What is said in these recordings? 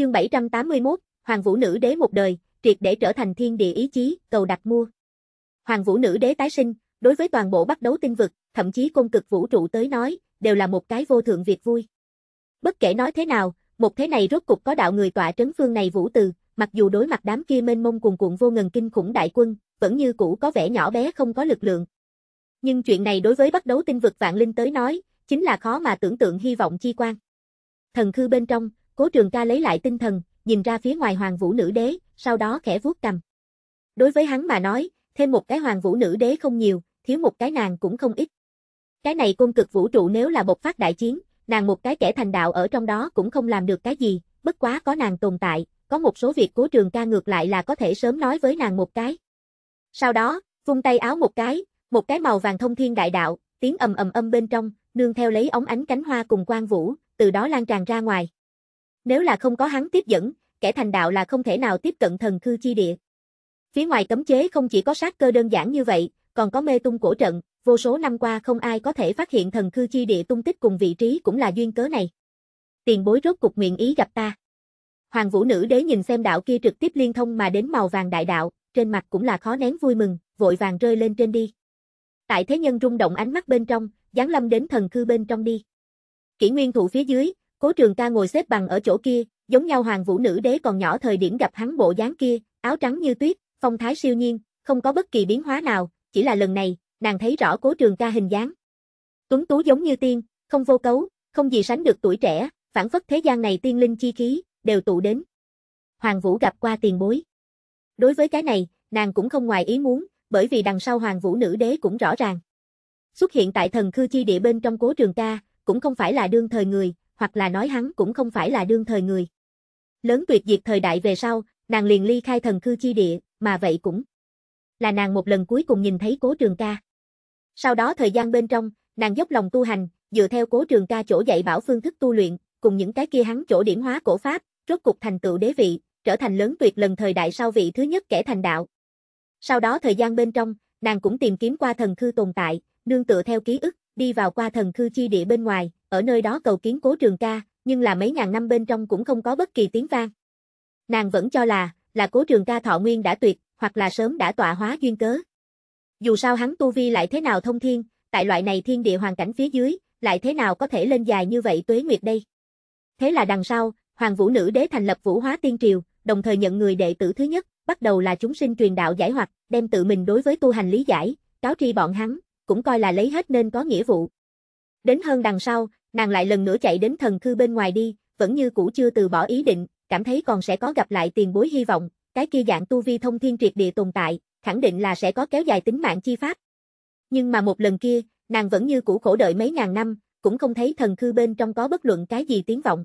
Chương 781, Hoàng Vũ Nữ Đế một đời, triệt để trở thành thiên địa ý chí, cầu đặt mua. Hoàng Vũ Nữ Đế tái sinh, đối với toàn bộ bắt đấu tinh vực, thậm chí cung cực vũ trụ tới nói, đều là một cái vô thượng việc vui. Bất kể nói thế nào, một thế này rốt cục có đạo người tọa trấn phương này vũ từ, mặc dù đối mặt đám kia mênh mông cuồn cuộn vô ngần kinh khủng đại quân, vẫn như cũ có vẻ nhỏ bé không có lực lượng. Nhưng chuyện này đối với bắt đấu tinh vực vạn linh tới nói, chính là khó mà tưởng tượng hy vọng chi quan. Thần khư bên trong, Cố Trường Ca lấy lại tinh thần, nhìn ra phía ngoài Hoàng Vũ Nữ Đế, sau đó khẽ vuốt cầm. Đối với hắn mà nói, thêm một cái Hoàng Vũ Nữ Đế không nhiều, thiếu một cái nàng cũng không ít. Cái này cung cực vũ trụ nếu là bộc phát đại chiến, nàng một cái kẻ thành đạo ở trong đó cũng không làm được cái gì, bất quá có nàng tồn tại, có một số việc Cố Trường Ca ngược lại là có thể sớm nói với nàng một cái. Sau đó, vung tay áo một cái, một cái màu vàng thông thiên đại đạo, tiếng ầm ầm âm bên trong, nương theo lấy ống ánh cánh hoa cùng quang vũ, từ đó lan tràn ra ngoài. Nếu là không có hắn tiếp dẫn, kẻ thành đạo là không thể nào tiếp cận thần khư chi địa. Phía ngoài cấm chế không chỉ có sát cơ đơn giản như vậy, còn có mê tung cổ trận, vô số năm qua không ai có thể phát hiện thần khư chi địa tung tích cùng vị trí cũng là duyên cớ này. Tiền bối rốt cục nguyện ý gặp ta. Hoàng vũ nữ đế nhìn xem đạo kia trực tiếp liên thông mà đến màu vàng đại đạo, trên mặt cũng là khó nén vui mừng, vội vàng rơi lên trên đi. Tại thế nhân rung động ánh mắt bên trong, giáng lâm đến thần khư bên trong đi. Kỷ nguyên thụ phía dưới, cố trường ca ngồi xếp bằng ở chỗ kia, giống nhau hoàng vũ nữ đế còn nhỏ thời điểm gặp hắn bộ dáng kia, áo trắng như tuyết, phong thái siêu nhiên, không có bất kỳ biến hóa nào, chỉ là lần này, nàng thấy rõ cố trường ca hình dáng. Tuấn tú giống như tiên, không vô cấu, không gì sánh được tuổi trẻ, phản phất thế gian này tiên linh chi khí, đều tụ đến. Hoàng Vũ gặp qua tiền bối. Đối với cái này, nàng cũng không ngoài ý muốn, bởi vì đằng sau Hoàng Vũ nữ đế cũng rõ ràng. Xuất hiện tại thần khư chi địa bên trong cố trường ca, cũng không phải là đương thời người, hoặc là nói hắn cũng không phải là đương thời người. Lớn tuyệt diệt thời đại về sau, nàng liền ly khai thần cư chi địa, mà vậy cũng là nàng một lần cuối cùng nhìn thấy cố trường ca. Sau đó thời gian bên trong, nàng dốc lòng tu hành, dựa theo cố trường ca chỗ dạy bảo phương thức tu luyện, cùng những cái kia hắn chỗ điểm hóa cổ pháp, rốt cục thành tựu đế vị, trở thành lớn tuyệt lần thời đại sau vị thứ nhất kẻ thành đạo. Sau đó thời gian bên trong, nàng cũng tìm kiếm qua thần khư tồn tại, nương tựa theo ký ức, đi vào qua thần khư chi địa bên ngoài, ở nơi đó cầu kiến cố trường ca, nhưng là mấy ngàn năm bên trong cũng không có bất kỳ tiếng vang. Nàng vẫn cho là, là cố trường ca thọ nguyên đã tuyệt, hoặc là sớm đã tọa hóa duyên cớ. Dù sao hắn tu vi lại thế nào thông thiên, tại loại này thiên địa hoàn cảnh phía dưới, lại thế nào có thể lên dài như vậy tuế nguyệt đây. Thế là đằng sau, Hoàng Vũ Nữ Đế thành lập Vũ Hóa Tiên Triều, đồng thời nhận người đệ tử thứ nhất, bắt đầu là chúng sinh truyền đạo giải hoặc, đem tự mình đối với tu hành lý giải, cáo tri bọn hắn, cũng coi là lấy hết nên có nghĩa vụ. Đến hơn đằng sau, nàng lại lần nữa chạy đến thần khư bên ngoài đi, vẫn như cũ chưa từ bỏ ý định, cảm thấy còn sẽ có gặp lại tiền bối hy vọng, cái kia dạng tu vi thông thiên triệt địa tồn tại, khẳng định là sẽ có kéo dài tính mạng chi pháp. Nhưng mà một lần kia, nàng vẫn như cũ khổ đợi mấy ngàn năm, cũng không thấy thần khư bên trong có bất luận cái gì tiếng vọng.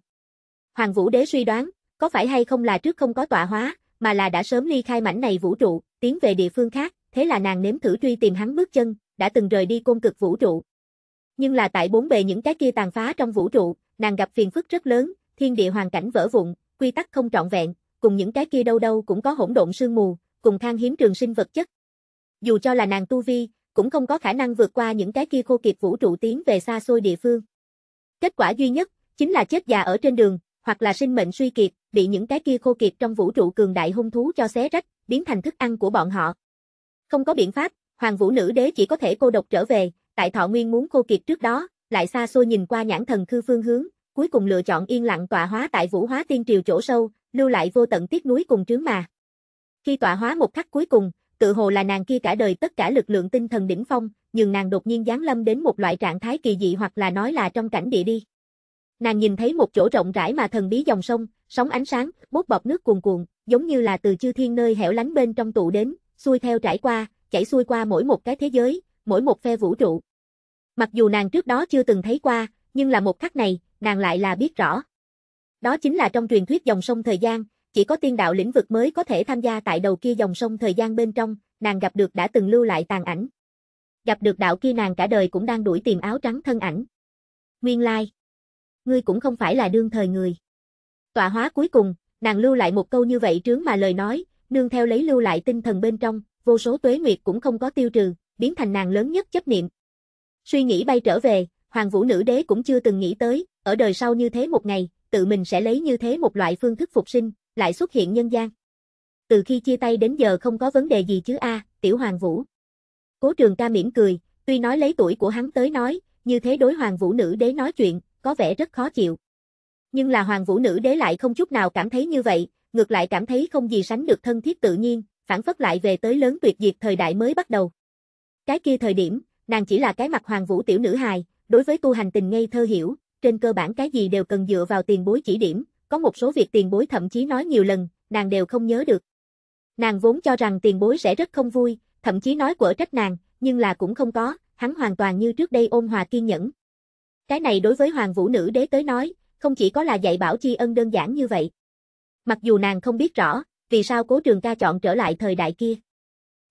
Hoàng Vũ Đế suy đoán, có phải hay không là trước không có tọa hóa, mà là đã sớm ly khai mảnh này vũ trụ, tiến về địa phương khác, thế là nàng nếm thử truy tìm hắn bước chân, đã từng rời đi côn cực vũ trụ. Nhưng là tại bốn bề những cái kia tàn phá trong vũ trụ, nàng gặp phiền phức rất lớn, thiên địa hoàn cảnh vỡ vụn, quy tắc không trọn vẹn, cùng những cái kia đâu đâu cũng có hỗn độn sương mù, cùng than hiếm trường sinh vật chất. Dù cho là nàng tu vi, cũng không có khả năng vượt qua những cái kia khô kiệt vũ trụ tiến về xa xôi địa phương. Kết quả duy nhất, chính là chết già ở trên đường, hoặc là sinh mệnh suy kiệt, bị những cái kia khô kiệt trong vũ trụ cường đại hung thú cho xé rách, biến thành thức ăn của bọn họ. Không có biện pháp, Hoàng Vũ Nữ Đế chỉ có thể cô độc trở về, tại Thọ Nguyên muốn cô kiệt trước đó, lại xa xôi nhìn qua nhãn thần khư phương hướng, cuối cùng lựa chọn yên lặng tọa hóa tại Vũ Hóa Tiên Triều chỗ sâu, lưu lại vô tận tiếc núi cùng trướng mà. Khi tọa hóa một khắc cuối cùng, tự hồ là nàng kia cả đời tất cả lực lượng tinh thần đỉnh phong, nhưng nàng đột nhiên giáng lâm đến một loại trạng thái kỳ dị hoặc là nói là trong cảnh địa đi. Nàng nhìn thấy một chỗ rộng rãi mà thần bí dòng sông, sóng ánh sáng, bốc bọt nước cuồn cuộn, giống như là từ chư thiên nơi hẻo lánh bên trong tụ đến, xuôi theo trải qua, chảy xuôi qua mỗi một cái thế giới, mỗi một phe vũ trụ. Mặc dù nàng trước đó chưa từng thấy qua, nhưng là một khắc này, nàng lại là biết rõ. Đó chính là trong truyền thuyết dòng sông thời gian, chỉ có tiên đạo lĩnh vực mới có thể tham gia tại đầu kia dòng sông thời gian bên trong, nàng gặp được đã từng lưu lại tàn ảnh. Gặp được đạo kia nàng cả đời cũng đang đuổi tìm áo trắng thân ảnh. Nguyên lai, ngươi cũng không phải là đương thời người. Tọa hóa cuối cùng, nàng lưu lại một câu như vậy trướng mà lời nói, nương theo lấy lưu lại tinh thần bên trong, vô số tuế nguyệt cũng không có tiêu trừ, biến thành nàng lớn nhất chấp niệm. Suy nghĩ bay trở về, Hoàng Vũ Nữ Đế cũng chưa từng nghĩ tới, ở đời sau như thế một ngày, tự mình sẽ lấy như thế một loại phương thức phục sinh, lại xuất hiện nhân gian. Từ khi chia tay đến giờ không có vấn đề gì chứ a, tiểu hoàng vũ. Cố trường ca mỉm cười, tuy nói lấy tuổi của hắn tới nói, như thế đối hoàng vũ nữ đế nói chuyện, có vẻ rất khó chịu. Nhưng là hoàng vũ nữ đế lại không chút nào cảm thấy như vậy, ngược lại cảm thấy không gì sánh được thân thiết tự nhiên, phản phất lại về tới lớn tuyệt diệt thời đại mới bắt đầu. Cái kia thời điểm, nàng chỉ là cái mặt hoàng vũ tiểu nữ hài, đối với tu hành tình ngây thơ hiểu, trên cơ bản cái gì đều cần dựa vào tiền bối chỉ điểm, có một số việc tiền bối thậm chí nói nhiều lần, nàng đều không nhớ được. Nàng vốn cho rằng tiền bối sẽ rất không vui, thậm chí nói quở trách nàng, nhưng là cũng không có, hắn hoàn toàn như trước đây ôn hòa kiên nhẫn. Cái này đối với hoàng vũ nữ đế tới nói, không chỉ có là dạy bảo tri ân đơn giản như vậy. Mặc dù nàng không biết rõ, vì sao cố trường ca chọn trở lại thời đại kia.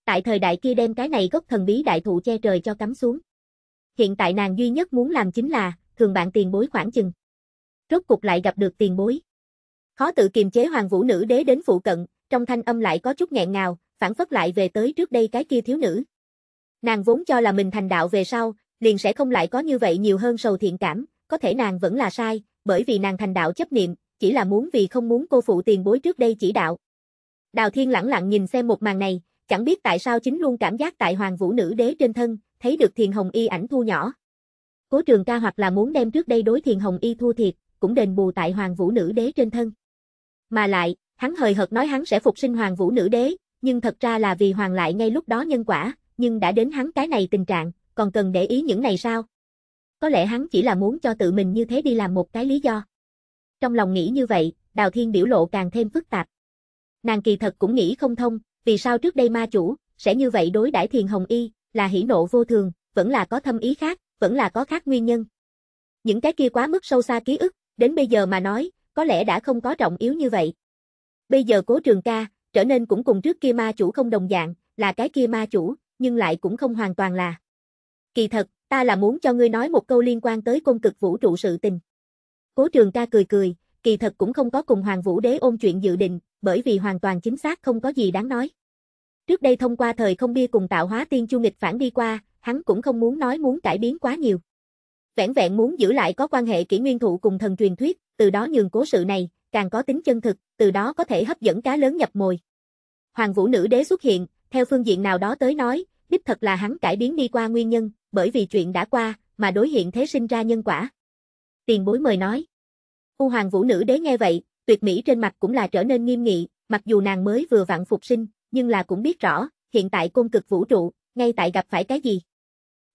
Tại thời đại kia đem cái này gốc thần bí đại thụ che trời cho cắm xuống. Hiện tại nàng duy nhất muốn làm chính là, thường bạn tiền bối khoảng chừng. Rốt cục lại gặp được tiền bối. Khó tự kiềm chế hoàng vũ nữ đế đến phụ cận, trong thanh âm lại có chút nghẹn ngào, phản phất lại về tới trước đây cái kia thiếu nữ. Nàng vốn cho là mình thành đạo về sau, liền sẽ không lại có như vậy nhiều hơn sầu thiện cảm, có thể nàng vẫn là sai, bởi vì nàng thành đạo chấp niệm, chỉ là muốn vì không muốn cô phụ tiền bối trước đây chỉ đạo. Đào Thiên lẳng lặng nhìn xem một màn này, chẳng biết tại sao chính luôn cảm giác tại hoàng vũ nữ đế trên thân, thấy được thiền hồng y ảnh thu nhỏ. Cố trường ca hoặc là muốn đem trước đây đối thiền hồng y thua thiệt, cũng đền bù tại hoàng vũ nữ đế trên thân. Mà lại, hắn hời hợt nói hắn sẽ phục sinh hoàng vũ nữ đế, nhưng thật ra là vì hoàng lại ngay lúc đó nhân quả, nhưng đã đến hắn cái này tình trạng, còn cần để ý những này sao? Có lẽ hắn chỉ là muốn cho tự mình như thế đi làm một cái lý do. Trong lòng nghĩ như vậy, Đào Thiên biểu lộ càng thêm phức tạp. Nàng kỳ thật cũng nghĩ không thông, vì sao trước đây ma chủ, sẽ như vậy đối đãi thiền hồng y, là hỉ nộ vô thường, vẫn là có thâm ý khác, vẫn là có khác nguyên nhân. Những cái kia quá mức sâu xa ký ức, đến bây giờ mà nói, có lẽ đã không có trọng yếu như vậy. Bây giờ cố trường ca, trở nên cũng cùng trước kia ma chủ không đồng dạng, là cái kia ma chủ, nhưng lại cũng không hoàn toàn là. Kỳ thật, ta là muốn cho ngươi nói một câu liên quan tới công cực vũ trụ sự tình. Cố trường ca cười cười, kỳ thật cũng không có cùng Hoàng Vũ Đế ôn chuyện dự định, bởi vì hoàn toàn chính xác không có gì đáng nói. Trước đây thông qua thời không bia cùng tạo hóa tiên chu nghịch phản đi qua, hắn cũng không muốn nói muốn cải biến quá nhiều. Vẹn vẹn muốn giữ lại có quan hệ kỷ nguyên thụ cùng thần truyền thuyết, từ đó nhường cố sự này, càng có tính chân thực, từ đó có thể hấp dẫn cá lớn nhập mồi. Hoàng vũ nữ đế xuất hiện, theo phương diện nào đó tới nói, đích thật là hắn cải biến đi qua nguyên nhân, bởi vì chuyện đã qua, mà đối hiện thế sinh ra nhân quả. Tiền bối mời nói. U hoàng vũ nữ đế nghe vậy, tuyệt mỹ trên mặt cũng là trở nên nghiêm nghị, mặc dù nàng mới vừa vặn phục sinh, nhưng là cũng biết rõ, hiện tại côn cực vũ trụ, ngay tại gặp phải cái gì.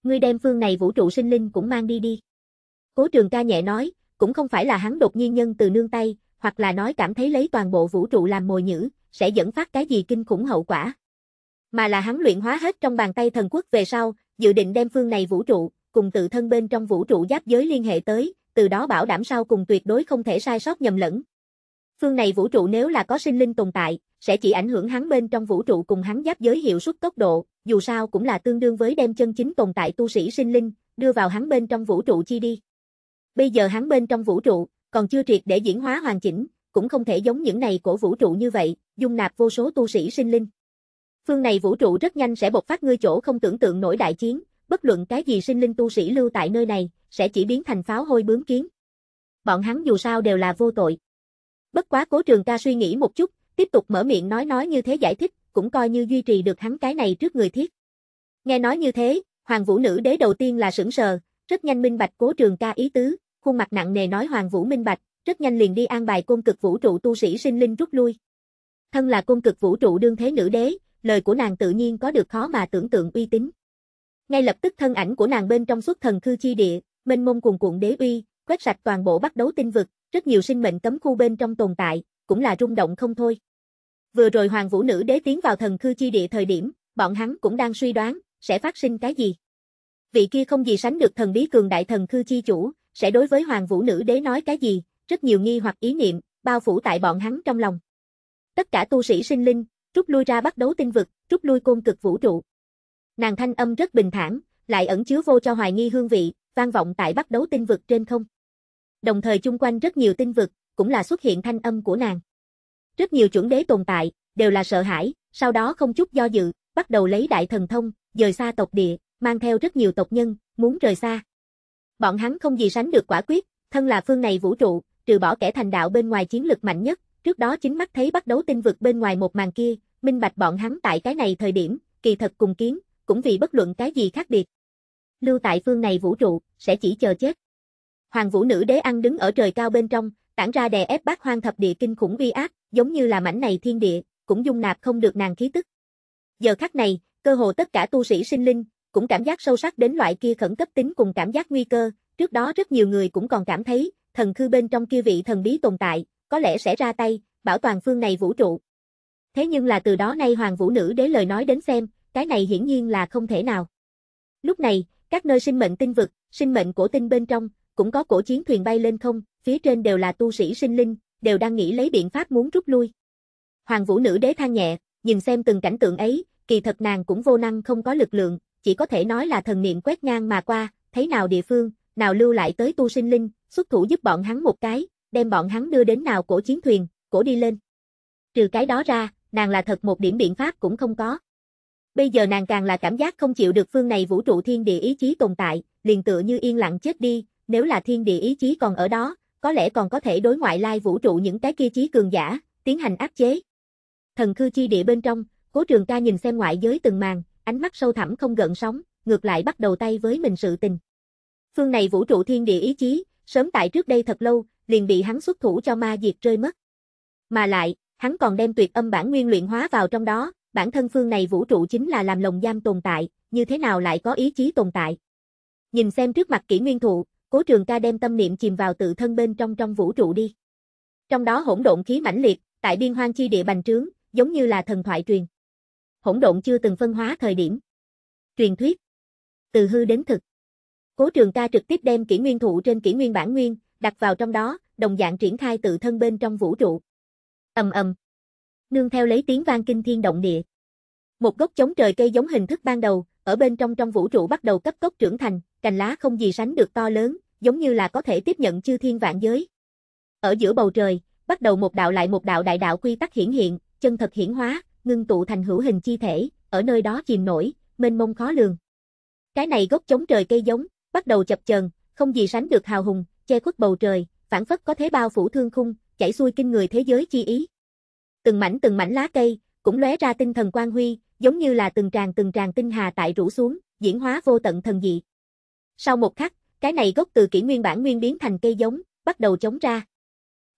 Ngươi đem phương này vũ trụ sinh linh cũng mang đi đi. Cố trường ca nhẹ nói, cũng không phải là hắn đột nhiên nhân từ nương tay, hoặc là nói cảm thấy lấy toàn bộ vũ trụ làm mồi nhữ, sẽ dẫn phát cái gì kinh khủng hậu quả. Mà là hắn luyện hóa hết trong bàn tay thần quốc về sau, dự định đem phương này vũ trụ, cùng tự thân bên trong vũ trụ giáp giới liên hệ tới, từ đó bảo đảm sau cùng tuyệt đối không thể sai sót nhầm lẫn. Phương này vũ trụ nếu là có sinh linh tồn tại, sẽ chỉ ảnh hưởng hắn bên trong vũ trụ cùng hắn giáp giới hiệu suất tốc độ, dù sao cũng là tương đương với đem chân chính tồn tại tu sĩ sinh linh, đưa vào hắn bên trong vũ trụ chi đi. Bây giờ hắn bên trong vũ trụ, còn chưa triệt để diễn hóa hoàn chỉnh, cũng không thể giống những này cổ vũ trụ như vậy, dung nạp vô số tu sĩ sinh linh. Phương này vũ trụ rất nhanh sẽ bộc phát ngươi chỗ không tưởng tượng nổi đại chiến, bất luận cái gì sinh linh tu sĩ lưu tại nơi này, sẽ chỉ biến thành pháo hôi bướm kiến. Bọn hắn dù sao đều là vô tội. Bất quá cố trường ca suy nghĩ một chút, tiếp tục mở miệng nói nói như thế giải thích, cũng coi như duy trì được hắn cái này trước người thiết. Nghe nói như thế, hoàng vũ nữ đế đầu tiên là sững sờ, rất nhanh minh bạch cố trường ca ý tứ, khuôn mặt nặng nề nói hoàng vũ minh bạch, rất nhanh liền đi an bài côn cực vũ trụ tu sĩ sinh linh rút lui. Thân là côn cực vũ trụ đương thế nữ đế, lời của nàng tự nhiên có được khó mà tưởng tượng uy tín. Ngay lập tức thân ảnh của nàng bên trong xuất thần khư chi địa, mênh mông cuồn cuộn đế uy, quét sạch toàn bộ bắt đấu tinh vực, rất nhiều sinh mệnh cấm khu bên trong tồn tại, cũng là rung động không thôi. Vừa rồi Hoàng Vũ Nữ Đế tiến vào thần khư chi địa thời điểm, bọn hắn cũng đang suy đoán, sẽ phát sinh cái gì. Vị kia không gì sánh được thần bí cường đại thần khư chi chủ, sẽ đối với Hoàng Vũ Nữ Đế nói cái gì, rất nhiều nghi hoặc ý niệm, bao phủ tại bọn hắn trong lòng. Tất cả tu sĩ sinh linh, rút lui ra bắt đấu tinh vực, rút lui côn cực vũ trụ. Nàng thanh âm rất bình thản, lại ẩn chứa vô cho hoài nghi hương vị, vang vọng tại bắt đấu tinh vực trên không. Đồng thời chung quanh rất nhiều tinh vực, cũng là xuất hiện thanh âm của nàng. Rất nhiều chuẩn đế tồn tại, đều là sợ hãi, sau đó không chút do dự, bắt đầu lấy đại thần thông, rời xa tộc địa, mang theo rất nhiều tộc nhân, muốn rời xa. Bọn hắn không gì sánh được quả quyết, thân là phương này vũ trụ, trừ bỏ kẻ thành đạo bên ngoài chiến lực mạnh nhất, trước đó chính mắt thấy bắt đấu tinh vực bên ngoài một màn kia, minh bạch bọn hắn tại cái này thời điểm, kỳ thật cùng kiến, cũng vì bất luận cái gì khác biệt. Lưu tại phương này vũ trụ, sẽ chỉ chờ chết. Hoàng vũ nữ đế ăn đứng ở trời cao bên trong, tản ra đè ép bát hoang thập địa kinh khủng uy áp, giống như là mảnh này thiên địa, cũng dung nạp không được nàng khí tức. Giờ khắc này, cơ hồ tất cả tu sĩ sinh linh, cũng cảm giác sâu sắc đến loại kia khẩn cấp tính cùng cảm giác nguy cơ, trước đó rất nhiều người cũng còn cảm thấy, thần khư bên trong kia vị thần bí tồn tại, có lẽ sẽ ra tay, bảo toàn phương này vũ trụ. Thế nhưng là từ đó nay hoàng vũ nữ đế lời nói đến xem, cái này hiển nhiên là không thể nào. Lúc này, các nơi sinh mệnh tinh vực, sinh mệnh cổ tinh bên trong, cũng có cổ chiến thuyền bay lên không, phía trên đều là tu sĩ sinh linh, đều đang nghĩ lấy biện pháp muốn rút lui. Hoàng vũ nữ đế than nhẹ, nhìn xem từng cảnh tượng ấy, kỳ thật nàng cũng vô năng không có lực lượng, chỉ có thể nói là thần niệm quét ngang mà qua, thấy nào địa phương, nào lưu lại tới tu sinh linh, xuất thủ giúp bọn hắn một cái, đem bọn hắn đưa đến nào cổ chiến thuyền, cổ đi lên. Trừ cái đó ra, nàng là thật một điểm biện pháp cũng không có. Bây giờ nàng càng là cảm giác không chịu được phương này vũ trụ thiên địa ý chí tồn tại, liền tựa như yên lặng chết đi, nếu là thiên địa ý chí còn ở đó, có lẽ còn có thể đối ngoại lai vũ trụ những cái kia chí cường giả, tiến hành áp chế. Thần khư chi địa bên trong, cố trường ca nhìn xem ngoại giới từng màn, ánh mắt sâu thẳm không gợn sóng, ngược lại bắt đầu tay với mình sự tình. Phương này vũ trụ thiên địa ý chí, sớm tại trước đây thật lâu, liền bị hắn xuất thủ cho ma diệt rơi mất. Mà lại, hắn còn đem tuyệt âm bản nguyên luyện hóa vào trong đó, bản thân phương này vũ trụ chính là làm lồng giam tồn tại, như thế nào lại có ý chí tồn tại. Nhìn xem trước mặt kỹ nguyên thụ, cố trường ca đem tâm niệm chìm vào tự thân bên trong trong vũ trụ đi. Trong đó hỗn độn khí mãnh liệt, tại biên hoang chi địa bành trướng, giống như là thần thoại truyền. Hỗn độn chưa từng phân hóa thời điểm. Truyền thuyết. Từ hư đến thực. Cố trường ca trực tiếp đem kỹ nguyên thụ trên kỹ nguyên bản nguyên, đặt vào trong đó, đồng dạng triển khai tự thân bên trong vũ trụ. ầm ầm, nương theo lấy tiếng vang kinh thiên động địa. Một gốc chống trời cây giống hình thức ban đầu, ở bên trong trong vũ trụ bắt đầu cấp tốc trưởng thành, cành lá không gì sánh được to lớn, giống như là có thể tiếp nhận chư thiên vạn giới. Ở giữa bầu trời, bắt đầu một đạo lại một đạo đại đạo quy tắc hiển hiện, chân thật hiển hóa, ngưng tụ thành hữu hình chi thể, ở nơi đó chìm nổi, mênh mông khó lường. Cái này gốc chống trời cây giống, bắt đầu chập chờn, không gì sánh được hào hùng, che khuất bầu trời, phản phất có thế bao phủ thương khung, chảy xuôi kinh người thế giới chi ý. Từng mảnh từng mảnh lá cây, cũng lóe ra tinh thần quang huy, giống như là từng tràng từng tràng tinh hà tại rủ xuống, diễn hóa vô tận thần dị. Sau một khắc, cái này gốc từ kỷ nguyên bản nguyên biến thành cây giống, bắt đầu chống ra.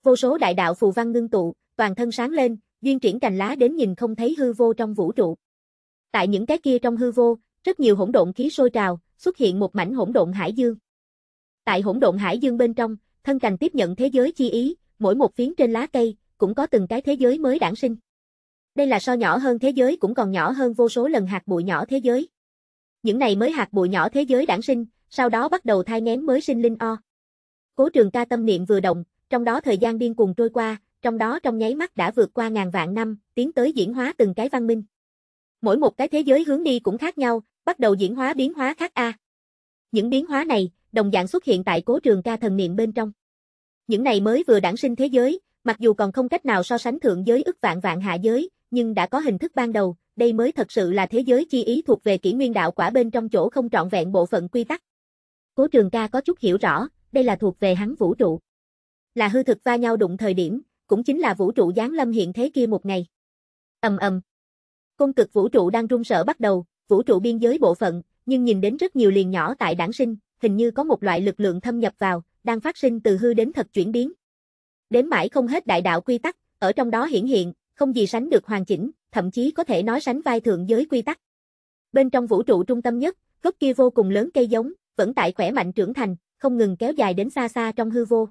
Vô số đại đạo phù văn ngưng tụ, toàn thân sáng lên, duyên triển cành lá đến nhìn không thấy hư vô trong vũ trụ. Tại những cái kia trong hư vô, rất nhiều hỗn độn khí sôi trào, xuất hiện một mảnh hỗn độn hải dương. Tại hỗn độn hải dương bên trong, thân cành tiếp nhận thế giới chi ý, mỗi một phiến trên lá cây, cũng có từng cái thế giới mới đản sinh. Đây là so nhỏ hơn thế giới cũng còn nhỏ hơn vô số lần hạt bụi nhỏ thế giới. Những này mới hạt bụi nhỏ thế giới đản sinh, sau đó bắt đầu thai ngén mới sinh linh o. Cố trường ca tâm niệm vừa động, trong đó thời gian điên cuồng trôi qua, trong đó trong nháy mắt đã vượt qua ngàn vạn năm, tiến tới diễn hóa từng cái văn minh. Mỗi một cái thế giới hướng đi cũng khác nhau, bắt đầu diễn hóa biến hóa khác A. Những biến hóa này, đồng dạng xuất hiện tại cố trường ca thần niệm bên trong. Những này mới vừa đản sinh thế giới, mặc dù còn không cách nào so sánh thượng giới ức vạn vạn hạ giới, nhưng đã có hình thức ban đầu, đây mới thật sự là thế giới chi ý thuộc về kỷ nguyên đạo quả bên trong chỗ không trọn vẹn bộ phận quy tắc. Cố trường ca có chút hiểu rõ, đây là thuộc về hắn vũ trụ. Là hư thực va nhau đụng thời điểm, cũng chính là vũ trụ giáng lâm hiện thế kia một ngày. ầm ầm, Công cực vũ trụ đang run sợ bắt đầu, vũ trụ biên giới bộ phận, nhưng nhìn đến rất nhiều liền nhỏ tại đảng sinh, hình như có một loại lực lượng thâm nhập vào, đang phát sinh từ hư đến thật chuyển biến. Đến mãi không hết đại đạo quy tắc, ở trong đó hiển hiện, không gì sánh được hoàn chỉnh, thậm chí có thể nói sánh vai thượng giới quy tắc. Bên trong vũ trụ trung tâm nhất, gốc kia vô cùng lớn cây giống, vẫn tại khỏe mạnh trưởng thành, không ngừng kéo dài đến xa xa trong hư vô.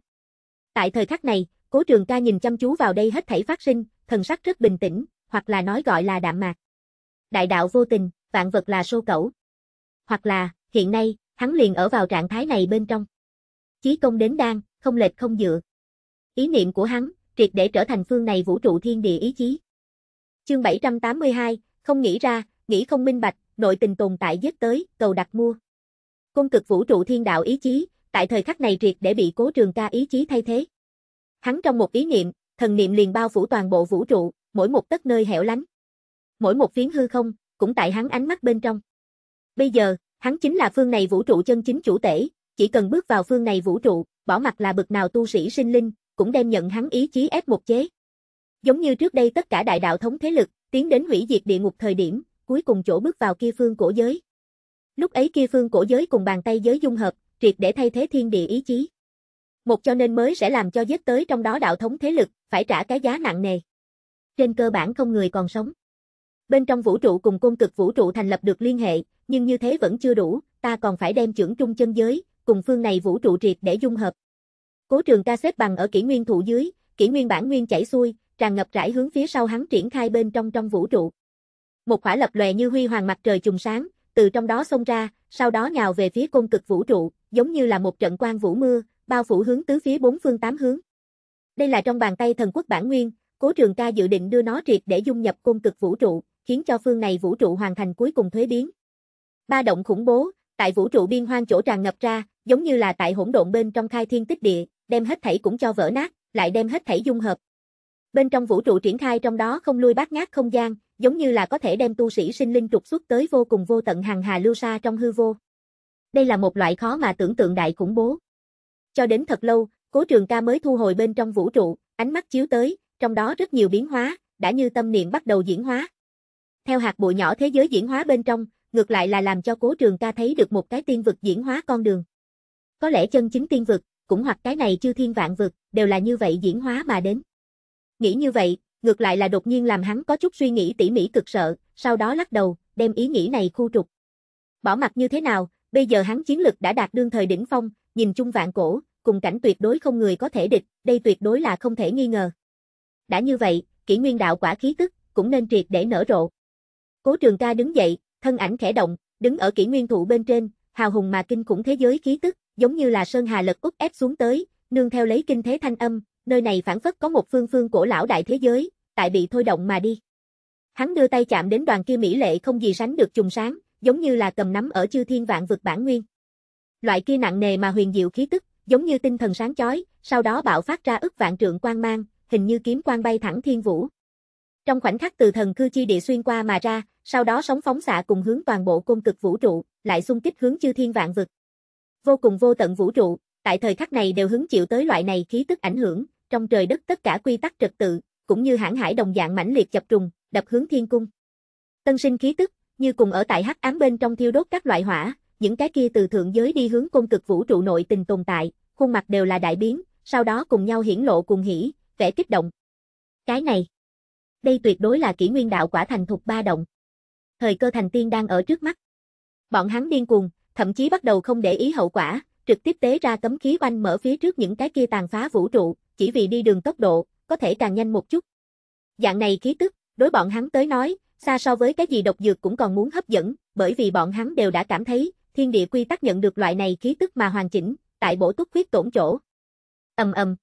Tại thời khắc này, Cố Trường Ca nhìn chăm chú vào đây hết thảy phát sinh, thần sắc rất bình tĩnh, hoặc là nói gọi là đạm mạc. Đại đạo vô tình, vạn vật là sô cẩu. Hoặc là, hiện nay, hắn liền ở vào trạng thái này bên trong. Chí công đến đan, không lệch không dựa. Ý niệm của hắn, triệt để trở thành phương này vũ trụ thiên địa ý chí. Chương 782, không nghĩ ra, nghĩ không minh bạch, nội tình tồn tại giết tới, cầu đặt mua. Cung cực vũ trụ thiên đạo ý chí, tại thời khắc này triệt để bị cố trường ca ý chí thay thế. Hắn trong một ý niệm, thần niệm liền bao phủ toàn bộ vũ trụ, mỗi một tấc nơi hẻo lánh. Mỗi một phiến hư không, cũng tại hắn ánh mắt bên trong. Bây giờ, hắn chính là phương này vũ trụ chân chính chủ tể, chỉ cần bước vào phương này vũ trụ, bỏ mặt là bực nào tu sĩ sinh linh, cũng đem nhận hắn ý chí ép một chế. Giống như trước đây tất cả đại đạo thống thế lực, tiến đến hủy diệt địa ngục thời điểm, cuối cùng chỗ bước vào kia phương cổ giới. Lúc ấy kia phương cổ giới cùng bàn tay giới dung hợp, triệt để thay thế thiên địa ý chí. Một cho nên mới sẽ làm cho giết tới trong đó đạo thống thế lực, phải trả cái giá nặng nề. Trên cơ bản không người còn sống. Bên trong vũ trụ cùng côn cực vũ trụ thành lập được liên hệ, nhưng như thế vẫn chưa đủ, ta còn phải đem trưởng trung chân giới, cùng phương này vũ trụ triệt để dung hợp. Cố trường ca xếp bằng ở kỷ nguyên thụ dưới, kỷ nguyên bản nguyên chảy xuôi, tràn ngập rải hướng phía sau hắn triển khai bên trong trong vũ trụ. Một khỏa lập lòe như huy hoàng mặt trời trùng sáng, từ trong đó xông ra, sau đó nhào về phía côn cực vũ trụ, giống như là một trận quang vũ mưa, bao phủ hướng tứ phía bốn phương tám hướng. Đây là trong bàn tay thần quốc bản nguyên, Cố Trường Ca dự định đưa nó triệt để dung nhập côn cực vũ trụ, khiến cho phương này vũ trụ hoàn thành cuối cùng thuế biến. Ba động khủng bố, tại vũ trụ biên hoang chỗ tràn ngập ra, giống như là tại hỗn độn bên trong khai thiên tích địa, đem hết thảy cũng cho vỡ nát, lại đem hết thảy dung hợp. Bên trong vũ trụ triển khai trong đó không lui bát ngát không gian, giống như là có thể đem tu sĩ sinh linh trục xuất tới vô cùng vô tận hàng hà lưu xa trong hư vô. Đây là một loại khó mà tưởng tượng đại khủng bố. Cho đến thật lâu, Cố Trường Ca mới thu hồi bên trong vũ trụ, ánh mắt chiếu tới, trong đó rất nhiều biến hóa, đã như tâm niệm bắt đầu diễn hóa. Theo hạt bụi nhỏ thế giới diễn hóa bên trong, ngược lại là làm cho Cố Trường Ca thấy được một cái tiên vực diễn hóa con đường. Có lẽ chân chính tiên vực, cũng hoặc cái này chư thiên vạn vực, đều là như vậy diễn hóa mà đến. Nghĩ như vậy, ngược lại là đột nhiên làm hắn có chút suy nghĩ tỉ mỉ cực sợ, sau đó lắc đầu, đem ý nghĩ này khu trục. Bỏ mặt như thế nào, bây giờ hắn chiến lực đã đạt đương thời đỉnh phong, nhìn chung vạn cổ, cùng cảnh tuyệt đối không người có thể địch, đây tuyệt đối là không thể nghi ngờ. Đã như vậy, kỷ nguyên đạo quả khí tức, cũng nên triệt để nở rộ. Cố trường ca đứng dậy, thân ảnh khẽ động, đứng ở kỷ nguyên thụ bên trên, hào hùng mà kinh khủng thế giới khí tức, giống như là sơn hà lật úp ép xuống tới, nương theo lấy kinh thế thanh âm, nơi này phản phất có một phương phương cổ lão đại thế giới, tại bị thôi động mà đi. Hắn đưa tay chạm đến đoàn kia mỹ lệ không gì sánh được trùng sáng, giống như là cầm nắm ở chư thiên vạn vực bản nguyên. Loại kia nặng nề mà huyền diệu khí tức, giống như tinh thần sáng chói, sau đó bạo phát ra ức vạn trượng quang mang, hình như kiếm quang bay thẳng thiên vũ. Trong khoảnh khắc từ thần cư chi địa xuyên qua mà ra, sau đó sóng phóng xạ cùng hướng toàn bộ côn cực vũ trụ, lại xung kích hướng chư thiên vạn vực. Vô cùng vô tận vũ trụ, tại thời khắc này đều hứng chịu tới loại này khí tức ảnh hưởng, trong trời đất tất cả quy tắc trật tự, cũng như hãng hải đồng dạng mãnh liệt chập trùng, đập hướng thiên cung. Tân sinh khí tức, như cùng ở tại hắc ám bên trong thiêu đốt các loại hỏa, những cái kia từ thượng giới đi hướng công cực vũ trụ nội tình tồn tại, khuôn mặt đều là đại biến, sau đó cùng nhau hiển lộ cùng hỉ, vẻ kích động. Cái này, đây tuyệt đối là kỷ nguyên đạo quả thành thục ba động. Thời cơ thành tiên đang ở trước mắt. Bọn hắn điên cuồng, thậm chí bắt đầu không để ý hậu quả, trực tiếp tế ra cấm khí oanh mở phía trước những cái kia tàn phá vũ trụ, chỉ vì đi đường tốc độ, có thể càng nhanh một chút. Dạng này khí tức, đối bọn hắn tới nói, xa so với cái gì độc dược cũng còn muốn hấp dẫn, bởi vì bọn hắn đều đã cảm thấy, thiên địa quy tắc nhận được loại này khí tức mà hoàn chỉnh, tại bổ túc huyết tổn chỗ. Ầm ầm.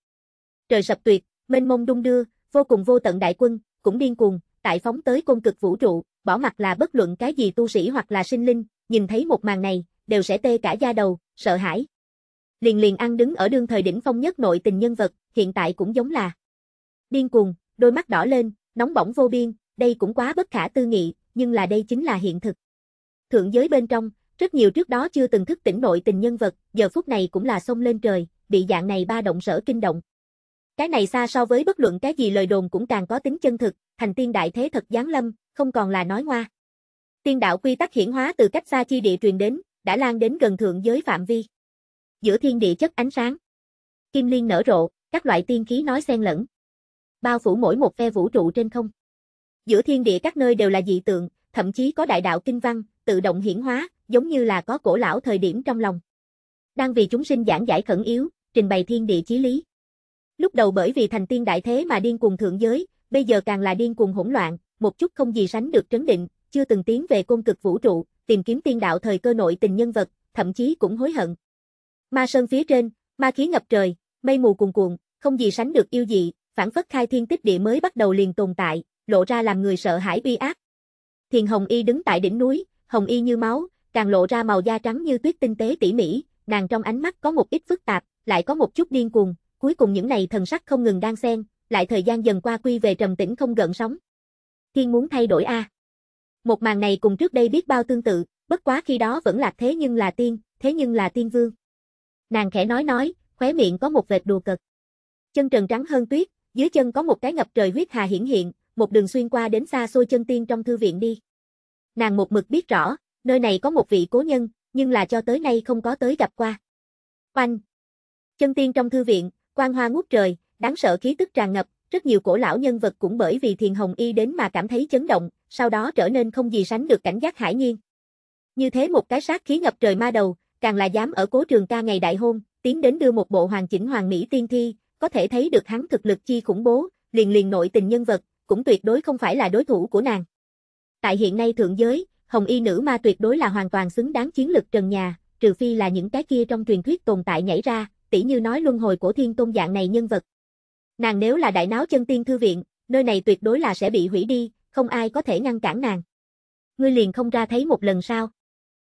Trời sập tuyệt, mênh mông đung đưa, vô cùng vô tận đại quân, cũng điên cuồng, tại phóng tới côn cực vũ trụ, bỏ mặt là bất luận cái gì tu sĩ hoặc là sinh linh, nhìn thấy một màn này, đều sẽ tê cả da đầu, sợ hãi. Liền liền ăn đứng ở đương thời đỉnh phong nhất nội tình nhân vật, hiện tại cũng giống là điên cuồng, đôi mắt đỏ lên, nóng bỏng vô biên, đây cũng quá bất khả tư nghị, nhưng là đây chính là hiện thực. Thượng giới bên trong, rất nhiều trước đó chưa từng thức tỉnh nội tình nhân vật, giờ phút này cũng là xông lên trời, bị dạng này ba động sở kinh động. Cái này xa so với bất luận cái gì lời đồn cũng càng có tính chân thực, thành tiên đại thế thật giáng lâm, không còn là nói ngoa. Tiên đạo quy tắc hiển hóa từ cách xa chi địa truyền đến, đã lan đến gần thượng giới phạm vi. Giữa thiên địa chất ánh sáng, kim liên nở rộ, các loại tiên khí nói xen lẫn, bao phủ mỗi một phe vũ trụ trên không. Giữa thiên địa các nơi đều là dị tượng, thậm chí có đại đạo kinh văn, tự động hiển hóa, giống như là có cổ lão thời điểm trong lòng. Đang vì chúng sinh giảng giải khẩn yếu, trình bày thiên địa chí lý. Lúc đầu bởi vì thành tiên đại thế mà điên cuồng thượng giới, bây giờ càng là điên cuồng hỗn loạn, một chút không gì sánh được trấn định, chưa từng tiến về cung cực vũ trụ, tìm kiếm tiên đạo thời cơ nội tình nhân vật, thậm chí cũng hối hận. Ma sơn phía trên, ma khí ngập trời, mây mù cuồn cuộn, không gì sánh được yêu dị, phản phất khai thiên tích địa mới bắt đầu liền tồn tại, lộ ra làm người sợ hãi bi ác. Thiền Hồng Y đứng tại đỉnh núi, hồng y như máu, càng lộ ra màu da trắng như tuyết tinh tế tỉ mỉ, nàng trong ánh mắt có một ít phức tạp, lại có một chút điên cuồng, cuối cùng những này thần sắc không ngừng đang xen, lại thời gian dần qua quy về trầm tĩnh không gợn sóng. Thiên muốn thay đổi a. Một màn này cùng trước đây biết bao tương tự, bất quá khi đó vẫn là thế nhưng là tiên, thế nhưng là tiên vương. Nàng khẽ nói nói, khóe miệng có một vệt đùa cợt. Chân trần trắng hơn tuyết, dưới chân có một cái ngập trời huyết hà hiển hiện, một đường xuyên qua đến xa xôi chân tiên trong thư viện đi. Nàng một mực biết rõ, nơi này có một vị cố nhân, nhưng là cho tới nay không có tới gặp qua. Oanh! Chân tiên trong thư viện, quang hoa ngút trời, đáng sợ khí tức tràn ngập, rất nhiều cổ lão nhân vật cũng bởi vì Thiền Hồng Y đến mà cảm thấy chấn động, sau đó trở nên không gì sánh được cảnh giác hải nhiên. Như thế một cái sát khí ngập trời ma đầu, càng là dám ở cố trường ca ngày đại hôn, tiến đến đưa một bộ hoàn chỉnh hoàng mỹ tiên thi, có thể thấy được hắn thực lực chi khủng bố, liền liền nội tình nhân vật, cũng tuyệt đối không phải là đối thủ của nàng. Tại hiện nay thượng giới, hồng y nữ ma tuyệt đối là hoàn toàn xứng đáng chiến lực trần nhà, trừ phi là những cái kia trong truyền thuyết tồn tại nhảy ra, tỉ như nói luân hồi của thiên tôn dạng này nhân vật. Nàng nếu là đại náo chân tiên thư viện, nơi này tuyệt đối là sẽ bị hủy đi, không ai có thể ngăn cản nàng. Ngươi liền không ra thấy một lần sao?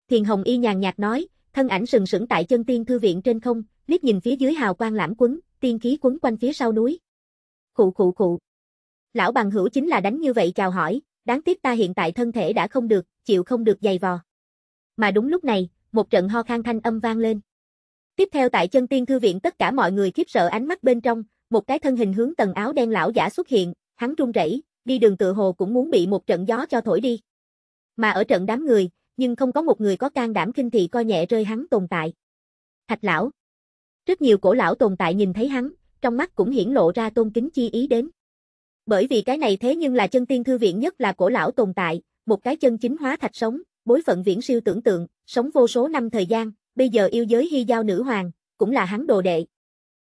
Thiền Hồng Y nhàn nhạt nói, thân ảnh sừng sững tại chân tiên thư viện trên không, liếc nhìn phía dưới hào quang lãm quấn, tiên khí quấn quanh phía sau núi. Khụ khụ khụ. Lão bằng hữu chính là đánh như vậy chào hỏi, đáng tiếc ta hiện tại thân thể đã không được, chịu không được dày vò. Mà đúng lúc này, một trận ho khan thanh âm vang lên. Tiếp theo tại chân tiên thư viện tất cả mọi người khiếp sợ ánh mắt bên trong, một cái thân hình hướng tầng áo đen lão giả xuất hiện, hắn run rẩy, đi đường tự hồ cũng muốn bị một trận gió cho thổi đi. Mà ở trận đám người, nhưng không có một người có can đảm kinh thị coi nhẹ rơi hắn tồn tại. Thạch lão. Rất nhiều cổ lão tồn tại nhìn thấy hắn, trong mắt cũng hiển lộ ra tôn kính chi ý đến. Bởi vì cái này thế nhưng là chân tiên thư viện nhất là cổ lão tồn tại, một cái chân chính hóa thạch sống, bối phận viễn siêu tưởng tượng, sống vô số năm thời gian, bây giờ yêu giới hy giao nữ hoàng, cũng là hắn đồ đệ.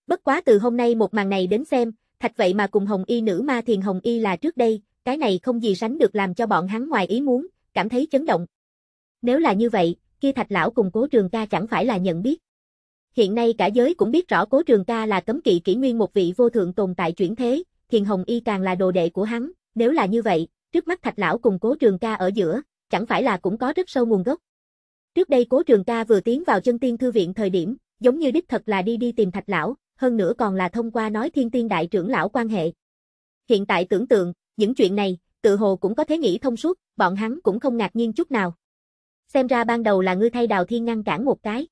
Bất quá từ hôm nay một màn này đến xem, thạch vậy mà cùng hồng y nữ ma thiền hồng y là trước đây, cái này không gì sánh được làm cho bọn hắn ngoài ý muốn, cảm thấy chấn động. Nếu là như vậy, kia thạch lão cùng cố trường ca chẳng phải là nhận biết. Hiện nay cả giới cũng biết rõ cố trường ca là cấm kỵ kỷ nguyên một vị vô thượng tồn tại chuyển thế, thiền hồng y càng là đồ đệ của hắn, nếu là như vậy, trước mắt thạch lão cùng cố trường ca ở giữa, chẳng phải là cũng có rất sâu nguồn gốc. Trước đây cố trường ca vừa tiến vào chân tiên thư viện thời điểm, giống như đích thật là đi đi tìm thạch lão, hơn nữa còn là thông qua nói thiên tiên đại trưởng lão quan hệ. Hiện tại tưởng tượng, những chuyện này, tự hồ cũng có thể nghĩ thông suốt, bọn hắn cũng không ngạc nhiên chút nào. Xem ra ban đầu là ngươi thay đào thiên ngăn cản một cái.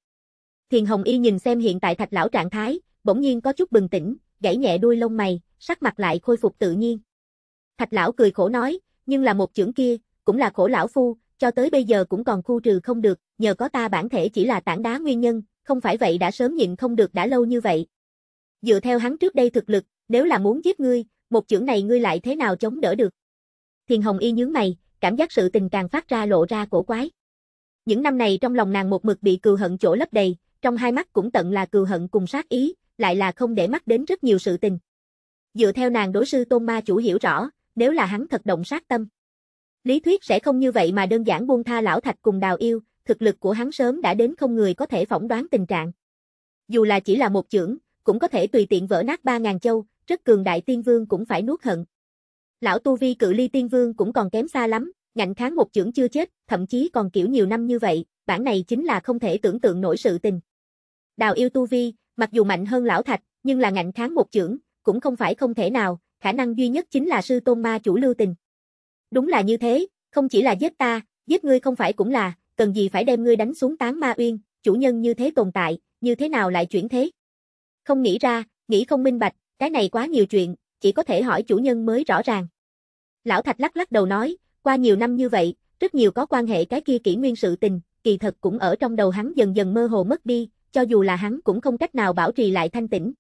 Thiền Hồng Y nhìn xem hiện tại thạch lão trạng thái, bỗng nhiên có chút bừng tỉnh, gãy nhẹ đuôi lông mày, sắc mặt lại khôi phục tự nhiên. Thạch lão cười khổ nói, nhưng là một chưởng kia, cũng là khổ lão phu, cho tới bây giờ cũng còn khu trừ không được, nhờ có ta bản thể chỉ là tảng đá nguyên nhân, không phải vậy đã sớm nhịn không được đã lâu như vậy. Dựa theo hắn trước đây thực lực, nếu là muốn giết ngươi, một chưởng này ngươi lại thế nào chống đỡ được? Thiền Hồng Y nhướng mày, cảm giác sự tình càng phát ra lộ ra cổ quái. Những năm này trong lòng nàng một mực bị cừu hận chỗ lấp đầy, trong hai mắt cũng tận là cừu hận cùng sát ý, lại là không để mắt đến rất nhiều sự tình. Dựa theo nàng đối sư Tôn Ma chủ hiểu rõ, nếu là hắn thật động sát tâm. Lý thuyết sẽ không như vậy mà đơn giản buông tha lão thạch cùng đào yêu, thực lực của hắn sớm đã đến không người có thể phỏng đoán tình trạng. Dù là chỉ là một chưởng, cũng có thể tùy tiện vỡ nát ba ngàn châu, rất cường đại tiên vương cũng phải nuốt hận. Lão tu vi cự ly tiên vương cũng còn kém xa lắm, ngạnh kháng một chưởng chưa chết, thậm chí còn kiểu nhiều năm như vậy, bản này chính là không thể tưởng tượng nổi sự tình. Đào yêu tu vi, mặc dù mạnh hơn lão thạch, nhưng là ngạnh kháng một chưởng, cũng không phải không thể nào, khả năng duy nhất chính là sư tôn ma chủ lưu tình. Đúng là như thế, không chỉ là giết ta, giết ngươi không phải cũng là, cần gì phải đem ngươi đánh xuống tán ma uyên, chủ nhân như thế tồn tại, như thế nào lại chuyển thế? Không nghĩ ra, nghĩ không minh bạch, cái này quá nhiều chuyện, chỉ có thể hỏi chủ nhân mới rõ ràng. Lão Thạch lắc lắc đầu nói, qua nhiều năm như vậy, rất nhiều có quan hệ cái kia kỷ nguyên sự tình, kỳ thật cũng ở trong đầu hắn dần dần mơ hồ mất đi, cho dù là hắn cũng không cách nào bảo trì lại thanh tĩnh.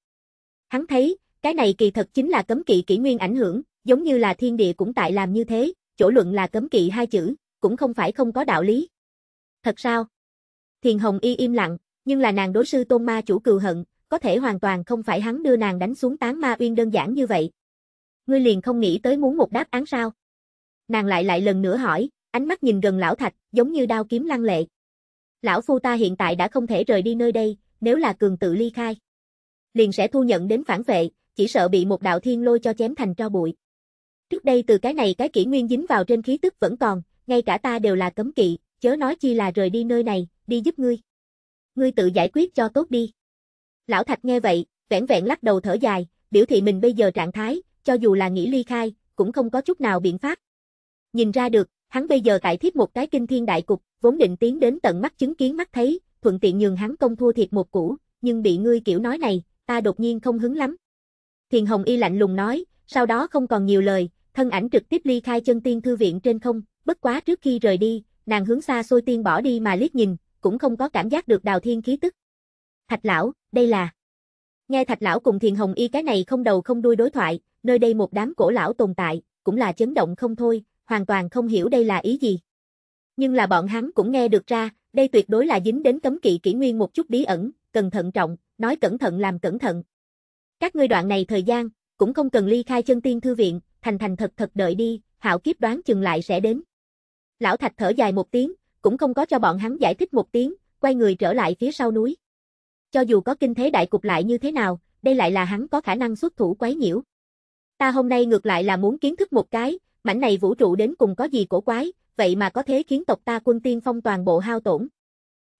Hắn thấy, cái này kỳ thật chính là cấm kỵ kỷ nguyên ảnh hưởng, giống như là thiên địa cũng tại làm như thế, chỗ luận là cấm kỵ hai chữ, cũng không phải không có đạo lý. Thật sao? Thiền Hồng Y im lặng, nhưng là nàng đối sư tôn ma chủ cừu hận, có thể hoàn toàn không phải hắn đưa nàng đánh xuống tán ma uyên đơn giản như vậy. Ngươi liền không nghĩ tới muốn một đáp án sao? Nàng lại lại lần nữa hỏi, ánh mắt nhìn gần lão thạch, giống như đao kiếm lăng lệ. Lão phu ta hiện tại đã không thể rời đi nơi đây, nếu là cường tự ly khai. Liền sẽ thu nhận đến phản vệ, chỉ sợ bị một đạo thiên lôi cho chém thành tro bụi. Trước đây từ cái này cái kỷ nguyên dính vào trên khí tức vẫn còn, ngay cả ta đều là cấm kỵ, chớ nói chi là rời đi nơi này, đi giúp ngươi. Ngươi tự giải quyết cho tốt đi. Lão Thạch nghe vậy, vẻn vẹn lắc đầu thở dài, biểu thị mình bây giờ trạng thái, cho dù là nghĩ ly khai, cũng không có chút nào biện pháp. Nhìn ra được, hắn bây giờ tại thiết một cái kinh thiên đại cục, vốn định tiến đến tận mắt chứng kiến mắt thấy, thuận tiện nhường hắn công thua thiệt một củ, nhưng bị ngươi kiểu nói này, ta đột nhiên không hứng lắm. Thiền Hồng Y lạnh lùng nói, sau đó không còn nhiều lời, thân ảnh trực tiếp ly khai chân tiên thư viện trên không, bất quá trước khi rời đi, nàng hướng xa xôi tiên bỏ đi mà liếc nhìn, cũng không có cảm giác được đào thiên khí tức. Thạch lão, đây là... Nghe thạch lão cùng thiền hồng y cái này không đầu không đuôi đối thoại, nơi đây một đám cổ lão tồn tại, cũng là chấn động không thôi, hoàn toàn không hiểu đây là ý gì. Nhưng là bọn hắn cũng nghe được ra, đây tuyệt đối là dính đến cấm kỵ kỷ nguyên một chút bí ẩn, cần thận trọng, nói cẩn thận làm cẩn thận. Các ngươi đoạn này thời gian, cũng không cần ly khai chân tiên thư viện, thành thành thật thật đợi đi, hạo kiếp đoán chừng lại sẽ đến. Lão Thạch thở dài một tiếng, cũng không có cho bọn hắn giải thích một tiếng, quay người trở lại phía sau núi. Cho dù có kinh thế đại cục lại như thế nào, đây lại là hắn có khả năng xuất thủ quấy nhiễu. Ta hôm nay ngược lại là muốn kiến thức một cái, mảnh này vũ trụ đến cùng có gì cổ quái, vậy mà có thế khiến tộc ta quân tiên phong toàn bộ hao tổn.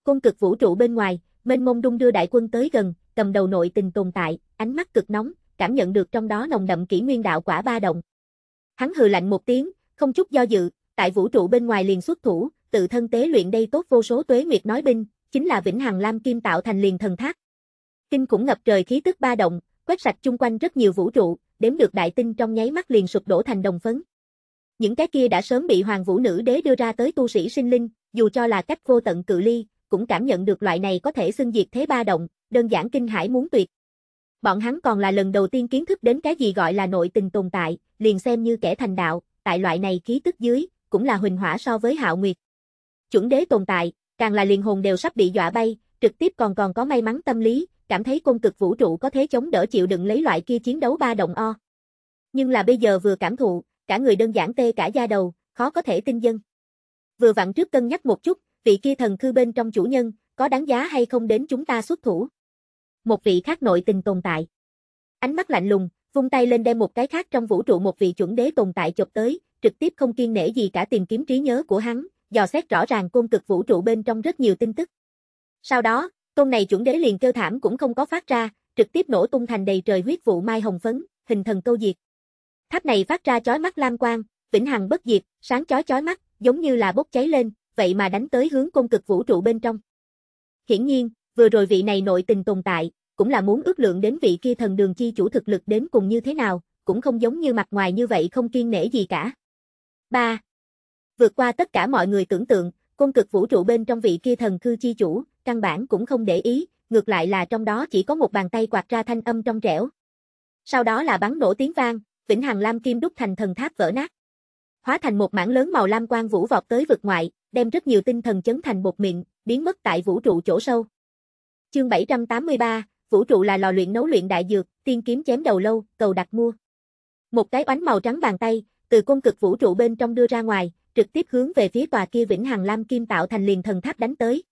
Cung cực vũ trụ bên ngoài, mênh mông đung đưa đại quân tới gần, cầm đầu nội tình tồn tại, ánh mắt cực nóng, cảm nhận được trong đó nồng đậm kỷ nguyên đạo quả ba động. Hắn hừ lạnh một tiếng, không chút do dự, tại vũ trụ bên ngoài liền xuất thủ, tự thân tế luyện đây tốt vô số tuế nguyệt nói binh, chính là vĩnh hằng lam kim tạo thành liền thần thác. Kinh cũng ngập trời khí tức ba động, quét sạch chung quanh rất nhiều vũ trụ, đếm được đại tinh trong nháy mắt liền sụp đổ thành đồng phấn. Những cái kia đã sớm bị hoàng vũ nữ đế đưa ra tới tu sĩ sinh linh, dù cho là cách vô tận cự ly, cũng cảm nhận được loại này có thể xưng diệt thế ba động, đơn giản kinh hải muốn tuyệt. Bọn hắn còn là lần đầu tiên kiến thức đến cái gì gọi là nội tình tồn tại, liền xem như kẻ thành đạo, tại loại này khí tức dưới, cũng là huỳnh hỏa so với hạo nguyệt. Chuẩn đế tồn tại, càng là liền hồn đều sắp bị dọa bay, trực tiếp còn còn có may mắn tâm lý, cảm thấy công cực vũ trụ có thế chống đỡ chịu đựng lấy loại kia chiến đấu ba động o. Nhưng là bây giờ vừa cảm thụ, cả người đơn giản tê cả da đầu, khó có thể tin dân. Vừa vặn trước cân nhắc một chút, vị kia thần khư bên trong chủ nhân, có đáng giá hay không đến chúng ta xuất thủ. Một vị khác nội tình tồn tại. Ánh mắt lạnh lùng, vung tay lên đem một cái khác trong vũ trụ một vị chuẩn đế tồn tại chụp tới, trực tiếp không kiên nể gì cả tìm kiếm trí nhớ của hắn, dò xét rõ ràng côn cực vũ trụ bên trong rất nhiều tin tức. Sau đó, tôn này chuẩn đế liền kêu thảm cũng không có phát ra, trực tiếp nổ tung thành đầy trời huyết vụ mai hồng phấn, hình thần câu diệt. Tháp này phát ra chói mắt lam quang, vĩnh hằng bất diệt, sáng chói chói mắt, giống như là bốc cháy lên, vậy mà đánh tới hướng công cực vũ trụ bên trong. Hiển nhiên, vừa rồi vị này nội tình tồn tại, cũng là muốn ước lượng đến vị kia thần đường chi chủ thực lực đến cùng như thế nào, cũng không giống như mặt ngoài như vậy không kiên nể gì cả. 3. Vượt qua tất cả mọi người tưởng tượng, công cực vũ trụ bên trong vị kia thần cư chi chủ, căn bản cũng không để ý, ngược lại là trong đó chỉ có một bàn tay quạt ra thanh âm trong trẻo. Sau đó là bắn nổ tiếng vang, vĩnh hằng lam kim đúc thành thần tháp vỡ nát. Hóa thành một mảng lớn màu lam quang vũ vọt tới vực ngoại, đem rất nhiều tinh thần chấn thành bột miệng, biến mất tại vũ trụ chỗ sâu. Chương 783, vũ trụ là lò luyện nấu luyện đại dược, tiên kiếm chém đầu lâu, cầu đặt mua. Một cái oánh màu trắng bàn tay, từ cung cực vũ trụ bên trong đưa ra ngoài, trực tiếp hướng về phía tòa kia vĩnh hằng lam kim tạo thành liền thần tháp đánh tới.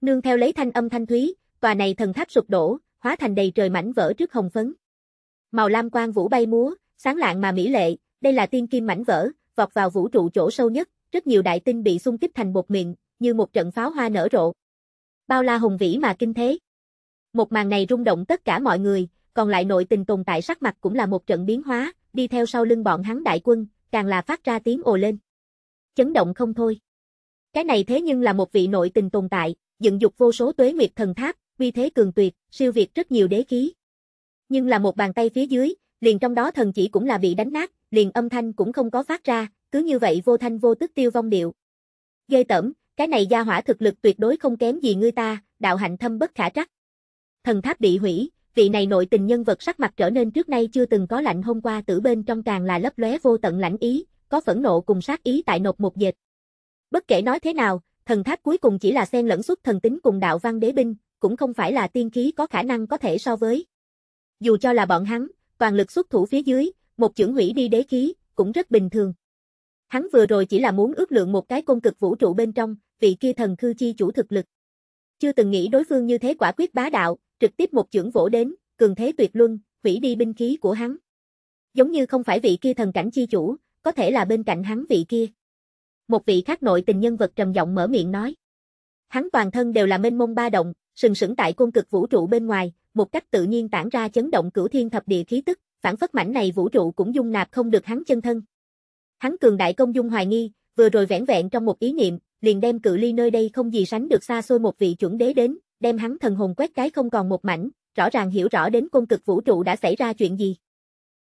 Nương theo lấy thanh âm thanh thúy, tòa này thần tháp sụp đổ, hóa thành đầy trời mảnh vỡ trước hồng phấn. Màu lam quang vũ bay múa, sáng lạng mà mỹ lệ, đây là tiên kim mảnh vỡ, vọt vào vũ trụ chỗ sâu nhất, rất nhiều đại tinh bị xung kích thành bột miệng, như một trận pháo hoa nở rộ. Bao la hùng vĩ mà kinh thế. Một màn này rung động tất cả mọi người, còn lại nội tình tồn tại sắc mặt cũng là một trận biến hóa, đi theo sau lưng bọn hắn đại quân, càng là phát ra tiếng ồ lên. Chấn động không thôi. Cái này thế nhưng là một vị nội tình tồn tại, dựng dục vô số tuế nguyệt thần tháp, uy thế cường tuyệt, siêu việt rất nhiều đế khí. Nhưng là một bàn tay phía dưới, liền trong đó thần chỉ cũng là bị đánh nát, liền âm thanh cũng không có phát ra, cứ như vậy vô thanh vô tức tiêu vong điệu. Ghê tẩm, cái này gia hỏa thực lực tuyệt đối không kém gì ngươi ta, đạo hạnh thâm bất khả trắc. Thần tháp bị hủy, vị này nội tình nhân vật sắc mặt trở nên trước nay chưa từng có lạnh hôm qua tử bên trong càng là lấp lóe vô tận lãnh ý, có phẫn nộ cùng sát ý tại nộp một dệt. Bất kể nói thế nào, thần tháp cuối cùng chỉ là xen lẫn xuất thần tính cùng đạo văn đế binh, cũng không phải là tiên khí có khả năng có thể so với. Dù cho là bọn hắn, toàn lực xuất thủ phía dưới, một chưởng hủy đi đế khí, cũng rất bình thường. Hắn vừa rồi chỉ là muốn ước lượng một cái công cực vũ trụ bên trong, vị kia thần khư chi chủ thực lực. Chưa từng nghĩ đối phương như thế quả quyết bá đạo, trực tiếp một chưởng vỗ đến, cường thế tuyệt luân, hủy đi binh khí của hắn. Giống như không phải vị kia thần cảnh chi chủ, có thể là bên cạnh hắn vị kia. Một vị khác nội tình nhân vật trầm giọng mở miệng nói. Hắn toàn thân đều là mênh mông ba động, sừng sững tại cung cực vũ trụ bên ngoài, một cách tự nhiên tản ra chấn động cửu thiên thập địa khí tức, phản phất mảnh này vũ trụ cũng dung nạp không được hắn chân thân. Hắn cường đại công dung hoài nghi, vừa rồi vẻn vẹn trong một ý niệm, liền đem cự ly nơi đây không gì sánh được xa xôi một vị chuẩn đế đến, đem hắn thần hồn quét cái không còn một mảnh, rõ ràng hiểu rõ đến cung cực vũ trụ đã xảy ra chuyện gì.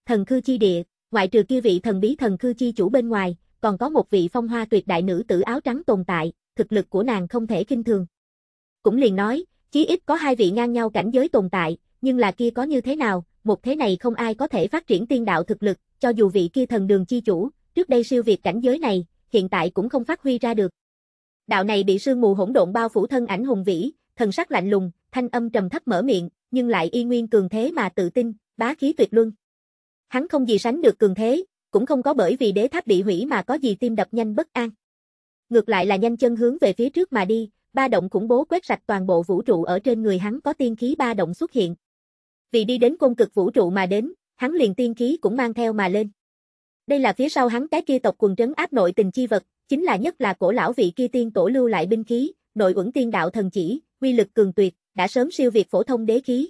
Thần Khư Chi Địa, ngoại trừ kia vị thần bí thần Khư Chi chủ bên ngoài, còn có một vị phong hoa tuyệt đại nữ tử áo trắng tồn tại, thực lực của nàng không thể kinh thường. Cũng liền nói, chí ít có hai vị ngang nhau cảnh giới tồn tại, nhưng là kia có như thế nào, một thế này không ai có thể phát triển tiên đạo thực lực, cho dù vị kia thần đường chi chủ, trước đây siêu việt cảnh giới này, hiện tại cũng không phát huy ra được. Đạo này bị sương mù hỗn độn bao phủ thân ảnh hùng vĩ, thần sắc lạnh lùng, thanh âm trầm thấp mở miệng, nhưng lại y nguyên cường thế mà tự tin, bá khí tuyệt luân. Hắn không gì sánh được cường thế, cũng không có bởi vì đế tháp bị hủy mà có gì tim đập nhanh bất an. Ngược lại là nhanh chân hướng về phía trước mà đi, ba động khủng bố quét sạch toàn bộ vũ trụ ở trên người hắn có tiên khí ba động xuất hiện. Vì đi đến cung cực vũ trụ mà đến, hắn liền tiên khí cũng mang theo mà lên. Đây là phía sau hắn cái kia tộc quần trấn áp nội tình chi vật, chính là nhất là cổ lão vị kia tiên tổ lưu lại binh khí, nội uẩn tiên đạo thần chỉ, quy lực cường tuyệt, đã sớm siêu việt phổ thông đế khí.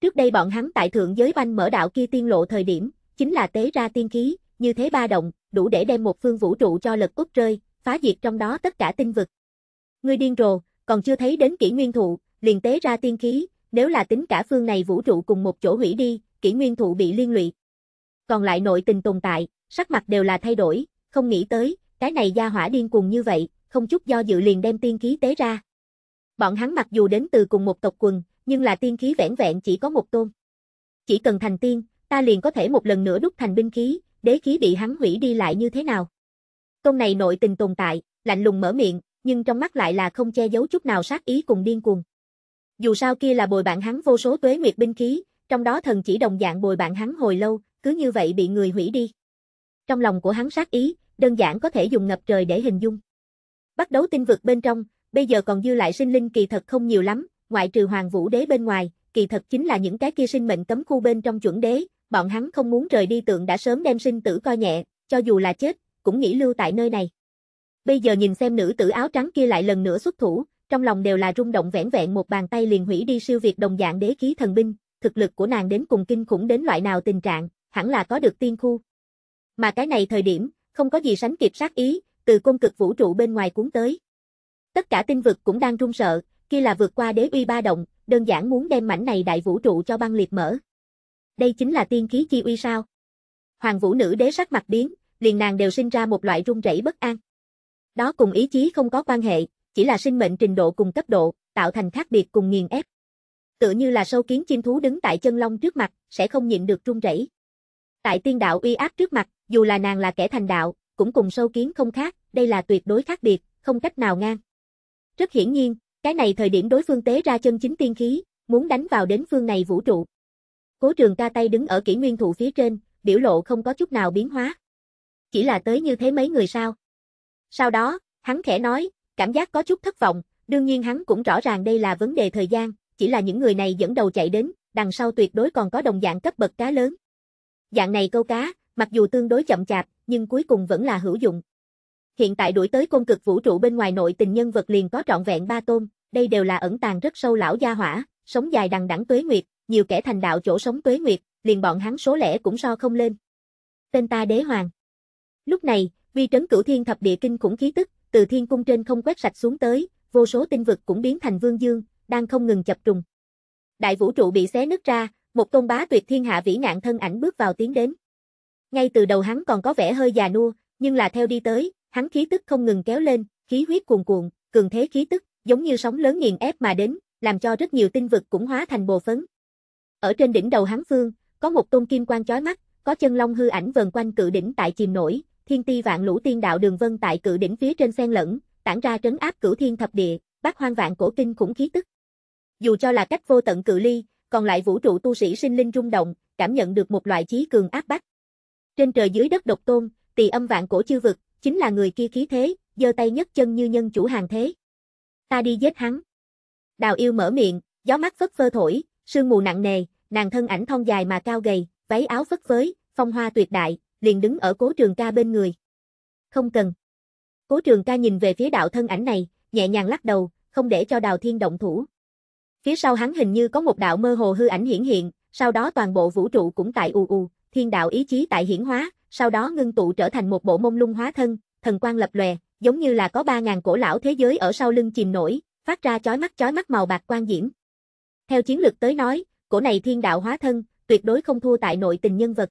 Trước đây bọn hắn tại thượng giới banh mở đạo kia tiên lộ thời điểm, chính là tế ra tiên khí, như thế ba động, đủ để đem một phương vũ trụ cho lật úp rơi, phá diệt trong đó tất cả tinh vực. Ngươi điên rồ, còn chưa thấy đến kỷ nguyên thụ, liền tế ra tiên khí, nếu là tính cả phương này vũ trụ cùng một chỗ hủy đi, kỷ nguyên thụ bị liên lụy. Còn lại nội tình tồn tại, sắc mặt đều là thay đổi, không nghĩ tới, cái này gia hỏa điên cuồng như vậy, không chút do dự liền đem tiên khí tế ra. Bọn hắn mặc dù đến từ cùng một tộc quần, nhưng là tiên khí vẻn vẹn chỉ có một tôn. Chỉ cần thành tiên, ta liền có thể một lần nữa đúc thành binh khí, đế khí bị hắn hủy đi lại như thế nào. Tôn này nội tình tồn tại, lạnh lùng mở miệng, nhưng trong mắt lại là không che giấu chút nào sát ý cùng điên cuồng. Dù sao kia là bồi bạn hắn vô số tuế nguyệt binh khí, trong đó thần chỉ đồng dạng bồi bạn hắn hồi lâu, cứ như vậy bị người hủy đi. Trong lòng của hắn sát ý, đơn giản có thể dùng ngập trời để hình dung. Bắt đấu tinh vực bên trong, bây giờ còn dư lại sinh linh kỳ thật không nhiều lắm, ngoại trừ hoàng vũ đế bên ngoài, kỳ thật chính là những cái kia sinh mệnh cấm khu bên trong chuẩn đế, bọn hắn không muốn rời đi tượng đã sớm đem sinh tử coi nhẹ, cho dù là chết, cũng nghĩ lưu tại nơi này. Bây giờ nhìn xem nữ tử áo trắng kia lại lần nữa xuất thủ, trong lòng đều là rung động vẻn vẹn một bàn tay liền hủy đi siêu việt đồng dạng đế khí thần binh, thực lực của nàng đến cùng kinh khủng đến loại nào tình trạng, hẳn là có được tiên khu. Mà cái này thời điểm, không có gì sánh kịp sát ý, từ cung cực vũ trụ bên ngoài cuốn tới. Tất cả tinh vực cũng đang run sợ, kia là vượt qua đế uy ba động, đơn giản muốn đem mảnh này đại vũ trụ cho băng liệt mở. Đây chính là tiên khí chi uy sao? Hoàng vũ nữ đế sắc mặt biến, liền nàng đều sinh ra một loại run rẩy bất an. Đó cùng ý chí không có quan hệ, chỉ là sinh mệnh trình độ cùng cấp độ, tạo thành khác biệt cùng nghiền ép. Tựa như là sâu kiến chim thú đứng tại chân long trước mặt, sẽ không nhịn được run rẩy. Tại tiên đạo uy áp trước mặt, dù là nàng là kẻ thành đạo, cũng cùng sâu kiến không khác, đây là tuyệt đối khác biệt, không cách nào ngang. Rất hiển nhiên, cái này thời điểm đối phương tế ra chân chính tiên khí, muốn đánh vào đến phương này vũ trụ. Cố trường ca tay đứng ở kỷ nguyên thụ phía trên, biểu lộ không có chút nào biến hóa. Chỉ là tới như thế mấy người sao. Sau đó, hắn khẽ nói, cảm giác có chút thất vọng, đương nhiên hắn cũng rõ ràng đây là vấn đề thời gian, chỉ là những người này dẫn đầu chạy đến, đằng sau tuyệt đối còn có đồng dạng cấp bậc cá lớn. Dạng này câu cá, mặc dù tương đối chậm chạp, nhưng cuối cùng vẫn là hữu dụng. Hiện tại đuổi tới côn cực vũ trụ bên ngoài nội tình nhân vật liền có trọn vẹn ba tôn, đây đều là ẩn tàng rất sâu lão gia hỏa, sống dài đằng đẵng tuế nguyệt, nhiều kẻ thành đạo chỗ sống tuế nguyệt, liền bọn hắn số lẻ cũng so không lên. Tên ta đế hoàng. Lúc này, vi trấn cửu thiên thập địa kinh khủng khí tức, từ thiên cung trên không quét sạch xuống tới, vô số tinh vực cũng biến thành vương dương, đang không ngừng chập trùng. Đại vũ trụ bị xé nứt ra, một tôn bá tuyệt thiên hạ vĩ ngạn thân ảnh bước vào tiến đến. Ngay từ đầu hắn còn có vẻ hơi già nua, nhưng là theo đi tới, hắn khí tức không ngừng kéo lên, khí huyết cuồn cuộn, cường thế khí tức, giống như sóng lớn nghiền ép mà đến, làm cho rất nhiều tinh vực cũng hóa thành bồ phấn. Ở trên đỉnh đầu hắn phương, có một tôn kim quang chói mắt, có chân long hư ảnh vần quanh cự đỉnh tại chìm nổi, thiên ti vạn lũ tiên đạo đường vân tại cự đỉnh phía trên xen lẫn, tản ra trấn áp cửu thiên thập địa, bát hoang vạn cổ kinh khủng khí tức. Dù cho là cách vô tận cự ly, còn lại vũ trụ tu sĩ sinh linh rung động, cảm nhận được một loại chí cường áp bách. Trên trời dưới đất độc tôn, tỳ âm vạn cổ chư vực, chính là người kia khí thế, giơ tay nhất chân như nhân chủ hàng thế. Ta đi giết hắn. Đào yêu mở miệng, gió mắt phất phơ thổi, sương mù nặng nề, nàng thân ảnh thon dài mà cao gầy, váy áo phất phới, phong hoa tuyệt đại, liền đứng ở cố trường ca bên người. Không cần. Cố trường ca nhìn về phía đạo thân ảnh này, nhẹ nhàng lắc đầu, không để cho đào thiên động thủ. Phía sau hắn hình như có một đạo mơ hồ hư ảnh hiển hiện, sau đó toàn bộ vũ trụ cũng tại ù ù, thiên đạo ý chí tại hiển hóa, sau đó ngưng tụ trở thành một bộ mông lung hóa thân, thần quang lập lòe, giống như là có ba ngàn cổ lão thế giới ở sau lưng chìm nổi, phát ra chói mắt chói mắt màu bạc quang diễm. Theo chiến lược tới nói, cổ này thiên đạo hóa thân, tuyệt đối không thua tại nội tình nhân vật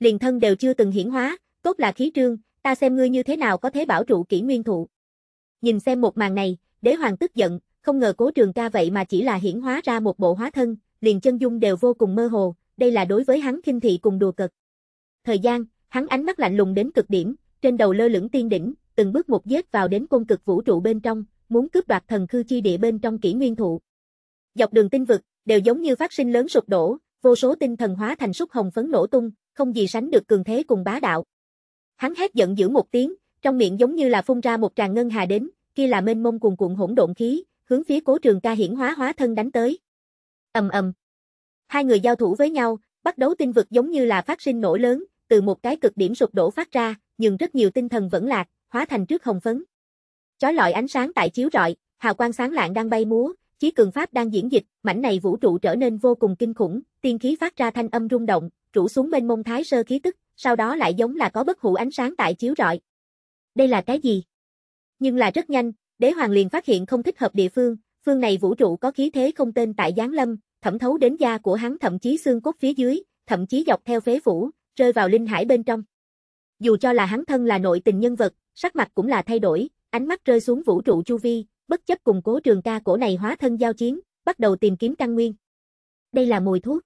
liền thân đều chưa từng hiển hóa, tốt là khí trương, ta xem ngươi như thế nào có thể bảo trụ kỹ nguyên thụ. Nhìn xem một màn này, đế hoàng tức giận, không ngờ cố trường ca vậy mà chỉ là hiển hóa ra một bộ hóa thân, liền chân dung đều vô cùng mơ hồ, đây là đối với hắn kinh thị cùng đùa cực. Thời gian, hắn ánh mắt lạnh lùng đến cực điểm, trên đầu lơ lửng tiên đỉnh, từng bước một giết vào đến cung cực vũ trụ bên trong, muốn cướp đoạt thần khư chi địa bên trong kỷ nguyên thụ. Dọc đường tinh vực, đều giống như phát sinh lớn sụp đổ, vô số tinh thần hóa thành súc hồng phấn nổ tung, không gì sánh được cường thế cùng bá đạo. Hắn hét giận dữ một tiếng, trong miệng giống như là phun ra một tràng ngân hà đến, kia là mênh mông cuồn cuộn hỗn độn khí, hướng phía Cố Trường Ca hiển hóa hóa thân đánh tới. Ầm ầm. Hai người giao thủ với nhau, bắt đấu tinh vực giống như là phát sinh nổ lớn, từ một cái cực điểm sụp đổ phát ra, nhưng rất nhiều tinh thần vẫn lạc, hóa thành trước hồng phấn. Chói lọi ánh sáng tại chiếu rọi, hào quang sáng lạng đang bay múa, chí cường pháp đang diễn dịch, mảnh này vũ trụ trở nên vô cùng kinh khủng, tiên khí phát ra thanh âm rung động, rủ xuống bên mông thái sơ khí tức, sau đó lại giống là có bất hủ ánh sáng tại chiếu rọi. Đây là cái gì? Nhưng là rất nhanh, đế hoàng liền phát hiện không thích hợp địa phương, phương này vũ trụ có khí thế không tên tại Giáng Lâm, thẩm thấu đến da của hắn thậm chí xương cốt phía dưới, thậm chí dọc theo phế phủ, rơi vào linh hải bên trong. Dù cho là hắn thân là nội tình nhân vật, sắc mặt cũng là thay đổi, ánh mắt rơi xuống vũ trụ chu vi, bất chấp cùng cố trường ca cổ này hóa thân giao chiến, bắt đầu tìm kiếm căn nguyên. Đây là mùi thuốc.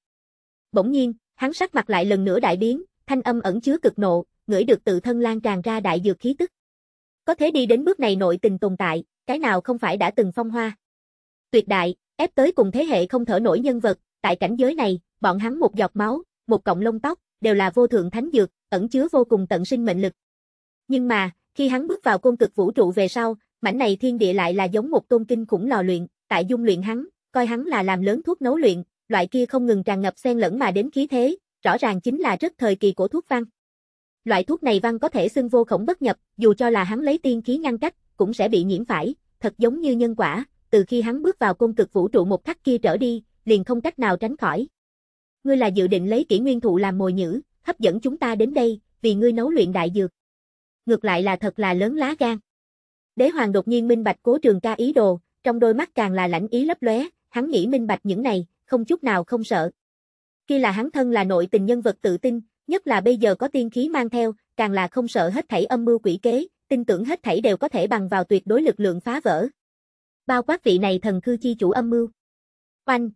Bỗng nhiên, hắn sắc mặt lại lần nữa đại biến, thanh âm ẩn chứa cực nộ, ngửi được tự thân lan tràn ra đại dược khí tức. Có thể đi đến bước này nội tình tồn tại, cái nào không phải đã từng phong hoa. Tuyệt đại, ép tới cùng thế hệ không thở nổi nhân vật, tại cảnh giới này, bọn hắn một giọt máu, một cọng lông tóc, đều là vô thượng thánh dược, ẩn chứa vô cùng tận sinh mệnh lực. Nhưng mà, khi hắn bước vào côn cực vũ trụ về sau, mảnh này thiên địa lại là giống một tôn kinh khủng lò luyện, tại dung luyện hắn, coi hắn là làm lớn thuốc nấu luyện, loại kia không ngừng tràn ngập xen lẫn mà đến khí thế, rõ ràng chính là rất thời kỳ của thuốc văn. Loại thuốc này văn có thể xưng vô khổng bất nhập, dù cho là hắn lấy tiên khí ngăn cách, cũng sẽ bị nhiễm phải, thật giống như nhân quả, từ khi hắn bước vào công cực vũ trụ một khắc kia trở đi, liền không cách nào tránh khỏi. Ngươi là dự định lấy kỷ nguyên thụ làm mồi nhữ, hấp dẫn chúng ta đến đây, vì ngươi nấu luyện đại dược. Ngược lại là thật là lớn lá gan. Đế hoàng đột nhiên minh bạch cố trường ca ý đồ, trong đôi mắt càng là lãnh ý lấp lóe, hắn nghĩ minh bạch những này, không chút nào không sợ. Khi là hắn thân là nội tình nhân vật tự tin, nhất là bây giờ có tiên khí mang theo, càng là không sợ hết thảy âm mưu quỷ kế, tin tưởng hết thảy đều có thể bằng vào tuyệt đối lực lượng phá vỡ. Bao quát vị này thần cư chi chủ âm mưu. Oanh!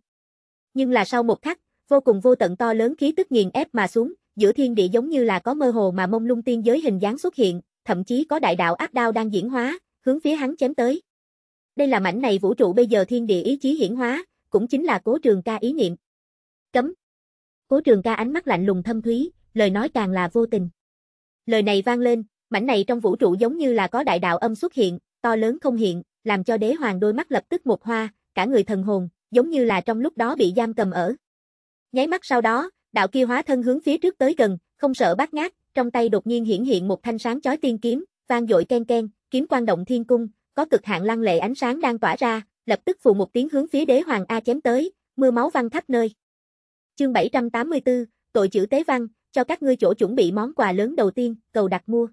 Nhưng là sau một khắc, vô cùng vô tận to lớn khí tức nghiền ép mà xuống, giữa thiên địa giống như là có mơ hồ mà mông lung tiên giới hình dáng xuất hiện, thậm chí có đại đạo ác đao đang diễn hóa, hướng phía hắn chém tới. Đây là mảnh này vũ trụ bây giờ thiên địa ý chí hiển hóa, cũng chính là cố trường ca ý niệm. Cấm. Cố trường ca ánh mắt lạnh lùng thâm thúy, lời nói càng là vô tình. Lời này vang lên, mảnh này trong vũ trụ giống như là có đại đạo âm xuất hiện, to lớn không hiện, làm cho đế hoàng đôi mắt lập tức một hoa, cả người thần hồn, giống như là trong lúc đó bị giam cầm ở. Nháy mắt sau đó, đạo kia hóa thân hướng phía trước tới gần, không sợ bát ngát, trong tay đột nhiên hiển hiện một thanh sáng chói tiên kiếm, vang dội ken ken, kiếm quang động thiên cung, có cực hạn lăng lệ ánh sáng đang tỏa ra, lập tức phù một tiếng hướng phía đế hoàng A chém tới, mưa máu văng khắp nơi. Chương 784, tội chữ tế văn, cho các ngươi chỗ chuẩn bị món quà lớn đầu tiên, cầu đặt mua.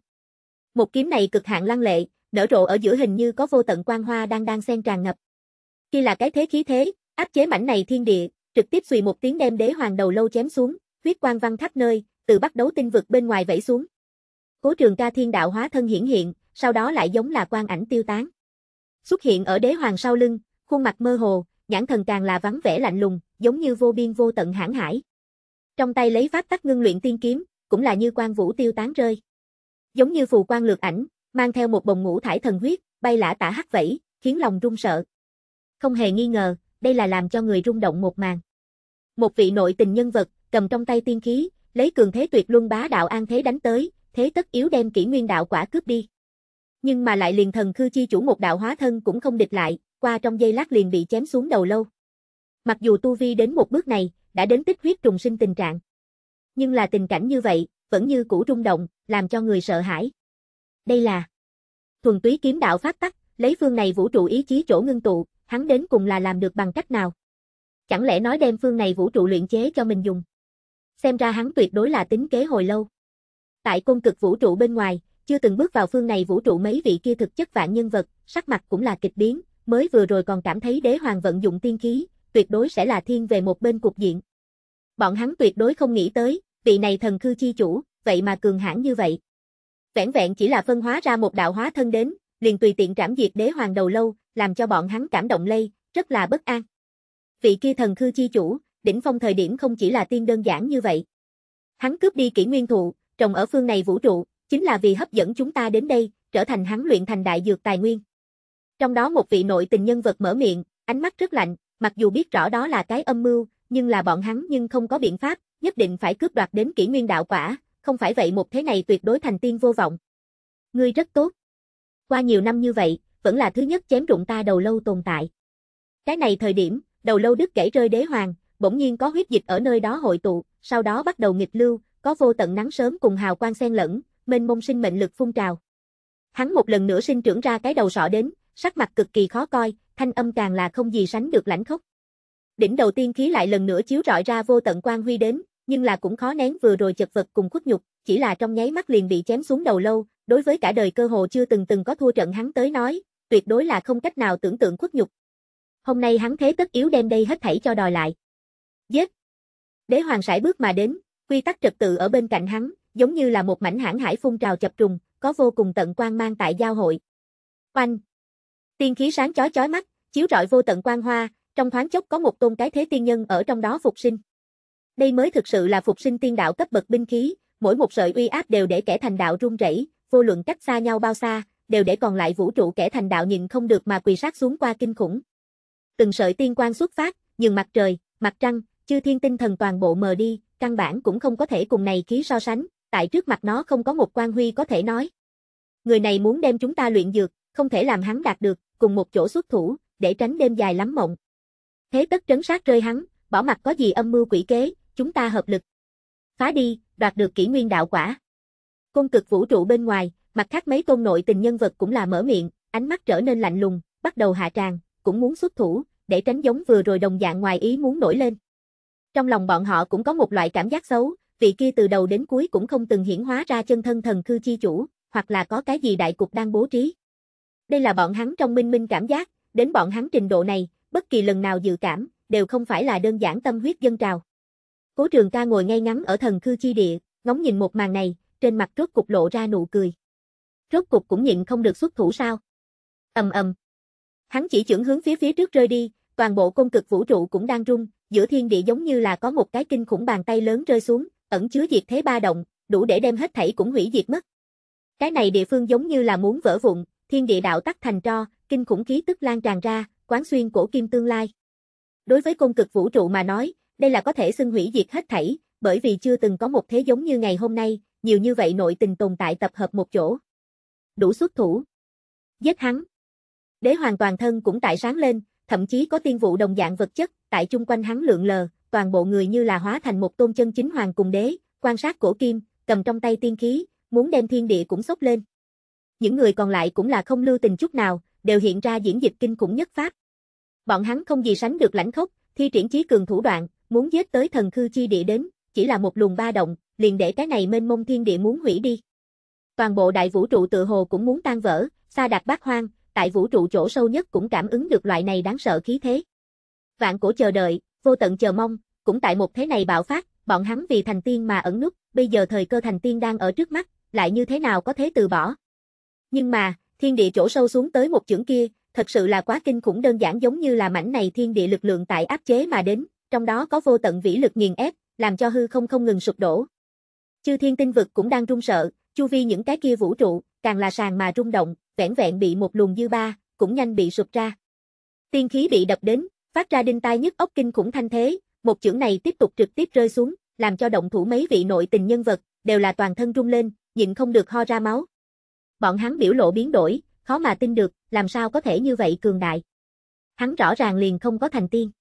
Một kiếm này cực hạn lăng lệ, nở rộ ở giữa hình như có vô tận quang hoa đang đang xen tràn ngập. Khi là cái thế khí thế, áp chế mảnh này thiên địa, trực tiếp xùy một tiếng đem đế hoàng đầu lâu chém xuống, huyết quang văng khắp nơi, từ bắt đấu tinh vực bên ngoài vẫy xuống. Cố Trường Ca thiên đạo hóa thân hiển hiện, sau đó lại giống là quang ảnh tiêu tán. Xuất hiện ở đế hoàng sau lưng, khuôn mặt mơ hồ, nhãn thần càng là vắng vẻ lạnh lùng, giống như vô biên vô tận hãn hải. Trong tay lấy pháp tắc ngưng luyện tiên kiếm, cũng là như quang vũ tiêu tán rơi. Giống như phù quang lược ảnh, mang theo một bồng ngũ thải thần huyết, bay lả tả hắc vẫy, khiến lòng run sợ. Không hề nghi ngờ, đây là làm cho người rung động một màn. Một vị nội tình nhân vật, cầm trong tay tiên khí, lấy cường thế tuyệt luân bá đạo an thế đánh tới, thế tất yếu đem kỷ nguyên đạo quả cướp đi. Nhưng mà lại liền thần khư chi chủ một đạo hóa thân cũng không địch lại, qua trong giây lát liền bị chém xuống đầu lâu. Mặc dù tu vi đến một bước này, đã đến tích huyết trùng sinh tình trạng. Nhưng là tình cảnh như vậy, vẫn như cũ rung động, làm cho người sợ hãi. Đây là thuần túy kiếm đạo phát tắc, lấy phương này vũ trụ ý chí chỗ ngưng tụ, hắn đến cùng là làm được bằng cách nào? Chẳng lẽ nói đem phương này vũ trụ luyện chế cho mình dùng? Xem ra hắn tuyệt đối là tính kế hồi lâu. Tại cung cực vũ trụ bên ngoài, chưa từng bước vào phương này vũ trụ mấy vị kia thực chất vạn nhân vật, sắc mặt cũng là kịch biến, mới vừa rồi còn cảm thấy đế hoàng vận dụng tiên khí, tuyệt đối sẽ là thiên về một bên cục diện. Bọn hắn tuyệt đối không nghĩ tới, vị này thần cư chi chủ, vậy mà cường hãn như vậy. Vẹn vẹn chỉ là phân hóa ra một đạo hóa thân đến, liền tùy tiện trảm diệt đế hoàng đầu lâu, làm cho bọn hắn cảm động lây, rất là bất an. Vị kia thần khư chi chủ, đỉnh phong thời điểm không chỉ là tiên đơn giản như vậy. Hắn cướp đi kỷ nguyên thụ, trồng ở phương này vũ trụ, chính là vì hấp dẫn chúng ta đến đây, trở thành hắn luyện thành đại dược tài nguyên. Trong đó một vị nội tình nhân vật mở miệng, ánh mắt rất lạnh, mặc dù biết rõ đó là cái âm mưu, nhưng là bọn hắn nhưng không có biện pháp, nhất định phải cướp đoạt đến kỷ nguyên đạo quả, không phải vậy một thế này tuyệt đối thành tiên vô vọng. Ngươi rất tốt. Qua nhiều năm như vậy, vẫn là thứ nhất chém rụng ta đầu lâu tồn tại. Cái này thời điểm, đầu lâu đứt gãy rơi đế hoàng, bỗng nhiên có huyết dịch ở nơi đó hội tụ, sau đó bắt đầu nghịch lưu, có vô tận nắng sớm cùng hào quang xen lẫn, mênh mông sinh mệnh lực phun trào. Hắn một lần nữa sinh trưởng ra cái đầu sọ đến, sắc mặt cực kỳ khó coi, thanh âm càng là không gì sánh được lãnh khốc. Đỉnh đầu tiên khí lại lần nữa chiếu rọi ra vô tận quang huy đến, nhưng là cũng khó nén vừa rồi chật vật cùng khuất nhục, chỉ là trong nháy mắt liền bị chém xuống đầu lâu, đối với cả đời cơ hồ chưa từng từng có thua trận hắn tới nói, tuyệt đối là không cách nào tưởng tượng khuất nhục. Hôm nay hắn thế tất yếu đem đây hết thảy cho đòi lại. Giết! Đế hoàng sải bước mà đến, quy tắc trật tự ở bên cạnh hắn, giống như là một mảnh hãng hải phun trào chập trùng, có vô cùng tận quang mang tại giao hội. Oanh! Tiên khí sáng chói chói mắt, chiếu rọi vô tận quang hoa, trong thoáng chốc có một tôn cái thế tiên nhân ở trong đó phục sinh. Đây mới thực sự là phục sinh tiên đạo cấp bậc binh khí, mỗi một sợi uy áp đều để kẻ thành đạo run rẩy, vô luận cách xa nhau bao xa, đều để còn lại vũ trụ kẻ thành đạo nhìn không được mà quỳ sát xuống qua kinh khủng. Từng sợi tiên quang xuất phát, nhường mặt trời, mặt trăng, chư thiên tinh thần toàn bộ mờ đi, căn bản cũng không có thể cùng này khí so sánh, tại trước mặt nó không có một quan huy có thể nói. Người này muốn đem chúng ta luyện dược, không thể làm hắn đạt được, cùng một chỗ xuất thủ, để tránh đêm dài lắm mộng. Thế tất trấn sát rơi hắn, bỏ mặt có gì âm mưu quỷ kế, chúng ta hợp lực. Phá đi, đoạt được kỷ nguyên đạo quả. Cung cực vũ trụ bên ngoài, mặt khác mấy tôn nội tình nhân vật cũng là mở miệng, ánh mắt trở nên lạnh lùng, bắt đầu hạ tràng, cũng muốn xuất thủ, để tránh giống vừa rồi đồng dạng ngoài ý muốn nổi lên. Trong lòng bọn họ cũng có một loại cảm giác xấu, vị kia từ đầu đến cuối cũng không từng hiển hóa ra chân thân thần khư chi chủ, hoặc là có cái gì đại cục đang bố trí. Đây là bọn hắn trong minh minh cảm giác, đến bọn hắn trình độ này, bất kỳ lần nào dự cảm, đều không phải là đơn giản tâm huyết dân trào. Cố trường ca ngồi ngay ngắn ở thần khư chi địa, ngóng nhìn một màn này, trên mặt rốt cục lộ ra nụ cười. Rốt cục cũng nhịn không được xuất thủ sao. ầm ầm. Hắn chỉ chưởng hướng phía phía trước rơi đi, toàn bộ công cực vũ trụ cũng đang rung, giữa thiên địa giống như là có một cái kinh khủng bàn tay lớn rơi xuống, ẩn chứa diệt thế ba động, đủ để đem hết thảy cũng hủy diệt mất. Cái này địa phương giống như là muốn vỡ vụn, thiên địa đạo tắc thành tro, kinh khủng khí tức lan tràn ra, quán xuyên cổ kim tương lai. Đối với công cực vũ trụ mà nói, đây là có thể xưng hủy diệt hết thảy, bởi vì chưa từng có một thế giống như ngày hôm nay, nhiều như vậy nội tình tồn tại tập hợp một chỗ. Đủ xuất thủ. Giết hắn. Đế hoàng toàn thân cũng tại sáng lên, thậm chí có tiên vụ đồng dạng vật chất, tại chung quanh hắn lượng lờ, toàn bộ người như là hóa thành một tôn chân chính hoàng cùng đế, quan sát cổ kim, cầm trong tay tiên khí, muốn đem thiên địa cũng sốc lên. Những người còn lại cũng là không lưu tình chút nào, đều hiện ra diễn dịch kinh khủng nhất pháp. Bọn hắn không gì sánh được lãnh khốc, thi triển chí cường thủ đoạn, muốn giết tới thần khư chi địa đến, chỉ là một luồng ba động, liền để cái này mênh mông thiên địa muốn hủy đi. Toàn bộ đại vũ trụ tự hồ cũng muốn tan vỡ, xa đạt bát hoang, tại vũ trụ chỗ sâu nhất cũng cảm ứng được loại này đáng sợ khí thế. Vạn cổ chờ đợi, vô tận chờ mong, cũng tại một thế này bạo phát, bọn hắn vì thành tiên mà ẩn nút, bây giờ thời cơ thành tiên đang ở trước mắt, lại như thế nào có thế từ bỏ. Nhưng mà, thiên địa chỗ sâu xuống tới một chưởng kia, thật sự là quá kinh khủng đơn giản giống như là mảnh này thiên địa lực lượng tại áp chế mà đến, trong đó có vô tận vĩ lực nghiền ép, làm cho hư không không ngừng sụp đổ. Chư thiên tinh vực cũng đang run sợ, chu vi những cái kia vũ trụ, càng là sàn mà rung động, vẻn vẹn bị một luồng dư ba, cũng nhanh bị sụp ra. Tiên khí bị đập đến, phát ra đinh tai nhức ốc kinh khủng thanh thế, một chưởng này tiếp tục trực tiếp rơi xuống, làm cho động thủ mấy vị nội tình nhân vật, đều là toàn thân rung lên, nhịn không được ho ra máu. Bọn hắn biểu lộ biến đổi, khó mà tin được, làm sao có thể như vậy cường đại. Hắn rõ ràng liền không có thành tiên.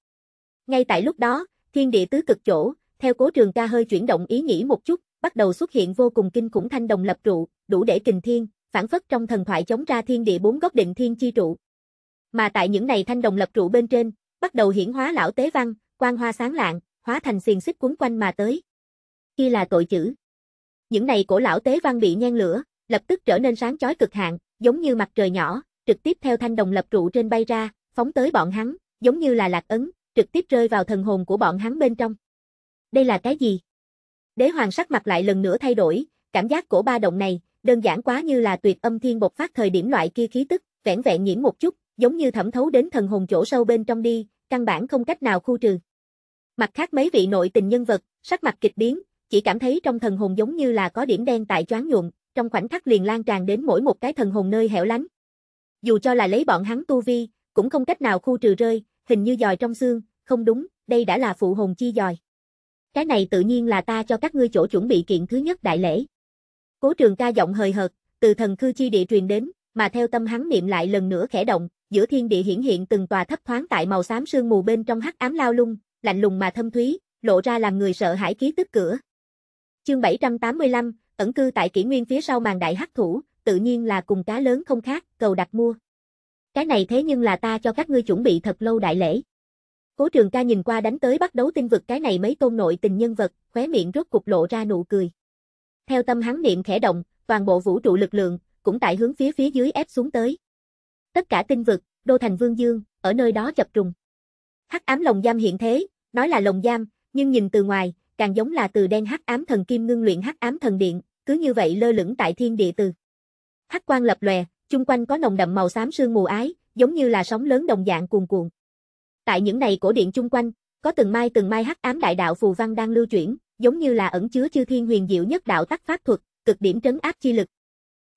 Ngay tại lúc đó, thiên địa tứ cực chỗ, theo cố trường ca hơi chuyển động ý nghĩ một chút, bắt đầu xuất hiện vô cùng kinh khủng thanh đồng lập trụ, đủ để kình thiên, phản phất trong thần thoại chống ra thiên địa bốn góc định thiên chi trụ. Mà tại những này thanh đồng lập trụ bên trên, bắt đầu hiển hóa lão tế văn, quang hoa sáng lạng, hóa thành xiềng xích cuốn quanh mà tới. khi là tội chữ. Những này cổ lão tế văn bị nhen lửa, lập tức trở nên sáng chói cực hạn, giống như mặt trời nhỏ, trực tiếp theo thanh đồng lập trụ trên bay ra, phóng tới bọn hắn, giống như là lạc ấn, trực tiếp rơi vào thần hồn của bọn hắn bên trong. Đây là cái gì? Đế hoàng sắc mặt lại lần nữa thay đổi, cảm giác cổ ba động này, đơn giản quá như là tuyệt âm thiên bộc phát thời điểm loại kia khí tức, vẻn vẹn nhiễm một chút, giống như thẩm thấu đến thần hồn chỗ sâu bên trong đi, căn bản không cách nào khu trừ. Mặt khác mấy vị nội tình nhân vật, sắc mặt kịch biến, chỉ cảm thấy trong thần hồn giống như là có điểm đen tại choáng nhuộm, trong khoảnh khắc liền lan tràn đến mỗi một cái thần hồn nơi hẻo lánh. Dù cho là lấy bọn hắn tu vi, cũng không cách nào khu trừ rơi, hình như dòi trong xương, không đúng, đây đã là phụ hồn chi dòi. Cái này tự nhiên là ta cho các ngươi chỗ chuẩn bị kiện thứ nhất đại lễ. Cố trường ca giọng hời hợt, từ thần khư chi địa truyền đến, mà theo tâm hắn niệm lại lần nữa khẽ động, giữa thiên địa hiển hiện từng tòa thấp thoáng tại màu xám sương mù bên trong hắc ám lao lung, lạnh lùng mà thâm thúy, lộ ra làm người sợ hãi ký tức cửa. Chương 785, ẩn cư tại kỷ nguyên phía sau màn đại hắc thủ, tự nhiên là cùng cá lớn không khác, cầu đặt mua. Cái này thế nhưng là ta cho các ngươi chuẩn bị thật lâu đại lễ. Cố trường ca nhìn qua đánh tới bắt đấu tinh vực cái này mấy tôn nội tình nhân vật, khóe miệng rốt cục lộ ra nụ cười. Theo tâm hắn niệm khẽ động, toàn bộ vũ trụ lực lượng, cũng tại hướng phía phía dưới ép xuống tới. Tất cả tinh vực, đô thành vương dương, ở nơi đó chập trùng. Hắc ám lồng giam hiện thế, nói là lồng giam, nhưng nhìn từ ngoài, càng giống là từ đen hắc ám thần kim ngưng luyện hắc ám thần điện, cứ như vậy lơ lửng tại thiên địa từ. Hắc quang lập lòe, chung quanh có nồng đậm màu xám sương mù ái, giống như là sóng lớn đồng dạng cuồn cuộn. Tại những này cổ điện chung quanh, có từng mai từng mai hắc ám đại đạo phù văn đang lưu chuyển, giống như là ẩn chứa chư thiên huyền diệu nhất đạo tắc pháp thuật, cực điểm trấn áp chi lực.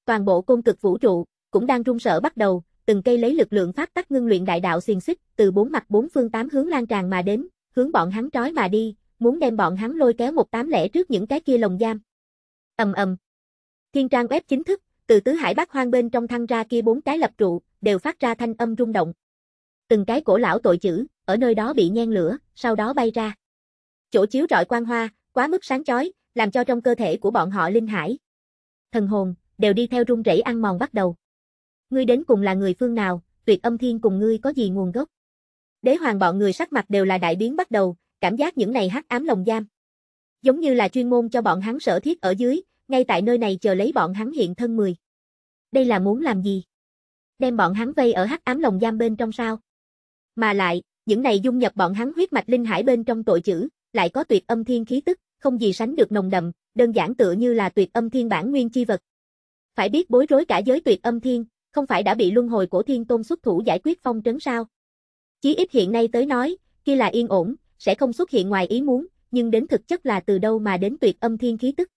Toàn bộ công cực vũ trụ cũng đang rung sợ bắt đầu, từng cây lấy lực lượng pháp tắc ngưng luyện đại đạo xiềng xích, từ bốn mặt bốn phương tám hướng lan tràn mà đến, hướng bọn hắn trói mà đi, muốn đem bọn hắn lôi kéo một tám lẻ trước những cái kia lồng giam. Ầm ầm. Thiên trang web chính thức, từ tứ hải bát hoang bên trong thăng ra kia bốn cái lập trụ, đều phát ra thanh âm rung động. Từng cái cổ lão tội chữ, ở nơi đó bị nhen lửa, sau đó bay ra. Chỗ chiếu rọi quang hoa, quá mức sáng chói, làm cho trong cơ thể của bọn họ linh hải. Thần hồn, đều đi theo rung rẩy ăn mòn bắt đầu. Ngươi đến cùng là người phương nào, tuyệt âm thiên cùng ngươi có gì nguồn gốc? Đế hoàng bọn người sắc mặt đều là đại biến bắt đầu, cảm giác những này hắc ám lồng giam. Giống như là chuyên môn cho bọn hắn sở thiết ở dưới, ngay tại nơi này chờ lấy bọn hắn hiện thân mười. Đây là muốn làm gì? Đem bọn hắn vây ở hắc ám lồng giam bên trong sao? Mà lại, những này dung nhập bọn hắn huyết mạch linh hải bên trong tội chữ, lại có tuyệt âm thiên khí tức, không gì sánh được nồng đậm, đơn giản tựa như là tuyệt âm thiên bản nguyên chi vật. Phải biết bối rối cả giới tuyệt âm thiên, không phải đã bị luân hồi của thiên tôn xuất thủ giải quyết phong trấn sao? Chí ít hiện nay tới nói, kia là yên ổn, sẽ không xuất hiện ngoài ý muốn, nhưng đến thực chất là từ đâu mà đến tuyệt âm thiên khí tức.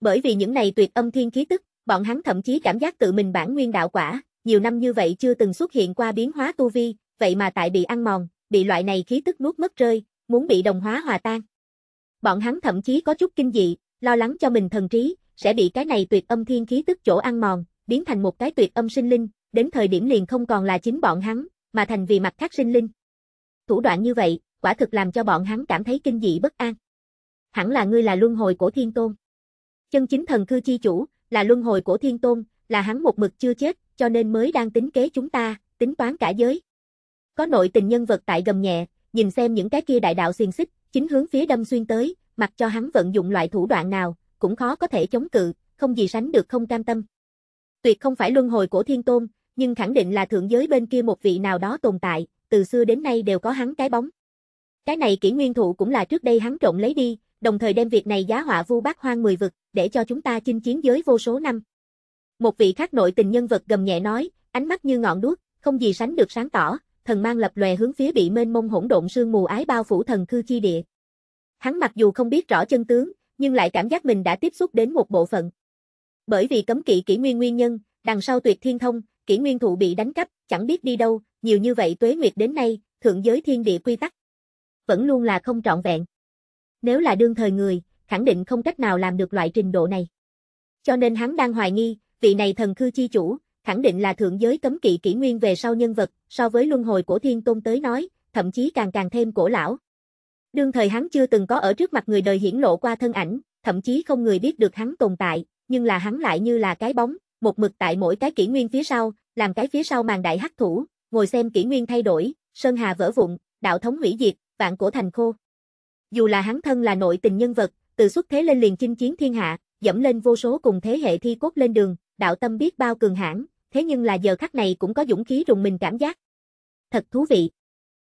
Bởi vì những này tuyệt âm thiên khí tức, bọn hắn thậm chí cảm giác tự mình bản nguyên đạo quả, nhiều năm như vậy chưa từng xuất hiện qua biến hóa tu vi, vậy mà tại bị ăn mòn, bị loại này khí tức nuốt mất rơi, muốn bị đồng hóa hòa tan. Bọn hắn thậm chí có chút kinh dị, lo lắng cho mình thần trí, sẽ bị cái này tuyệt âm thiên khí tức chỗ ăn mòn, biến thành một cái tuyệt âm sinh linh, đến thời điểm liền không còn là chính bọn hắn, mà thành vì mặt khác sinh linh. Thủ đoạn như vậy, quả thực làm cho bọn hắn cảm thấy kinh dị bất an. Hẳn là ngươi là luân hồi của thiên tôn. Chân chính thần cư chi chủ, là luân hồi của thiên tôn, là hắn một mực chưa chết, cho nên mới đang tính kế chúng ta, tính toán cả giới. Có nội tình nhân vật tại gầm nhẹ, nhìn xem những cái kia đại đạo xiên xích, chính hướng phía đâm xuyên tới, mặc cho hắn vận dụng loại thủ đoạn nào, cũng khó có thể chống cự, không gì sánh được không cam tâm. Tuyệt không phải luân hồi của thiên tôn, nhưng khẳng định là thượng giới bên kia một vị nào đó tồn tại, từ xưa đến nay đều có hắn cái bóng. Cái này kỷ nguyên thụ cũng là trước đây hắn trộn lấy đi, đồng thời đem việc này giá họa vu bát hoang mười vực, để cho chúng ta chinh chiến giới vô số năm. Một vị khác nội tình nhân vật gầm nhẹ nói, ánh mắt như ngọn đuốc, không gì sánh được sáng tỏ, thần mang lập lòe hướng phía bị mênh mông hỗn độn sương mù ái bao phủ thần cư chi địa. Hắn mặc dù không biết rõ chân tướng, nhưng lại cảm giác mình đã tiếp xúc đến một bộ phận. Bởi vì cấm kỵ kỷ nguyên nguyên nhân, đằng sau tuyệt thiên thông, kỷ nguyên thụ bị đánh cắp, chẳng biết đi đâu, nhiều như vậy tuế nguyệt đến nay, thượng giới thiên địa quy tắc. Vẫn luôn là không trọn vẹn. Nếu là đương thời người, khẳng định không cách nào làm được loại trình độ này. Cho nên hắn đang hoài nghi, vị này thần khư chi chủ, khẳng định là thượng giới cấm kỵ kỷ nguyên về sau nhân vật, so với luân hồi của thiên tôn tới nói, thậm chí càng càng thêm cổ lão. Đương thời hắn chưa từng có ở trước mặt người đời hiển lộ qua thân ảnh, thậm chí không người biết được hắn tồn tại, nhưng là hắn lại như là cái bóng, một mực tại mỗi cái kỷ nguyên phía sau, làm cái phía sau màn đại hắc thủ, ngồi xem kỷ nguyên thay đổi, sơn hà vỡ vụn, đạo thống hủy diệt, vạn cổ thành khô. Dù là hắn thân là nội tình nhân vật, từ xuất thế lên liền chinh chiến thiên hạ, dẫm lên vô số cùng thế hệ thi cốt lên đường, đạo tâm biết bao cường hãn, thế nhưng là giờ khắc này cũng có dũng khí rùng mình cảm giác. Thật thú vị.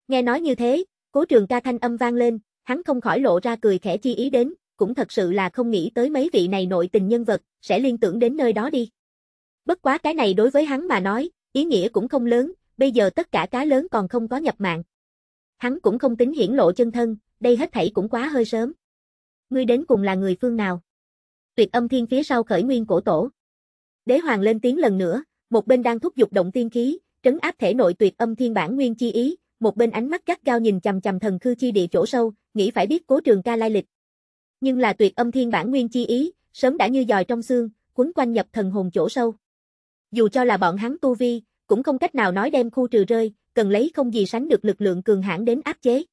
Nghe nói như thế, cố trường ca thanh âm vang lên, hắn không khỏi lộ ra cười khẽ chi ý đến, cũng thật sự là không nghĩ tới mấy vị này nội tình nhân vật, sẽ liên tưởng đến nơi đó đi. Bất quá cái này đối với hắn mà nói, ý nghĩa cũng không lớn, bây giờ tất cả cá lớn còn không có nhập mạng. Hắn cũng không tính hiển lộ chân thân, đây hết thảy cũng quá hơi sớm. Ngươi đến cùng là người phương nào? Tuyệt âm thiên phía sau khởi nguyên cổ tổ. Đế hoàng lên tiếng lần nữa, một bên đang thúc giục động tiên khí, trấn áp thể nội tuyệt âm thiên bản nguyên chi ý, một bên ánh mắt gắt gao nhìn chằm chằm thần khư chi địa chỗ sâu, nghĩ phải biết cố trường ca lai lịch. Nhưng là tuyệt âm thiên bản nguyên chi ý, sớm đã như dòi trong xương, quấn quanh nhập thần hồn chỗ sâu. Dù cho là bọn hắn tu vi, cũng không cách nào nói đem khu trừ rơi, cần lấy không gì sánh được lực lượng cường hãn đến áp chế.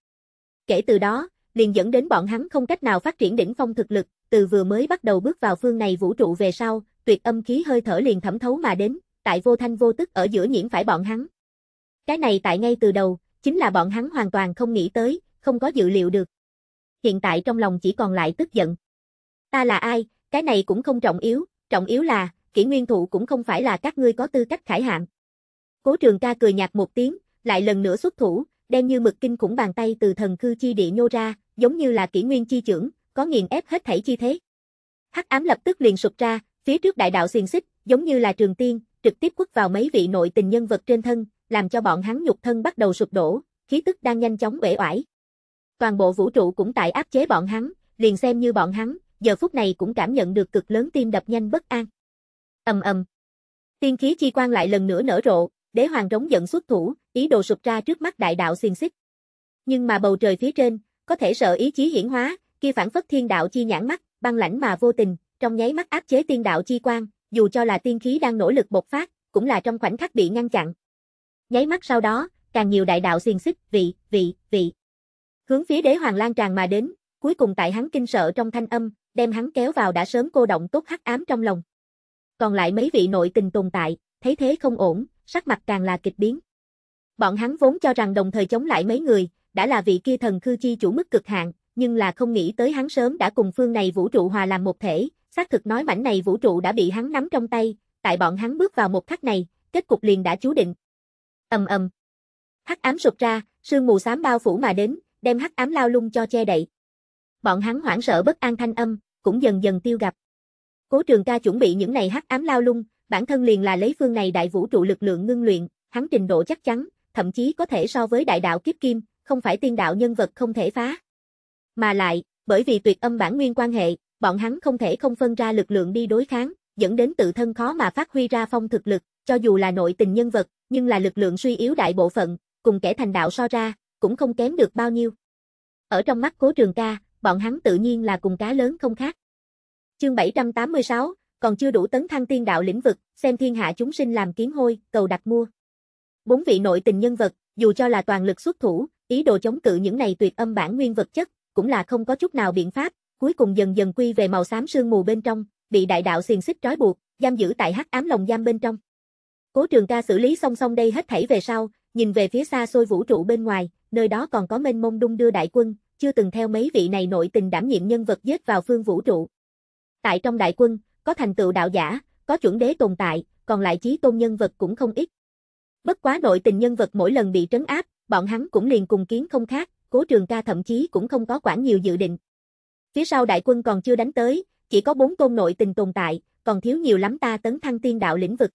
Kể từ đó, liền dẫn đến bọn hắn không cách nào phát triển đỉnh phong thực lực, từ vừa mới bắt đầu bước vào phương này vũ trụ về sau, tuyệt âm khí hơi thở liền thẩm thấu mà đến, tại vô thanh vô tức ở giữa nhiễm phải bọn hắn. Cái này tại ngay từ đầu, chính là bọn hắn hoàn toàn không nghĩ tới, không có dự liệu được. Hiện tại trong lòng chỉ còn lại tức giận. Ta là ai, cái này cũng không trọng yếu, trọng yếu là, kỷ nguyên thụ cũng không phải là các ngươi có tư cách khải hạn. Cố trường ca cười nhạt một tiếng, lại lần nữa xuất thủ, đem như mực kinh khủng bàn tay từ thần khư chi địa nhô ra, giống như là kỷ nguyên chi trưởng, có nghiền ép hết thảy chi thế. Hắc ám lập tức liền sụp ra, phía trước đại đạo xiềng xích, giống như là trường tiên, trực tiếp quất vào mấy vị nội tình nhân vật trên thân, làm cho bọn hắn nhục thân bắt đầu sụp đổ, khí tức đang nhanh chóng uể oải. Toàn bộ vũ trụ cũng tại áp chế bọn hắn, liền xem như bọn hắn, giờ phút này cũng cảm nhận được cực lớn tim đập nhanh bất an. Ầm ầm. Tiên khí chi quang lại lần nữa nở rộ, đế hoàng rống giận xuất thủ, ý đồ sụp ra trước mắt đại đạo xiên xích. Nhưng mà bầu trời phía trên, có thể sợ ý chí hiển hóa, kia phản phất thiên đạo chi nhãn mắt, băng lãnh mà vô tình, trong nháy mắt áp chế tiên đạo chi quang, dù cho là tiên khí đang nỗ lực bộc phát, cũng là trong khoảnh khắc bị ngăn chặn. Nháy mắt sau đó, càng nhiều đại đạo xiên xích, vị, vị, vị. Hướng phía đế hoàng lan tràn mà đến, cuối cùng tại hắn kinh sợ trong thanh âm, đem hắn kéo vào đã sớm cô động tốt hắc ám trong lòng. Còn lại mấy vị nội tình tồn tại, thấy thế không ổn, sắc mặt càng là kịch biến. Bọn hắn vốn cho rằng đồng thời chống lại mấy người, đã là vị kia thần khư chi chủ mức cực hạn, nhưng là không nghĩ tới hắn sớm đã cùng phương này vũ trụ hòa làm một thể, xác thực nói mảnh này vũ trụ đã bị hắn nắm trong tay, tại bọn hắn bước vào một khắc này, kết cục liền đã chú định. Ầm ầm. Hắc ám sụp ra, sương mù xám bao phủ mà đến, đem hắc ám lao lung cho che đậy. Bọn hắn hoảng sợ bất an thanh âm, cũng dần dần tiêu gặp. Cố Trường Ca chuẩn bị những này hắc ám lao lung, bản thân liền là lấy phương này đại vũ trụ lực lượng ngưng luyện, hắn trình độ chắc chắn, thậm chí có thể so với đại đạo kiếp kim, không phải tiên đạo nhân vật không thể phá. Mà lại, bởi vì tuyệt âm bản nguyên quan hệ, bọn hắn không thể không phân ra lực lượng đi đối kháng, dẫn đến tự thân khó mà phát huy ra phong thực lực, cho dù là nội tình nhân vật, nhưng là lực lượng suy yếu đại bộ phận, cùng kẻ thành đạo so ra, cũng không kém được bao nhiêu. Ở trong mắt cố trường ca, bọn hắn tự nhiên là cùng cá lớn không khác. Chương 786, còn chưa đủ tấn thăng tiên đạo lĩnh vực, xem thiên hạ chúng sinh làm kiến hôi, cầu đặt mua. Bốn vị nội tình nhân vật, dù cho là toàn lực xuất thủ, ý đồ chống cự những này tuyệt âm bản nguyên vật chất, cũng là không có chút nào biện pháp, cuối cùng dần dần quy về màu xám sương mù bên trong, bị đại đạo xiềng xích trói buộc, giam giữ tại hắc ám lồng giam bên trong. Cố Trường Ca xử lý song song đây hết thảy về sau, nhìn về phía xa xôi vũ trụ bên ngoài, nơi đó còn có mênh mông đung đưa đại quân, chưa từng theo mấy vị này nội tình đảm nhiệm nhân vật giết vào phương vũ trụ. Tại trong đại quân, có thành tựu đạo giả, có chuẩn đế tồn tại, còn lại chí tôn nhân vật cũng không ít. Bất quá nội tình nhân vật mỗi lần bị trấn áp, bọn hắn cũng liền cùng kiến không khác, cố trường ca thậm chí cũng không có quản nhiều dự định. Phía sau đại quân còn chưa đánh tới, chỉ có bốn tôn nội tình tồn tại, còn thiếu nhiều lắm ta tấn thăng tiên đạo lĩnh vực.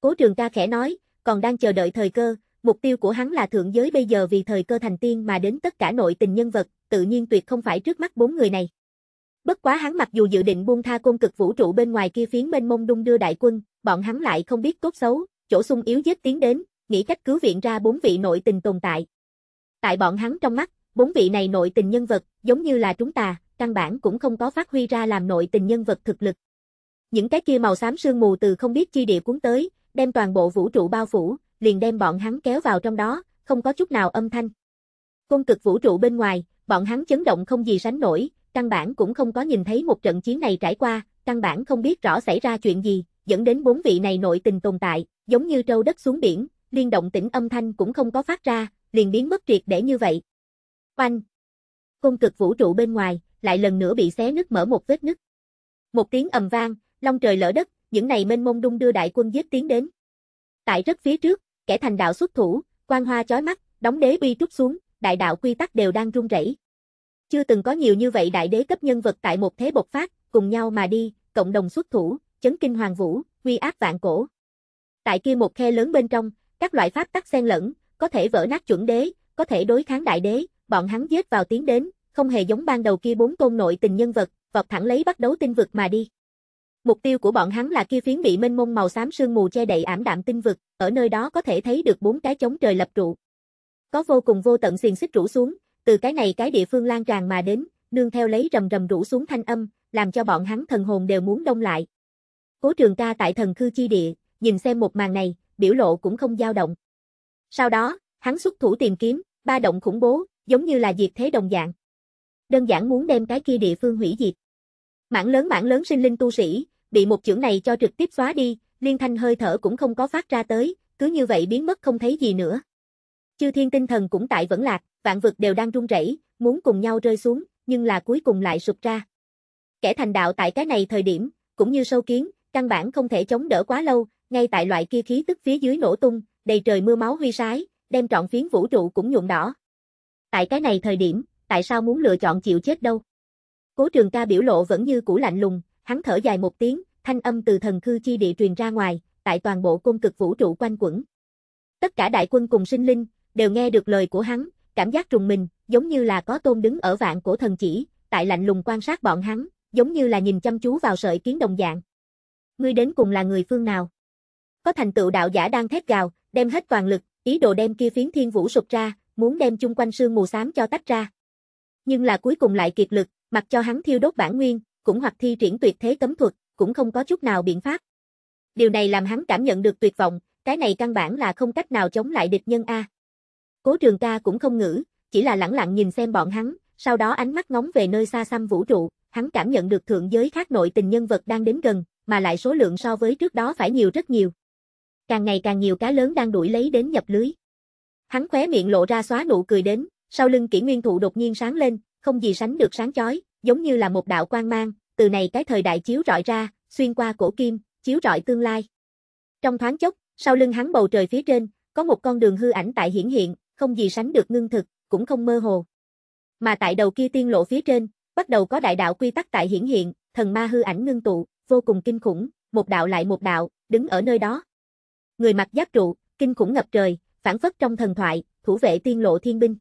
Cố trường ca khẽ nói, còn đang chờ đợi thời cơ, mục tiêu của hắn là thượng giới bây giờ vì thời cơ thành tiên mà đến tất cả nội tình nhân vật, tự nhiên tuyệt không phải trước mắt bốn người này. Bất quá hắn mặc dù dự định buông tha côn cực vũ trụ bên ngoài kia phiến bên mông đung đưa đại quân, bọn hắn lại không biết tốt xấu, chỗ sung yếu giết tiến đến, nghĩ cách cứu viện ra bốn vị nội tình tồn tại. Tại bọn hắn trong mắt, bốn vị này nội tình nhân vật, giống như là chúng ta, căn bản cũng không có phát huy ra làm nội tình nhân vật thực lực. Những cái kia màu xám sương mù từ không biết chi địa cuốn tới, đem toàn bộ vũ trụ bao phủ, liền đem bọn hắn kéo vào trong đó, không có chút nào âm thanh. Cung cực vũ trụ bên ngoài, bọn hắn chấn động không gì sánh nổi, căn bản cũng không có nhìn thấy một trận chiến này trải qua, căn bản không biết rõ xảy ra chuyện gì, dẫn đến bốn vị này nội tình tồn tại, giống như trâu đất xuống biển, liên động tĩnh âm thanh cũng không có phát ra, liền biến mất triệt để như vậy. Oanh! Cung cực vũ trụ bên ngoài, lại lần nữa bị xé nứt mở một vết nứt. Một tiếng ầm vang, long trời lỡ đất, những này mênh mông đung đưa đại quân giết tiến đến. Tại rất phía trước, kẻ thành đạo xuất thủ, quang hoa chói mắt, đóng đế uy trút xuống, đại đạo quy tắc đều đang rung rẩy. Chưa từng có nhiều như vậy đại đế cấp nhân vật tại một thế bộc phát, cùng nhau mà đi, cộng đồng xuất thủ, chấn kinh hoàng vũ, uy áp vạn cổ. Tại kia một khe lớn bên trong, các loại pháp tắc xen lẫn, có thể vỡ nát chuẩn đế, có thể đối kháng đại đế, bọn hắn giết vào tiến đến, không hề giống ban đầu kia bốn tôn nội tình nhân vật, vọt thẳng lấy bắt đấu tinh vực mà đi. Mục tiêu của bọn hắn là kia phiến bị mênh mông màu xám sương mù che đậy ảm đạm tinh vực, ở nơi đó có thể thấy được bốn cái chống trời lập trụ. Có vô cùng vô tận xiềng xích rủ xuống, từ cái này cái địa phương lan tràn mà đến, nương theo lấy rầm rầm rủ xuống thanh âm, làm cho bọn hắn thần hồn đều muốn đông lại. Cố Trường Ca tại thần khư chi địa, nhìn xem một màn này, biểu lộ cũng không dao động. Sau đó, hắn xuất thủ tìm kiếm, ba động khủng bố, giống như là diệt thế đồng dạng. Đơn giản muốn đem cái kia địa phương hủy diệt. Mảng lớn mảng lớn sinh linh tu sĩ, bị một chưởng này cho trực tiếp xóa đi, liên thanh hơi thở cũng không có phát ra tới, cứ như vậy biến mất không thấy gì nữa. Chư thiên tinh thần cũng tại vẫn lạc, vạn vực đều đang rung rẩy, muốn cùng nhau rơi xuống, nhưng là cuối cùng lại sụp ra. Kẻ thành đạo tại cái này thời điểm, cũng như sâu kiến, căn bản không thể chống đỡ quá lâu, ngay tại loại kia khí tức phía dưới nổ tung, đầy trời mưa máu huy sái, đem trọn phiến vũ trụ cũng nhuộm đỏ. Tại cái này thời điểm, tại sao muốn lựa chọn chịu chết đâu? Cố Trường Ca biểu lộ vẫn như cũ lạnh lùng, hắn thở dài một tiếng, thanh âm từ thần khư chi địa truyền ra ngoài, tại toàn bộ cung cực vũ trụ quanh quẩn. Tất cả đại quân cùng sinh linh, đều nghe được lời của hắn, cảm giác trùng mình, giống như là có tôn đứng ở vạn cổ thần chỉ, tại lạnh lùng quan sát bọn hắn, giống như là nhìn chăm chú vào sợi kiến đồng dạng. Ngươi đến cùng là người phương nào? Có thành tựu đạo giả đang thét gào, đem hết toàn lực, ý đồ đem kia phiến thiên vũ sụp ra, muốn đem chung quanh sương mù xám cho tách ra. Nhưng là cuối cùng lại kiệt lực, mặc cho hắn thiêu đốt bản nguyên, cũng hoặc thi triển tuyệt thế cấm thuật, cũng không có chút nào biện pháp. Điều này làm hắn cảm nhận được tuyệt vọng, cái này căn bản là không cách nào chống lại địch nhân A. Cố trường ca cũng không ngữ, chỉ là lẳng lặng nhìn xem bọn hắn, sau đó ánh mắt ngóng về nơi xa xăm vũ trụ, hắn cảm nhận được thượng giới khác nội tình nhân vật đang đến gần, mà lại số lượng so với trước đó phải nhiều rất nhiều. Càng ngày càng nhiều cá lớn đang đuổi lấy đến nhập lưới. Hắn khóe miệng lộ ra xóa nụ cười đến, sau lưng kỷ nguyên thụ đột nhiên sáng lên, không gì sánh được sáng chói, giống như là một đạo quang mang, từ này cái thời đại chiếu rọi ra, xuyên qua cổ kim, chiếu rọi tương lai. Trong thoáng chốc, sau lưng hắn bầu trời phía trên, có một con đường hư ảnh tại hiển hiện, không gì sánh được ngưng thực, cũng không mơ hồ. Mà tại đầu kia tiên lộ phía trên, bắt đầu có đại đạo quy tắc tại hiển hiện, thần ma hư ảnh ngưng tụ, vô cùng kinh khủng, một đạo lại một đạo, đứng ở nơi đó. Người mặc giáp trụ, kinh khủng ngập trời, phản phất trong thần thoại, thủ vệ tiên lộ thiên binh.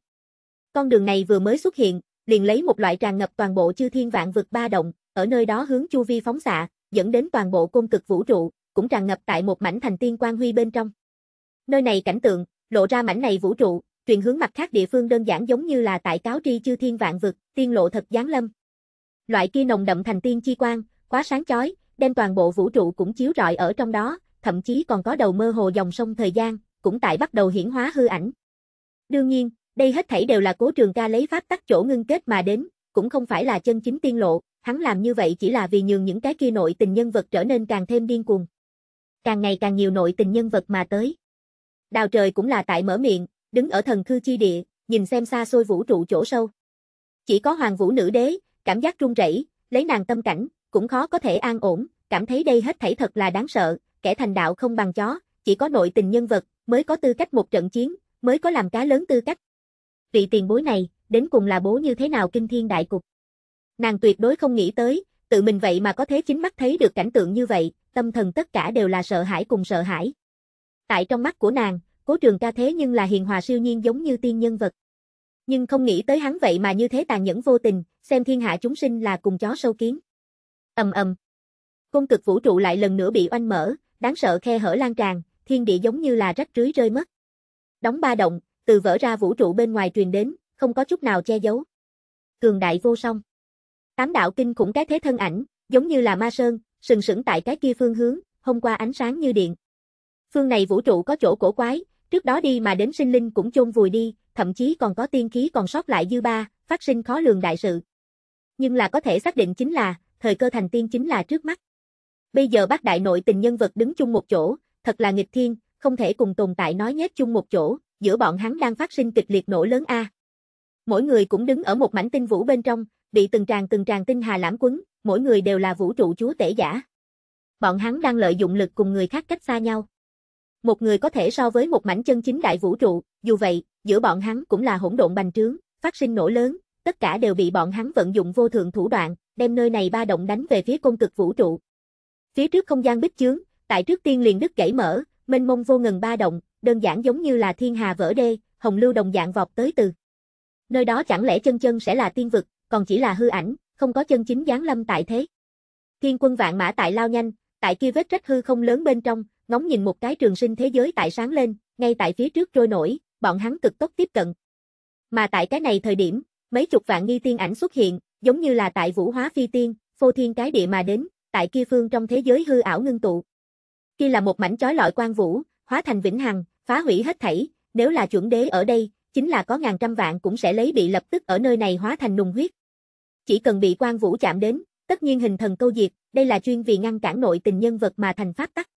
Con đường này vừa mới xuất hiện, liền lấy một loại tràn ngập toàn bộ chư thiên vạn vực ba động, ở nơi đó hướng chu vi phóng xạ, dẫn đến toàn bộ côn cực vũ trụ, cũng tràn ngập tại một mảnh thành tiên quang huy bên trong. Nơi này cảnh tượng, lộ ra mảnh này vũ trụ, truyền hướng mặt khác địa phương đơn giản giống như là tại cáo tri chư thiên vạn vực, tiên lộ thật giáng lâm. Loại kia nồng đậm thành tiên chi quang, quá sáng chói, đem toàn bộ vũ trụ cũng chiếu rọi ở trong đó, thậm chí còn có đầu mơ hồ dòng sông thời gian, cũng tại bắt đầu hiển hóa hư ảnh. Đương nhiên, đây hết thảy đều là cố trường ca lấy pháp tắc chỗ ngưng kết mà đến, cũng không phải là chân chính tiên lộ, hắn làm như vậy chỉ là vì nhường những cái kia nội tình nhân vật trở nên càng thêm điên cuồng. Càng ngày càng nhiều nội tình nhân vật mà tới. Đào trời cũng là tại mở miệng, đứng ở thần khư chi địa, nhìn xem xa xôi vũ trụ chỗ sâu. Chỉ có hoàng vũ nữ đế, cảm giác run rẩy, lấy nàng tâm cảnh, cũng khó có thể an ổn, cảm thấy đây hết thảy thật là đáng sợ, kẻ thành đạo không bằng chó, chỉ có nội tình nhân vật, mới có tư cách một trận chiến, mới có làm cá lớn tư cách. Vị tiền bối này, đến cùng là bố như thế nào kinh thiên đại cục. Nàng tuyệt đối không nghĩ tới, tự mình vậy mà có thế chính mắt thấy được cảnh tượng như vậy, tâm thần tất cả đều là sợ hãi cùng sợ hãi. Tại trong mắt của nàng, cố trường ca thế nhưng là hiền hòa siêu nhiên giống như tiên nhân vật. Nhưng không nghĩ tới hắn vậy mà như thế tàn nhẫn vô tình, xem thiên hạ chúng sinh là cùng chó sâu kiến. ầm ầm. Cung cực vũ trụ lại lần nữa bị oanh mở, đáng sợ khe hở lan tràn, thiên địa giống như là rách rưới rơi mất. Đóng ba động, từ vỡ ra vũ trụ bên ngoài truyền đến, không có chút nào che giấu. Cường đại vô song. Tám đạo kinh khủng cái thế thân ảnh, giống như là ma sơn, sừng sững tại cái kia phương hướng, hôm qua ánh sáng như điện. Phương này vũ trụ có chỗ cổ quái, trước đó đi mà đến sinh linh cũng chôn vùi đi, thậm chí còn có tiên khí còn sót lại dư ba, phát sinh khó lường đại sự. Nhưng là có thể xác định chính là, thời cơ thành tiên chính là trước mắt. Bây giờ bác đại nội tình nhân vật đứng chung một chỗ, thật là nghịch thiên, không thể cùng tồn tại nói nhét chung một chỗ, giữa bọn hắn đang phát sinh kịch liệt nổ lớn a. Mỗi người cũng đứng ở một mảnh tinh vũ bên trong, bị từng tràng từng tràng tinh hà lãm quấn, mỗi người đều là vũ trụ chúa tể giả. Bọn hắn đang lợi dụng lực cùng người khác cách xa nhau. Một người có thể so với một mảnh chân chính đại vũ trụ, dù vậy, giữa bọn hắn cũng là hỗn độn bành trướng, phát sinh nổ lớn, tất cả đều bị bọn hắn vận dụng vô thượng thủ đoạn, đem nơi này ba động đánh về phía cung cực vũ trụ. Phía trước không gian bích chướng, tại trước tiên liền đứt gãy mở, mênh mông vô ngần ba động, đơn giản giống như là thiên hà vỡ đê, hồng lưu đồng dạng vọt tới từ. Nơi đó chẳng lẽ chân chân sẽ là tiên vực, còn chỉ là hư ảnh, không có chân chính giáng lâm tại thế. Thiên quân vạn mã tại lao nhanh, tại kia vết rách hư không lớn bên trong, ngóng nhìn một cái trường sinh thế giới tại sáng lên, ngay tại phía trước trôi nổi, bọn hắn cực tốc tiếp cận. Mà tại cái này thời điểm, mấy chục vạn nghi tiên ảnh xuất hiện, giống như là tại vũ hóa phi tiên, phô thiên cái địa mà đến, tại kia phương trong thế giới hư ảo ngưng tụ. Kia là một mảnh chói lọi quang vũ, hóa thành vĩnh hằng, phá hủy hết thảy, nếu là chuẩn đế ở đây, chính là có ngàn trăm vạn cũng sẽ lấy bị lập tức ở nơi này hóa thành nùng huyết. Chỉ cần bị quan vũ chạm đến, tất nhiên hình thần câu diệt, đây là chuyên vì ngăn cản nội tình nhân vật mà thành pháp tắc.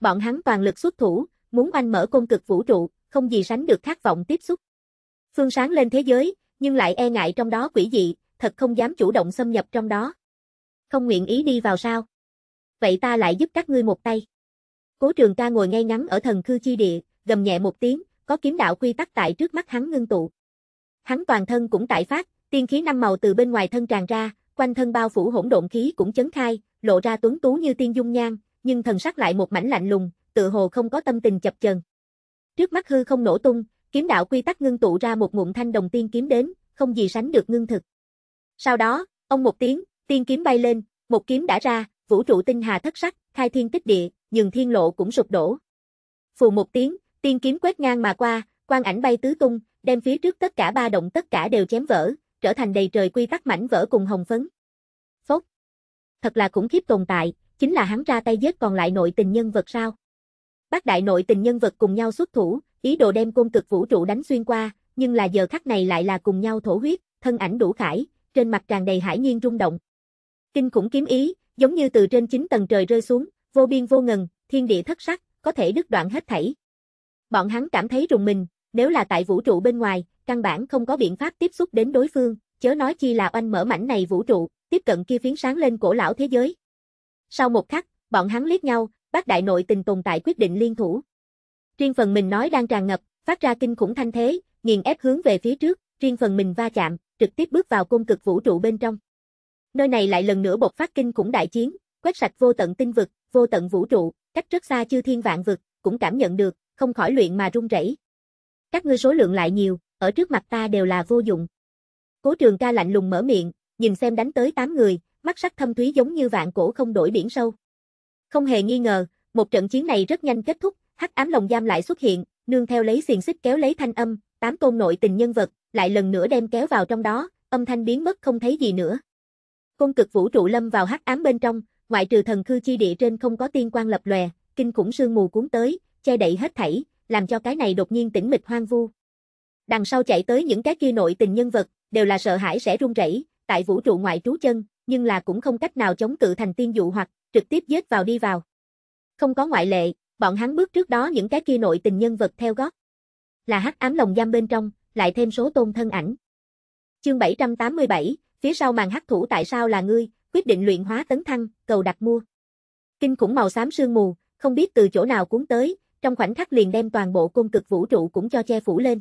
Bọn hắn toàn lực xuất thủ, muốn oanh mở công cực vũ trụ, không gì sánh được khát vọng tiếp xúc. Phương sáng lên thế giới, nhưng lại e ngại trong đó quỷ dị, thật không dám chủ động xâm nhập trong đó. Không nguyện ý đi vào sao? Vậy ta lại giúp các ngươi một tay. Cố trường ca ngồi ngay ngắn ở thần khư chi địa, gầm nhẹ một tiếng, có kiếm đạo quy tắc tại trước mắt hắn ngưng tụ. Hắn toàn thân cũng tại phát, tiên khí năm màu từ bên ngoài thân tràn ra, quanh thân bao phủ hỗn độn khí cũng chấn khai, lộ ra tuấn tú như tiên dung nhan, nhưng thần sắc lại một mảnh lạnh lùng, tự hồ không có tâm tình chập chờn. Trước mắt hư không nổ tung, kiếm đạo quy tắc ngưng tụ ra một ngụm thanh đồng tiên kiếm đến, không gì sánh được ngưng thực. Sau đó, ông một tiếng, tiên kiếm bay lên, một kiếm đã ra, vũ trụ tinh hà thất sắc, khai thiên tích địa, nhường thiên lộ cũng sụp đổ. Phù một tiếng, tiên kiếm quét ngang mà qua, quang ảnh bay tứ tung, đem phía trước tất cả ba động tất cả đều chém vỡ, trở thành đầy trời quy tắc mảnh vỡ cùng hồng phấn. Phốc. Thật là khủng khiếp tồn tại, chính là hắn ra tay giết còn lại nội tình nhân vật sao? Bác đại nội tình nhân vật cùng nhau xuất thủ, ý đồ đem côn cực vũ trụ đánh xuyên qua, nhưng là giờ khắc này lại là cùng nhau thổ huyết, thân ảnh đủ khải, trên mặt tràn đầy hải nhiên rung động. Kinh khủng kiếm ý, giống như từ trên chín tầng trời rơi xuống, vô biên vô ngần, thiên địa thất sắc, có thể đứt đoạn hết thảy. Bọn hắn cảm thấy rùng mình, nếu là tại vũ trụ bên ngoài, căn bản không có biện pháp tiếp xúc đến đối phương, chớ nói chi là oanh mở mảnh này vũ trụ, tiếp cận kia phiến sáng lên cổ lão thế giới. Sau một khắc, bọn hắn liếc nhau, bác đại nội tình tồn tại quyết định liên thủ. Riêng phần mình nói đang tràn ngập, phát ra kinh khủng thanh thế, nghiền ép hướng về phía trước, riêng phần mình va chạm, trực tiếp bước vào côn cực vũ trụ bên trong. Nơi này lại lần nữa bộc phát kinh khủng đại chiến, quét sạch vô tận tinh vực, vô tận vũ trụ, cách rất xa chư thiên vạn vực, cũng cảm nhận được, không khỏi luyện mà run rẩy. Các ngươi số lượng lại nhiều, ở trước mặt ta đều là vô dụng. Cố Trường Ca lạnh lùng mở miệng, nhìn xem đánh tới 8 người, mắt sắc thâm thúy giống như vạn cổ không đổi biển sâu. Không hề nghi ngờ, một trận chiến này rất nhanh kết thúc, hắc ám lồng giam lại xuất hiện, nương theo lấy xiềng xích kéo lấy thanh âm, tám tôn nội tình nhân vật, lại lần nữa đem kéo vào trong đó, âm thanh biến mất không thấy gì nữa. côn cực vũ trụ lâm vào hắc ám bên trong, ngoại trừ thần khư chi địa trên không có tiên quan lập lòe, kinh khủng sương mù cuốn tới, che đậy hết thảy, làm cho cái này đột nhiên tĩnh mịch hoang vu. Đằng sau chạy tới những cái kia nội tình nhân vật, đều là sợ hãi sẽ run rẩy, tại vũ trụ ngoại trú chân, nhưng là cũng không cách nào chống cự thành tiên dụ hoặc trực tiếp giết vào đi vào. Không có ngoại lệ, bọn hắn bước trước đó những cái kia nội tình nhân vật theo gót. Là hắc ám lồng giam bên trong, lại thêm số tôn thân ảnh. Chương 787, phía sau màn hắc thủ tại sao là ngươi, quyết định luyện hóa tấn thăng, cầu đặt mua. Kinh khủng màu xám sương mù, không biết từ chỗ nào cuốn tới, trong khoảnh khắc liền đem toàn bộ cung cực vũ trụ cũng cho che phủ lên.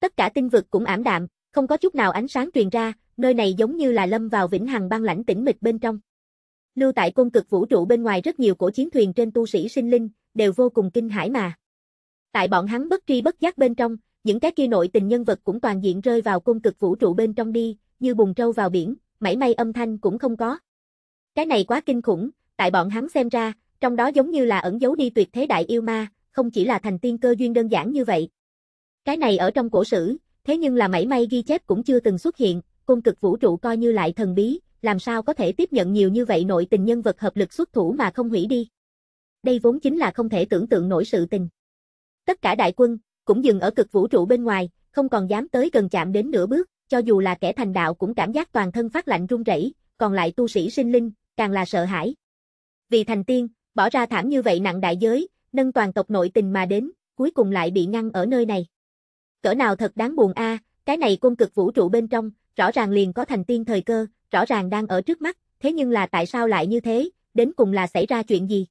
Tất cả tinh vực cũng ảm đạm, không có chút nào ánh sáng truyền ra, nơi này giống như là lâm vào vĩnh hằng băng lãnh tĩnh mịch bên trong. Lưu tại cung cực vũ trụ bên ngoài rất nhiều cổ chiến thuyền trên tu sĩ sinh linh, đều vô cùng kinh hãi mà. Tại bọn hắn bất tri bất giác bên trong, những cái kia nội tình nhân vật cũng toàn diện rơi vào cung cực vũ trụ bên trong đi, như bùng trâu vào biển, mảy may âm thanh cũng không có. Cái này quá kinh khủng, tại bọn hắn xem ra, trong đó giống như là ẩn giấu đi tuyệt thế đại yêu ma, không chỉ là thành tiên cơ duyên đơn giản như vậy. Cái này ở trong cổ sử, thế nhưng là mảy may ghi chép cũng chưa từng xuất hiện, cung cực vũ trụ coi như lại thần bí, làm sao có thể tiếp nhận nhiều như vậy nội tình nhân vật hợp lực xuất thủ mà không hủy đi. Đây vốn chính là không thể tưởng tượng nổi sự tình. Tất cả đại quân, cũng dừng ở cực vũ trụ bên ngoài, không còn dám tới gần chạm đến nửa bước, cho dù là kẻ thành đạo cũng cảm giác toàn thân phát lạnh run rẩy, còn lại tu sĩ sinh linh, càng là sợ hãi. Vì thành tiên, bỏ ra thảm như vậy nặng đại giới, nâng toàn tộc nội tình mà đến, cuối cùng lại bị ngăn ở nơi này. Cỡ nào thật đáng buồn a, cái này cung cực vũ trụ bên trong, rõ ràng liền có thành tiên thời cơ, rõ ràng đang ở trước mắt, thế nhưng là tại sao lại như thế, đến cùng là xảy ra chuyện gì?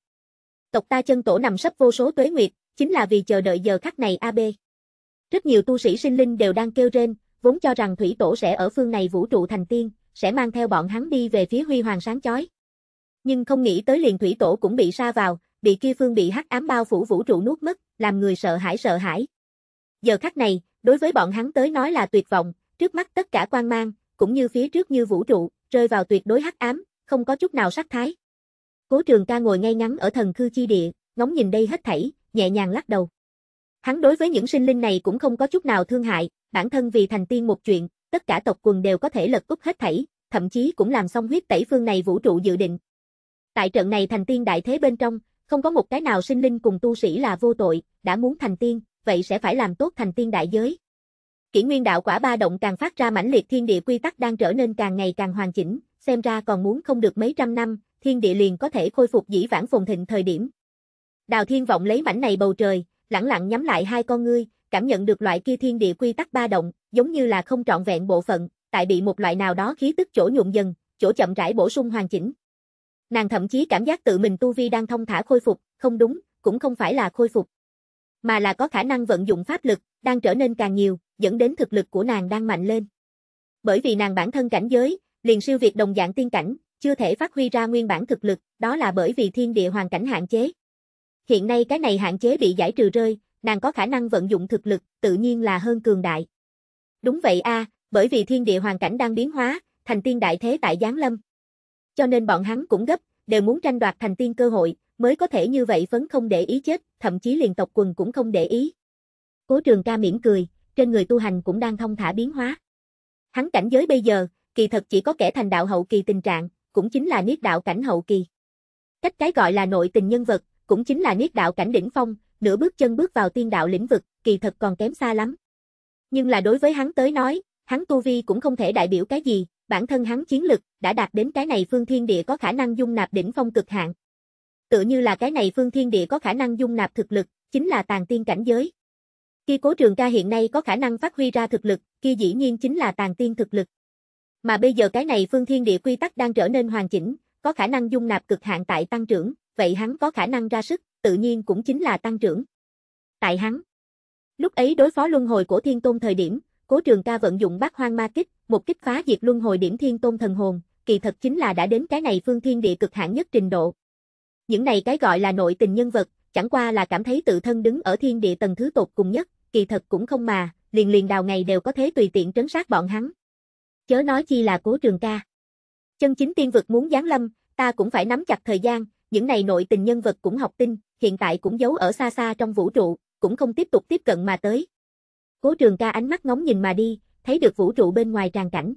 Tộc ta chân tổ nằm sấp vô số tuế nguyệt, chính là vì chờ đợi giờ khắc này AB. Rất nhiều tu sĩ sinh linh đều đang kêu rên, vốn cho rằng thủy tổ sẽ ở phương này vũ trụ thành tiên, sẽ mang theo bọn hắn đi về phía huy hoàng sáng chói. Nhưng không nghĩ tới liền thủy tổ cũng bị sa vào, bị kia phương bị hắc ám bao phủ vũ trụ nuốt mất, làm người sợ hãi sợ hãi. Giờ khắc này, đối với bọn hắn tới nói là tuyệt vọng, trước mắt tất cả quan mang, cũng như phía trước như vũ trụ, rơi vào tuyệt đối hắc ám, không có chút nào sắc thái. Cố Trường Ca ngồi ngay ngắn ở thần khư chi địa, ngóng nhìn đây hết thảy, nhẹ nhàng lắc đầu. Hắn đối với những sinh linh này cũng không có chút nào thương hại, bản thân vì thành tiên một chuyện, tất cả tộc quần đều có thể lật úp hết thảy, thậm chí cũng làm xong huyết tẩy phương này vũ trụ dự định. Tại trận này thành tiên đại thế bên trong, không có một cái nào sinh linh cùng tu sĩ là vô tội, đã muốn thành tiên, vậy sẽ phải làm tốt thành tiên đại giới. Kỷ nguyên đạo quả ba động càng phát ra mãnh liệt thiên địa quy tắc đang trở nên càng ngày càng hoàn chỉnh, xem ra còn muốn không được mấy trăm năm, thiên địa liền có thể khôi phục dĩ vãng phồn thịnh thời điểm. Đào Thiên vọng lấy mảnh này bầu trời, lẳng lặng nhắm lại hai con ngươi, cảm nhận được loại kia thiên địa quy tắc ba động, giống như là không trọn vẹn bộ phận, tại bị một loại nào đó khí tức chỗ nhuộm dần, chỗ chậm rãi bổ sung hoàn chỉnh. Nàng thậm chí cảm giác tự mình tu vi đang thông thả khôi phục, không đúng, cũng không phải là khôi phục, mà là có khả năng vận dụng pháp lực, đang trở nên càng nhiều, dẫn đến thực lực của nàng đang mạnh lên. Bởi vì nàng bản thân cảnh giới, liền siêu việt đồng dạng tiên cảnh, chưa thể phát huy ra nguyên bản thực lực, đó là bởi vì thiên địa hoàn cảnh hạn chế. Hiện nay cái này hạn chế bị giải trừ rơi, nàng có khả năng vận dụng thực lực, tự nhiên là hơn cường đại. Đúng vậy a, bởi vì thiên địa hoàn cảnh đang biến hóa, thành tiên đại thế tại Giáng Lâm. Cho nên bọn hắn cũng gấp, đều muốn tranh đoạt thành tiên cơ hội, mới có thể như vậy phấn không để ý chết, thậm chí liền tộc quần cũng không để ý. Cố trường ca mỉm cười, trên người tu hành cũng đang thông thả biến hóa. Hắn cảnh giới bây giờ, kỳ thật chỉ có kẻ thành đạo hậu kỳ tình trạng, cũng chính là niết đạo cảnh hậu kỳ. Cách cái gọi là nội tình nhân vật, cũng chính là niết đạo cảnh đỉnh phong, nửa bước chân bước vào tiên đạo lĩnh vực, kỳ thật còn kém xa lắm. Nhưng là đối với hắn tới nói, hắn tu vi cũng không thể đại biểu cái gì, bản thân hắn chiến lực đã đạt đến cái này phương thiên địa có khả năng dung nạp đỉnh phong cực hạn. Tựa như là cái này phương thiên địa có khả năng dung nạp thực lực, chính là tàn tiên cảnh giới. Khi cố trường ca hiện nay có khả năng phát huy ra thực lực, kia dĩ nhiên chính là tàn tiên thực lực. Mà bây giờ cái này phương thiên địa quy tắc đang trở nên hoàn chỉnh, có khả năng dung nạp cực hạn tại tăng trưởng, vậy hắn có khả năng ra sức, tự nhiên cũng chính là tăng trưởng. Tại hắn, lúc ấy đối phó luân hồi của thiên tôn thời điểm, cố trường ca vận dụng bát hoang ma kích, một kích phá diệt luân hồi điểm thiên tôn thần hồn, kỳ thật chính là đã đến cái này phương thiên địa cực hạn nhất trình độ. Những này cái gọi là nội tình nhân vật, chẳng qua là cảm thấy tự thân đứng ở thiên địa tầng thứ tột cùng nhất, kỳ thật cũng không mà, liền liền đào ngày đều có thể tùy tiện trấn sát bọn hắn. Chớ nói chi là cố trường ca. Chân chính tiên vực muốn giáng lâm, ta cũng phải nắm chặt thời gian, những này nội tình nhân vật cũng học tinh, hiện tại cũng giấu ở xa xa trong vũ trụ, cũng không tiếp tục tiếp cận mà tới. Cố trường ca ánh mắt ngóng nhìn mà đi, thấy được vũ trụ bên ngoài tràn cảnh.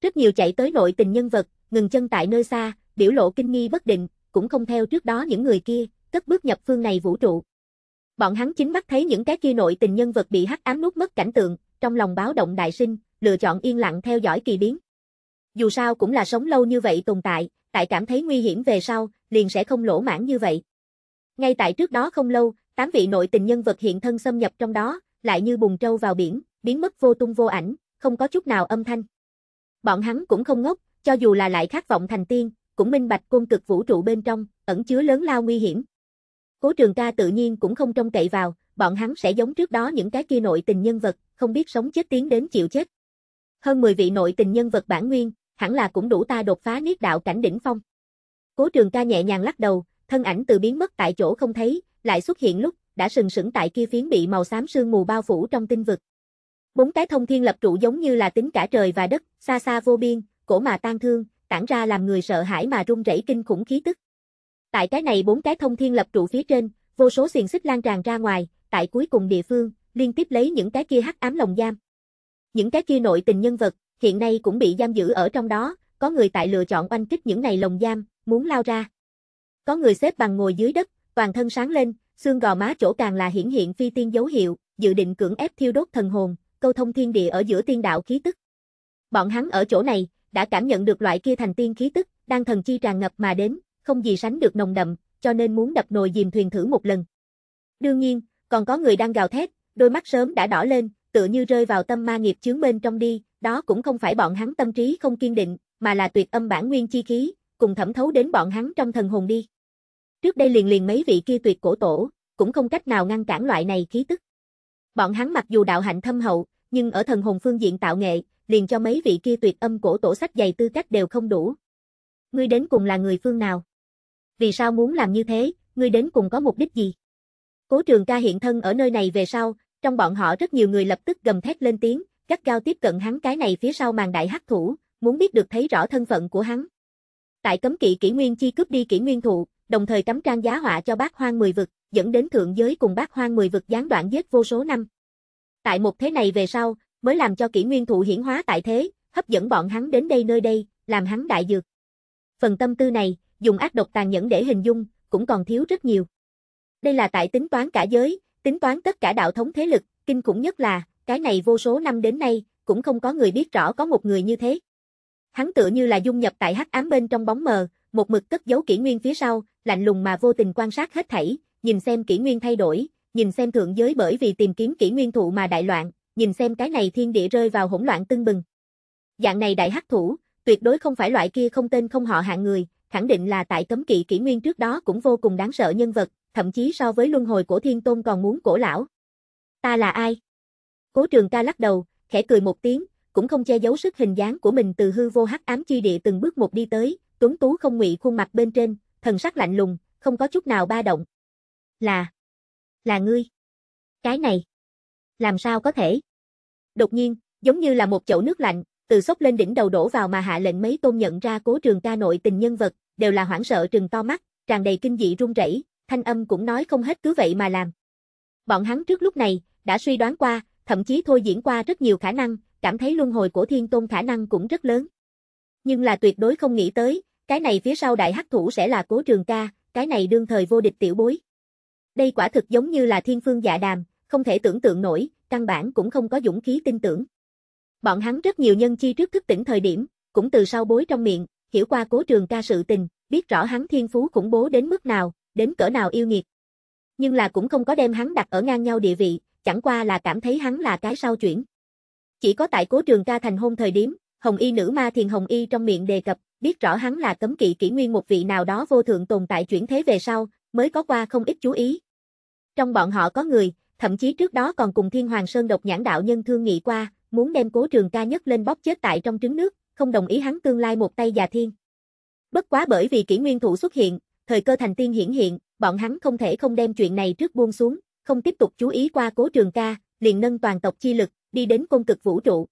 Rất nhiều chạy tới nội tình nhân vật, ngừng chân tại nơi xa, biểu lộ kinh nghi bất định, cũng không theo trước đó những người kia, cất bước nhập phương này vũ trụ. Bọn hắn chính mắt thấy những cái kia nội tình nhân vật bị hắc ám nuốt mất cảnh tượng, trong lòng báo động đại sinh, lựa chọn yên lặng theo dõi kỳ biến. Dù sao cũng là sống lâu như vậy tồn tại, tại cảm thấy nguy hiểm về sau, liền sẽ không lỗ mãn như vậy. Ngay tại trước đó không lâu, tám vị nội tình nhân vật hiện thân xâm nhập trong đó, lại như bùng trâu vào biển, biến mất vô tung vô ảnh, không có chút nào âm thanh. Bọn hắn cũng không ngốc, cho dù là lại khát vọng thành tiên, cũng minh bạch côn cực vũ trụ bên trong, ẩn chứa lớn lao nguy hiểm. Cố trường ca tự nhiên cũng không trông cậy vào, bọn hắn sẽ giống trước đó những cái kia nội tình nhân vật, không biết sống chết tiến đến chịu chết. Hơn 10 vị nội tình nhân vật bản nguyên, hẳn là cũng đủ ta đột phá niết đạo cảnh đỉnh phong. Cố trường ca nhẹ nhàng lắc đầu, thân ảnh từ biến mất tại chỗ không thấy, lại xuất hiện lúc, đã sừng sững tại kia phiến bị màu xám sương mù bao phủ trong tinh vực. Bốn cái thông thiên lập trụ giống như là tính cả trời và đất, xa xa vô biên, cổ mà tan thương, tản ra làm người sợ hãi mà run rẩy kinh khủng khí tức. Tại cái này bốn cái thông thiên lập trụ phía trên, vô số xiềng xích lan tràn ra ngoài, tại cuối cùng địa phương, liên tiếp lấy những cái kia hắc ám lồng giam. Những cái kia nội tình nhân vật, hiện nay cũng bị giam giữ ở trong đó, có người tại lựa chọn oanh kích những này lồng giam, muốn lao ra. Có người xếp bằng ngồi dưới đất, toàn thân sáng lên, xương gò má chỗ càng là hiển hiện phi tiên dấu hiệu, dự định cưỡng ép thiêu đốt thần hồn, câu thông thiên địa ở giữa tiên đạo khí tức. Bọn hắn ở chỗ này, đã cảm nhận được loại kia thành tiên khí tức, đang thần chi tràn ngập mà đến, không gì sánh được nồng đậm, cho nên muốn đập nồi dìm thuyền thử một lần. Đương nhiên, còn có người đang gào thét, đôi mắt sớm đã đỏ lên, tựa như rơi vào tâm ma nghiệp chướng bên trong đi, đó cũng không phải bọn hắn tâm trí không kiên định, mà là tuyệt âm bản nguyên chi khí, cùng thẩm thấu đến bọn hắn trong thần hồn đi. Trước đây liền liền mấy vị kia tuyệt cổ tổ, cũng không cách nào ngăn cản loại này khí tức. Bọn hắn mặc dù đạo hạnh thâm hậu, nhưng ở thần hồn phương diện tạo nghệ, liền cho mấy vị kia tuyệt âm cổ tổ sách dày tư cách đều không đủ. Ngươi đến cùng là người phương nào? Vì sao muốn làm như thế, ngươi đến cùng có mục đích gì? Cố trường ca hiện thân ở nơi này về sau, trong bọn họ rất nhiều người lập tức gầm thét lên tiếng, gắt gao tiếp cận hắn cái này phía sau màn đại hắc thủ, muốn biết được thấy rõ thân phận của hắn. Tại cấm kỵ kỷ nguyên chi cướp đi kỷ nguyên thụ, đồng thời cấm trang giá họa cho bác hoang mười vực, dẫn đến thượng giới cùng bác hoang mười vực gián đoạn giết vô số năm. Tại một thế này về sau, mới làm cho kỷ nguyên thụ hiển hóa tại thế, hấp dẫn bọn hắn đến đây nơi đây, làm hắn đại dược. Phần tâm tư này, dùng ác độc tàn nhẫn để hình dung, cũng còn thiếu rất nhiều. Đây là tại tính toán cả giới, tính toán tất cả đạo thống thế lực, kinh khủng nhất là, cái này vô số năm đến nay, cũng không có người biết rõ có một người như thế. Hắn tựa như là dung nhập tại hắc ám bên trong bóng mờ, một mực cất giấu kỷ nguyên phía sau, lạnh lùng mà vô tình quan sát hết thảy, nhìn xem kỷ nguyên thay đổi, nhìn xem thượng giới bởi vì tìm kiếm kỷ nguyên thụ mà đại loạn, nhìn xem cái này thiên địa rơi vào hỗn loạn tưng bừng. Dạng này đại hắc thủ, tuyệt đối không phải loại kia không tên không họ hạng người, khẳng định là tại cấm kỵ kỷ nguyên trước đó cũng vô cùng đáng sợ nhân vật, thậm chí so với luân hồi của thiên tôn còn muốn cổ lão. Ta là ai? Cố trường ca lắc đầu, khẽ cười một tiếng, cũng không che giấu sức hình dáng của mình từ hư vô hắc ám chi địa từng bước một đi tới, tuấn tú không ngụy khuôn mặt bên trên, thần sắc lạnh lùng, không có chút nào ba động. Là, là ngươi. Cái này, làm sao có thể? Đột nhiên, giống như là một chậu nước lạnh, từ sốc lên đỉnh đầu đổ vào mà hạ lệnh mấy tôn nhận ra cố trường ca nội tình nhân vật, đều là hoảng sợ trừng to mắt, tràn đầy kinh dị run rẩy, thanh âm cũng nói không hết cứ vậy mà làm. Bọn hắn trước lúc này, đã suy đoán qua, thậm chí thôi diễn qua rất nhiều khả năng, cảm thấy luân hồi của thiên tôn khả năng cũng rất lớn. Nhưng là tuyệt đối không nghĩ tới, cái này phía sau đại hắc thủ sẽ là cố trường ca, cái này đương thời vô địch tiểu bối. Đây quả thực giống như là thiên phương dạ đàm, không thể tưởng tượng nổi, căn bản cũng không có dũng khí tin tưởng. Bọn hắn rất nhiều nhân chi trước thức tỉnh thời điểm, cũng từ sau bối trong miệng, hiểu qua cố trường ca sự tình, biết rõ hắn thiên phú khủng bố đến mức nào, đến cỡ nào yêu nghiệt. Nhưng là cũng không có đem hắn đặt ở ngang nhau địa vị, chẳng qua là cảm thấy hắn là cái sau chuyển. Chỉ có tại cố trường ca thành hôn thời điểm, Hồng Y nữ ma thiền Hồng Y trong miệng đề cập, biết rõ hắn là cấm kỵ kỷ nguyên một vị nào đó vô thượng tồn tại chuyển thế về sau, mới có qua không ít chú ý. Trong bọn họ có người, thậm chí trước đó còn cùng Thiên Hoàng Sơn độc nhãn đạo nhân thương nghị qua, muốn đem cố trường ca nhất lên bóp chết tại trong trứng nước, không đồng ý hắn tương lai một tay già thiên. Bất quá bởi vì kỷ nguyên thủ xuất hiện, thời cơ thành tiên hiển hiện, bọn hắn không thể không đem chuyện này trước buông xuống, không tiếp tục chú ý qua cố trường ca, liền nâng toàn tộc chi lực, đi đến cung cực vũ trụ.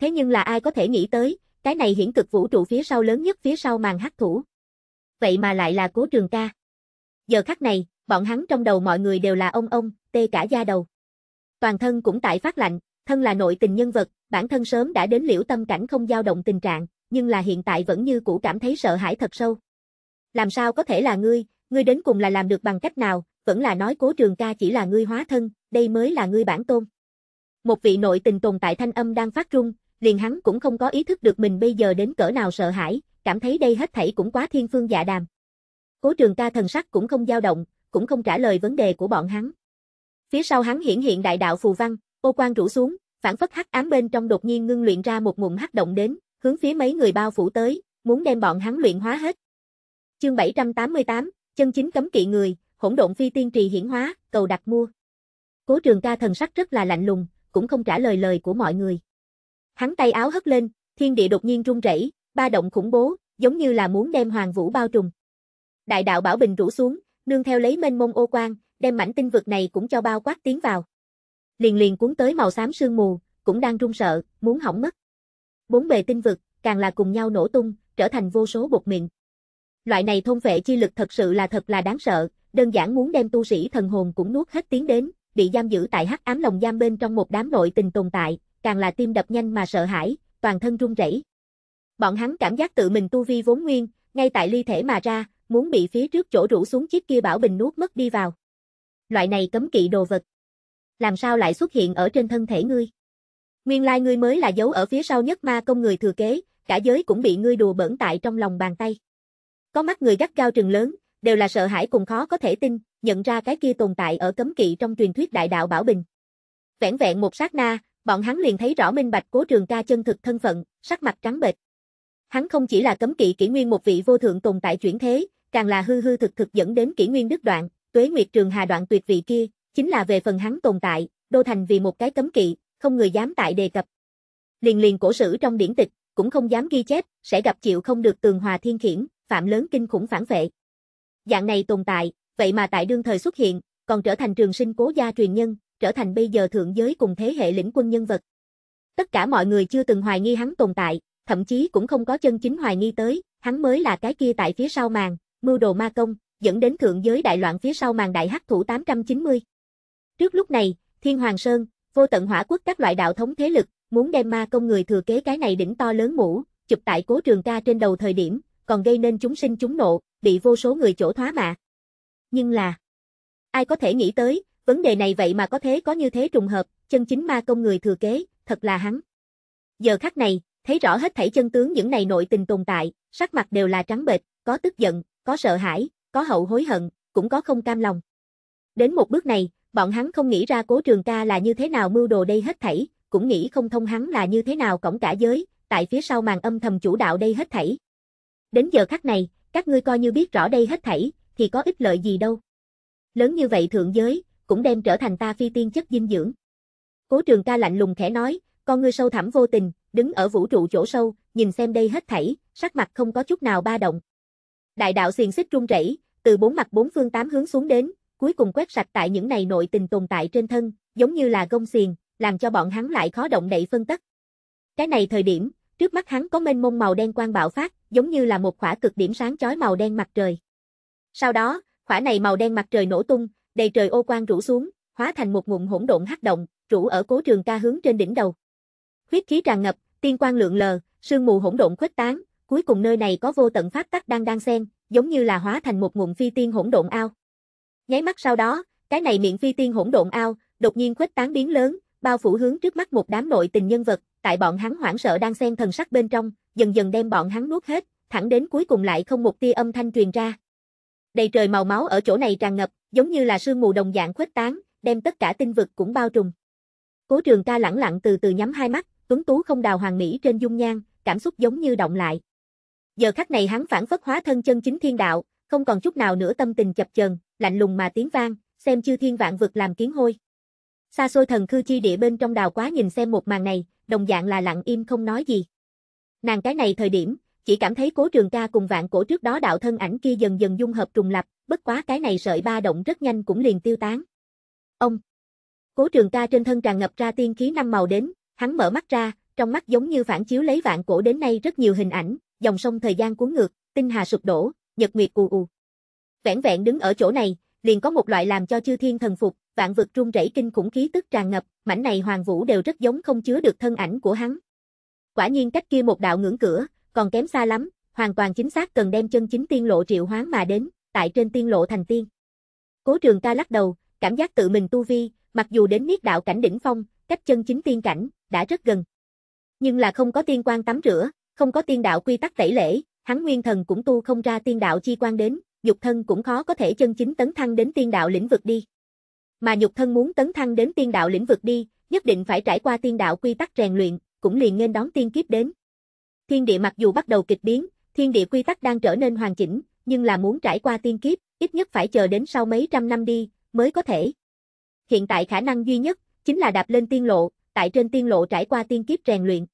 Thế nhưng là ai có thể nghĩ tới, cái này hiển cực vũ trụ phía sau lớn nhất phía sau màn hắc thủ. Vậy mà lại là cố trường ca. Giờ khắc này, bọn hắn trong đầu mọi người đều là ông ông, tê cả da đầu. Toàn thân cũng tại phát lạnh, thân là nội tình nhân vật, bản thân sớm đã đến liễu tâm cảnh không dao động tình trạng, nhưng là hiện tại vẫn như cũ cảm thấy sợ hãi thật sâu. Làm sao có thể là ngươi, ngươi đến cùng là làm được bằng cách nào, vẫn là nói cố trường ca chỉ là ngươi hóa thân, đây mới là ngươi bản tôn. Một vị nội tình tồn tại thanh âm đang phát rung, liền hắn cũng không có ý thức được mình bây giờ đến cỡ nào sợ hãi, cảm thấy đây hết thảy cũng quá thiên phương dạ đàm. Cố trường ca thần sắc cũng không dao động, cũng không trả lời vấn đề của bọn hắn. Phía sau hắn hiển hiện đại đạo phù văn, ô quan rủ xuống, phản phất hắc ám bên trong đột nhiên ngưng luyện ra một ngụm hắc động đến, hướng phía mấy người bao phủ tới, muốn đem bọn hắn luyện hóa hết. Chương 788, chân chính cấm kỵ người, hỗn độn phi tiên trì hiển hóa, cầu đặt mua. Cố Trường Ca thần sắc rất là lạnh lùng, cũng không trả lời lời của mọi người. Hắn tay áo hất lên, thiên địa đột nhiên rung rẩy, ba động khủng bố, giống như là muốn đem hoàng vũ bao trùm. Đại đạo bảo bình rủ xuống, nương theo lấy mênh mông ô quang, đem mảnh tinh vực này cũng cho bao quát tiến vào. Liền liền cuốn tới màu xám sương mù, cũng đang run sợ, muốn hỏng mất. Bốn bề tinh vực, càng là cùng nhau nổ tung, trở thành vô số bột mịn. Loại này thôn vệ chi lực thật sự là thật là đáng sợ, đơn giản muốn đem tu sĩ thần hồn cũng nuốt hết tiến đến, bị giam giữ tại hắc ám lồng giam bên trong một đám nội tình tồn tại, càng là tim đập nhanh mà sợ hãi, toàn thân run rẩy. Bọn hắn cảm giác tự mình tu vi vốn nguyên, ngay tại ly thể mà ra, muốn bị phía trước chỗ rủ xuống chiếc kia bảo bình nuốt mất đi vào. Loại này cấm kỵ đồ vật. Làm sao lại xuất hiện ở trên thân thể ngươi? Nguyên lai ngươi mới là dấu ở phía sau nhất ma công người thừa kế, cả giới cũng bị ngươi đùa bỡn tại trong lòng bàn tay. Có mắt người gắt cao trừng lớn, đều là sợ hãi cùng khó có thể tin, nhận ra cái kia tồn tại ở cấm kỵ trong truyền thuyết đại đạo Bảo Bình. vẹn vẹn một sát na, bọn hắn liền thấy rõ minh bạch cố trường ca chân thực thân phận, sắc mặt trắng bệch. Hắn không chỉ là cấm kỵ kỷ nguyên một vị vô thượng tồn tại chuyển thế, càng là hư hư thực thực dẫn đến kỷ nguyên đứt đoạn, tuế nguyệt trường hà đoạn tuyệt vị kia, chính là về phần hắn tồn tại, đô thành vì một cái cấm kỵ, không người dám tại đề cập. Liền liền cổ sử trong điển tịch, cũng không dám ghi chép, sẽ gặp chịu không được tường hòa thiên khiển, phạm lớn kinh khủng phản vệ. Dạng này tồn tại, vậy mà tại đương thời xuất hiện, còn trở thành trường sinh cố gia truyền nhân, trở thành bây giờ thượng giới cùng thế hệ lĩnh quân nhân vật. Tất cả mọi người chưa từng hoài nghi hắn tồn tại, thậm chí cũng không có chân chính hoài nghi tới, hắn mới là cái kia tại phía sau màn, mưu đồ ma công, dẫn đến thượng giới đại loạn phía sau màn đại hắc thủ 890. Trước lúc này, Thiên Hoàng Sơn, vô tận hỏa quốc các loại đạo thống thế lực, muốn đem ma công người thừa kế cái này đỉnh to lớn mũ, chụp tại cố trường ca trên đầu thời điểm, còn gây nên chúng sinh chúng nộ, bị vô số người chỗ thoá mạ. Nhưng là, ai có thể nghĩ tới, vấn đề này vậy mà có thế có như thế trùng hợp, chân chính ma công người thừa kế, thật là hắn. Giờ khắc này, thấy rõ hết thảy chân tướng những này nội tình tồn tại, sắc mặt đều là trắng bệch, có tức giận, có sợ hãi, có hậu hối hận, cũng có không cam lòng. Đến một bước này, bọn hắn không nghĩ ra cố trường ca là như thế nào mưu đồ đây hết thảy, cũng nghĩ không thông hắn là như thế nào cổng cả giới, tại phía sau màn âm thầm chủ đạo đây hết thảy. Đến giờ khắc này, các ngươi coi như biết rõ đây hết thảy, thì có ích lợi gì đâu. Lớn như vậy thượng giới, cũng đem trở thành ta phi tiên chất dinh dưỡng. Cố trường ca lạnh lùng khẽ nói, con ngươi sâu thẳm vô tình, đứng ở vũ trụ chỗ sâu, nhìn xem đây hết thảy, sắc mặt không có chút nào ba động. Đại đạo xiền xích rung rẩy, từ bốn mặt bốn phương tám hướng xuống đến, cuối cùng quét sạch tại những này nội tình tồn tại trên thân, giống như là gông xiềng, làm cho bọn hắn lại khó động đậy phân tất. Cái này thời điểm, trước mắt hắn có mênh mông màu đen quang bạo phát, giống như là một khỏa cực điểm sáng chói màu đen mặt trời. Sau đó, khỏa này màu đen mặt trời nổ tung, đầy trời ô quang rủ xuống, hóa thành một ngụm hỗn độn hắc động, rủ ở cố trường ca hướng trên đỉnh đầu. Huyết khí tràn ngập, tiên quang lượng lờ, sương mù hỗn độn khuếch tán, cuối cùng nơi này có vô tận pháp tắc đang đang xen, giống như là hóa thành một ngụm phi tiên hỗn độn ao. Nháy mắt sau đó, cái này miệng phi tiên hỗn độn ao, đột nhiên khuếch tán biến lớn, bao phủ hướng trước mắt một đám nội tình nhân vật, tại bọn hắn hoảng sợ đang xen thần sắc bên trong, dần dần đem bọn hắn nuốt hết, thẳng đến cuối cùng lại không một tia âm thanh truyền ra. Đầy trời màu máu ở chỗ này tràn ngập, giống như là sương mù đồng dạng khuếch tán, đem tất cả tinh vực cũng bao trùm. Cố Trường Ca lẳng lặng từ từ nhắm hai mắt, tuấn tú không đào hoàng mỹ trên dung nhan, cảm xúc giống như động lại. Giờ khắc này hắn phản phất hóa thân chân chính thiên đạo, không còn chút nào nữa tâm tình chập chờn, lạnh lùng mà tiếng vang, xem chư thiên vạn vực làm kiến hôi. Xa xôi thần khư chi địa bên trong đào quá nhìn xem một màn này, đồng dạng là lặng im không nói gì. Nàng cái này thời điểm, chỉ cảm thấy cố trường ca cùng vạn cổ trước đó đạo thân ảnh kia dần dần dung hợp trùng lập, bất quá cái này sợi ba động rất nhanh cũng liền tiêu tán. Ông! Cố trường ca trên thân tràn ngập ra tiên khí năm màu đến, hắn mở mắt ra, trong mắt giống như phản chiếu lấy vạn cổ đến nay rất nhiều hình ảnh, dòng sông thời gian cuốn ngược, tinh hà sụp đổ, nhật nguyệt ù ù. Vẹn vẹn đứng ở chỗ này, liền có một loại làm cho chư thiên thần phục, vạn vực rung rẩy kinh khủng khí tức tràn ngập, mảnh này hoàng vũ đều rất giống không chứa được thân ảnh của hắn. Quả nhiên cách kia một đạo ngưỡng cửa, còn kém xa lắm, hoàn toàn chính xác cần đem chân chính tiên lộ triệu hoán mà đến, tại trên tiên lộ thành tiên. Cố Trường Ca lắc đầu, cảm giác tự mình tu vi, mặc dù đến niết đạo cảnh đỉnh phong, cách chân chính tiên cảnh đã rất gần. Nhưng là không có tiên quan tắm rửa, không có tiên đạo quy tắc tẩy lễ, hắn nguyên thần cũng tu không ra tiên đạo chi quan đến, nhục thân cũng khó có thể chân chính tấn thăng đến tiên đạo lĩnh vực đi. Mà nhục thân muốn tấn thăng đến tiên đạo lĩnh vực đi, nhất định phải trải qua tiên đạo quy tắc rèn luyện, cũng liền nên đón tiên kiếp đến. Thiên địa mặc dù bắt đầu kịch biến, thiên địa quy tắc đang trở nên hoàn chỉnh, nhưng là muốn trải qua tiên kiếp, ít nhất phải chờ đến sau mấy trăm năm đi, mới có thể. Hiện tại khả năng duy nhất, chính là đạp lên tiên lộ, tại trên tiên lộ trải qua tiên kiếp rèn luyện.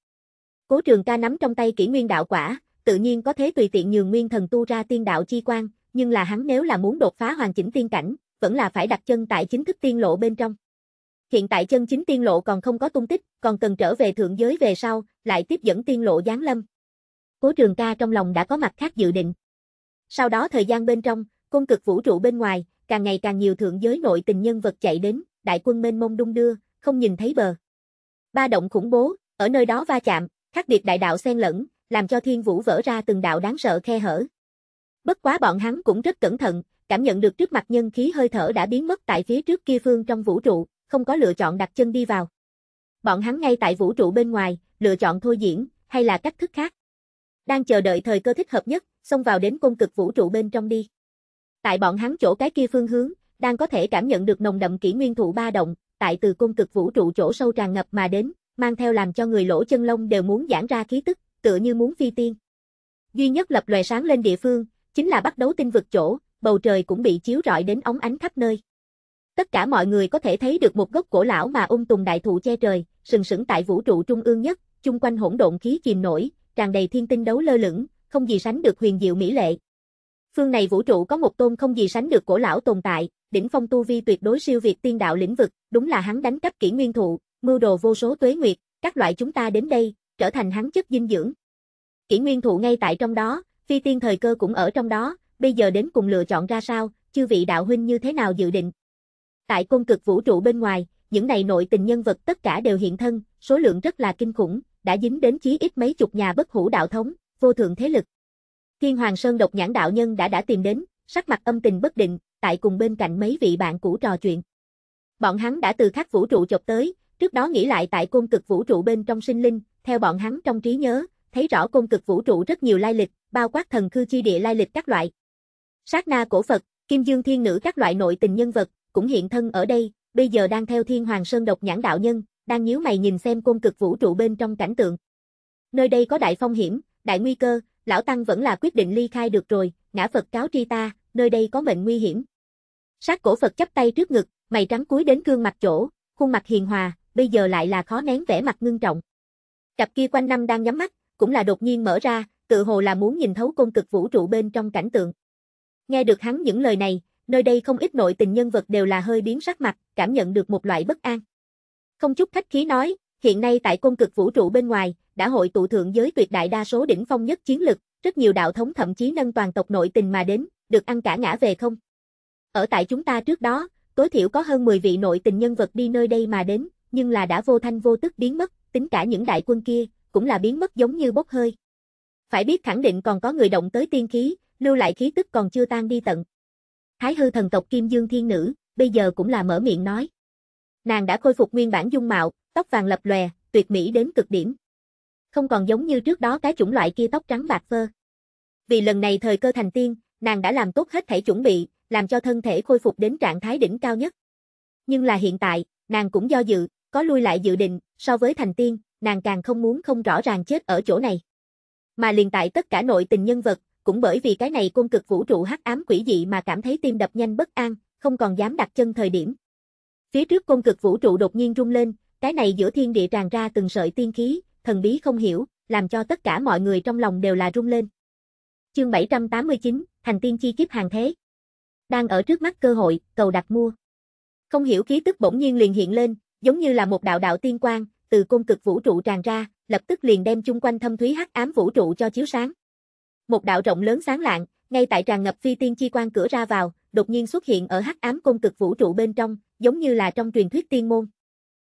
Cố trường ca nắm trong tay kỷ nguyên đạo quả, tự nhiên có thế tùy tiện nhường nguyên thần tu ra tiên đạo chi quan, nhưng là hắn nếu là muốn đột phá hoàn chỉnh tiên cảnh, vẫn là phải đặt chân tại chính thức tiên lộ bên trong. Hiện tại chân chính tiên lộ còn không có tung tích, còn cần trở về thượng giới về sau, lại tiếp dẫn tiên lộ giáng lâm. Cố trường ca trong lòng đã có mặt khác dự định. Sau đó thời gian bên trong, cung cực vũ trụ bên ngoài, càng ngày càng nhiều thượng giới nội tình nhân vật chạy đến, đại quân mênh mông đung đưa, không nhìn thấy bờ. Ba động khủng bố, ở nơi đó va chạm, khác biệt đại đạo xen lẫn, làm cho thiên vũ vỡ ra từng đạo đáng sợ khe hở. Bất quá bọn hắn cũng rất cẩn thận, cảm nhận được trước mặt nhân khí hơi thở đã biến mất tại phía trước kia phương trong vũ trụ, không có lựa chọn đặt chân đi vào. Bọn hắn ngay tại vũ trụ bên ngoài, lựa chọn thôi diễn, hay là cách thức khác. Đang chờ đợi thời cơ thích hợp nhất, xông vào đến cung cực vũ trụ bên trong đi. Tại bọn hắn chỗ cái kia phương hướng, đang có thể cảm nhận được nồng đậm kỷ nguyên thụ ba động, tại từ cung cực vũ trụ chỗ sâu tràn ngập mà đến, mang theo làm cho người lỗ chân lông đều muốn giãn ra khí tức, tựa như muốn phi tiên. Duy nhất lập lòe sáng lên địa phương, chính là bắt đấu tinh vực chỗ, bầu trời cũng bị chiếu rọi đến ống ánh khắp nơi. Tất cả mọi người có thể thấy được một gốc cổ lão mà ung tùng đại thụ che trời, sừng sững tại vũ trụ trung ương nhất, chung quanh hỗn độn khí chìm nổi, tràn đầy thiên tinh đấu lơ lửng, không gì sánh được huyền diệu mỹ lệ. Phương này vũ trụ có một tôn không gì sánh được cổ lão tồn tại, đỉnh phong tu vi tuyệt đối siêu việt tiên đạo lĩnh vực, đúng là hắn đánh cắp kỷ nguyên thụ, mưu đồ vô số tuế nguyệt, các loại chúng ta đến đây, trở thành hắn chất dinh dưỡng. Kỷ nguyên thụ ngay tại trong đó, phi tiên thời cơ cũng ở trong đó, bây giờ đến cùng lựa chọn ra sao, chư vị đạo huynh như thế nào dự định. Tại cung cực vũ trụ bên ngoài, những này nội tình nhân vật tất cả đều hiện thân, số lượng rất là kinh khủng, đã dính đến chí ít mấy chục nhà bất hủ đạo thống, vô thượng thế lực. Thiên Hoàng Sơn độc nhãn đạo nhân đã đã tìm đến, sắc mặt âm tình bất định, tại cùng bên cạnh mấy vị bạn cũ trò chuyện. Bọn hắn đã từ khắc vũ trụ chụp tới, trước đó nghĩ lại tại côn cực vũ trụ bên trong sinh linh, theo bọn hắn trong trí nhớ, thấy rõ côn cực vũ trụ rất nhiều lai lịch, bao quát thần khư chi địa lai lịch các loại. Sát na cổ Phật, Kim Dương Thiên Nữ các loại nội tình nhân vật, cũng hiện thân ở đây, bây giờ đang theo Thiên Hoàng Sơn độc nhãn đạo nhân, đang nhíu mày nhìn xem côn cực vũ trụ bên trong cảnh tượng. Nơi đây có đại phong hiểm, đại nguy cơ, lão tăng vẫn là quyết định ly khai được rồi, ngã Phật cáo tri ta, nơi đây có mệnh nguy hiểm. Sát cổ Phật chắp tay trước ngực, mày trắng cúi đến gương mặt chỗ, khuôn mặt hiền hòa, bây giờ lại là khó nén vẻ mặt ngưng trọng. Cặp kia quanh năm đang nhắm mắt, cũng là đột nhiên mở ra, tự hồ là muốn nhìn thấu côn cực vũ trụ bên trong cảnh tượng. Nghe được hắn những lời này, nơi đây không ít nội tình nhân vật đều là hơi biến sắc mặt, cảm nhận được một loại bất an. Không chút khách khí nói, hiện nay tại công cực vũ trụ bên ngoài, đã hội tụ thượng giới tuyệt đại đa số đỉnh phong nhất chiến lực, rất nhiều đạo thống thậm chí nâng toàn tộc nội tình mà đến, được ăn cả ngã về không. Ở tại chúng ta trước đó, tối thiểu có hơn 10 vị nội tình nhân vật đi nơi đây mà đến, nhưng là đã vô thanh vô tức biến mất, tính cả những đại quân kia, cũng là biến mất giống như bốc hơi. Phải biết khẳng định còn có người động tới tiên khí, lưu lại khí tức còn chưa tan đi tận. Thái hư thần tộc Kim Dương Thiên Nữ, bây giờ cũng là mở miệng nói. Nàng đã khôi phục nguyên bản dung mạo, tóc vàng lập lòe, tuyệt mỹ đến cực điểm. Không còn giống như trước đó cái chủng loại kia tóc trắng bạc phơ. Vì lần này thời cơ thành tiên, nàng đã làm tốt hết thể chuẩn bị, làm cho thân thể khôi phục đến trạng thái đỉnh cao nhất. Nhưng là hiện tại, nàng cũng do dự, có lui lại dự định, so với thành tiên, nàng càng không muốn không rõ ràng chết ở chỗ này. Mà liền tại tất cả nội tình nhân vật, cũng bởi vì cái này cung cực vũ trụ hắc ám quỷ dị mà cảm thấy tim đập nhanh bất an, không còn dám đặt chân thời điểm. Phía trước cung cực vũ trụ đột nhiên rung lên, cái này giữa thiên địa tràn ra từng sợi tiên khí, thần bí không hiểu, làm cho tất cả mọi người trong lòng đều là rung lên. Chương 789, Thành tiên chi kiếp hàng thế. Đang ở trước mắt cơ hội, cầu đặt mua. Không hiểu khí tức bỗng nhiên liền hiện lên, giống như là một đạo đạo tiên quang, từ cung cực vũ trụ tràn ra, lập tức liền đem chung quanh thâm thúy hắc ám vũ trụ cho chiếu sáng. Một đạo rộng lớn sáng lạng, ngay tại tràn ngập phi tiên chi quan cửa ra vào, đột nhiên xuất hiện ở hắc ám cung cực vũ trụ bên trong, giống như là trong truyền thuyết tiên môn.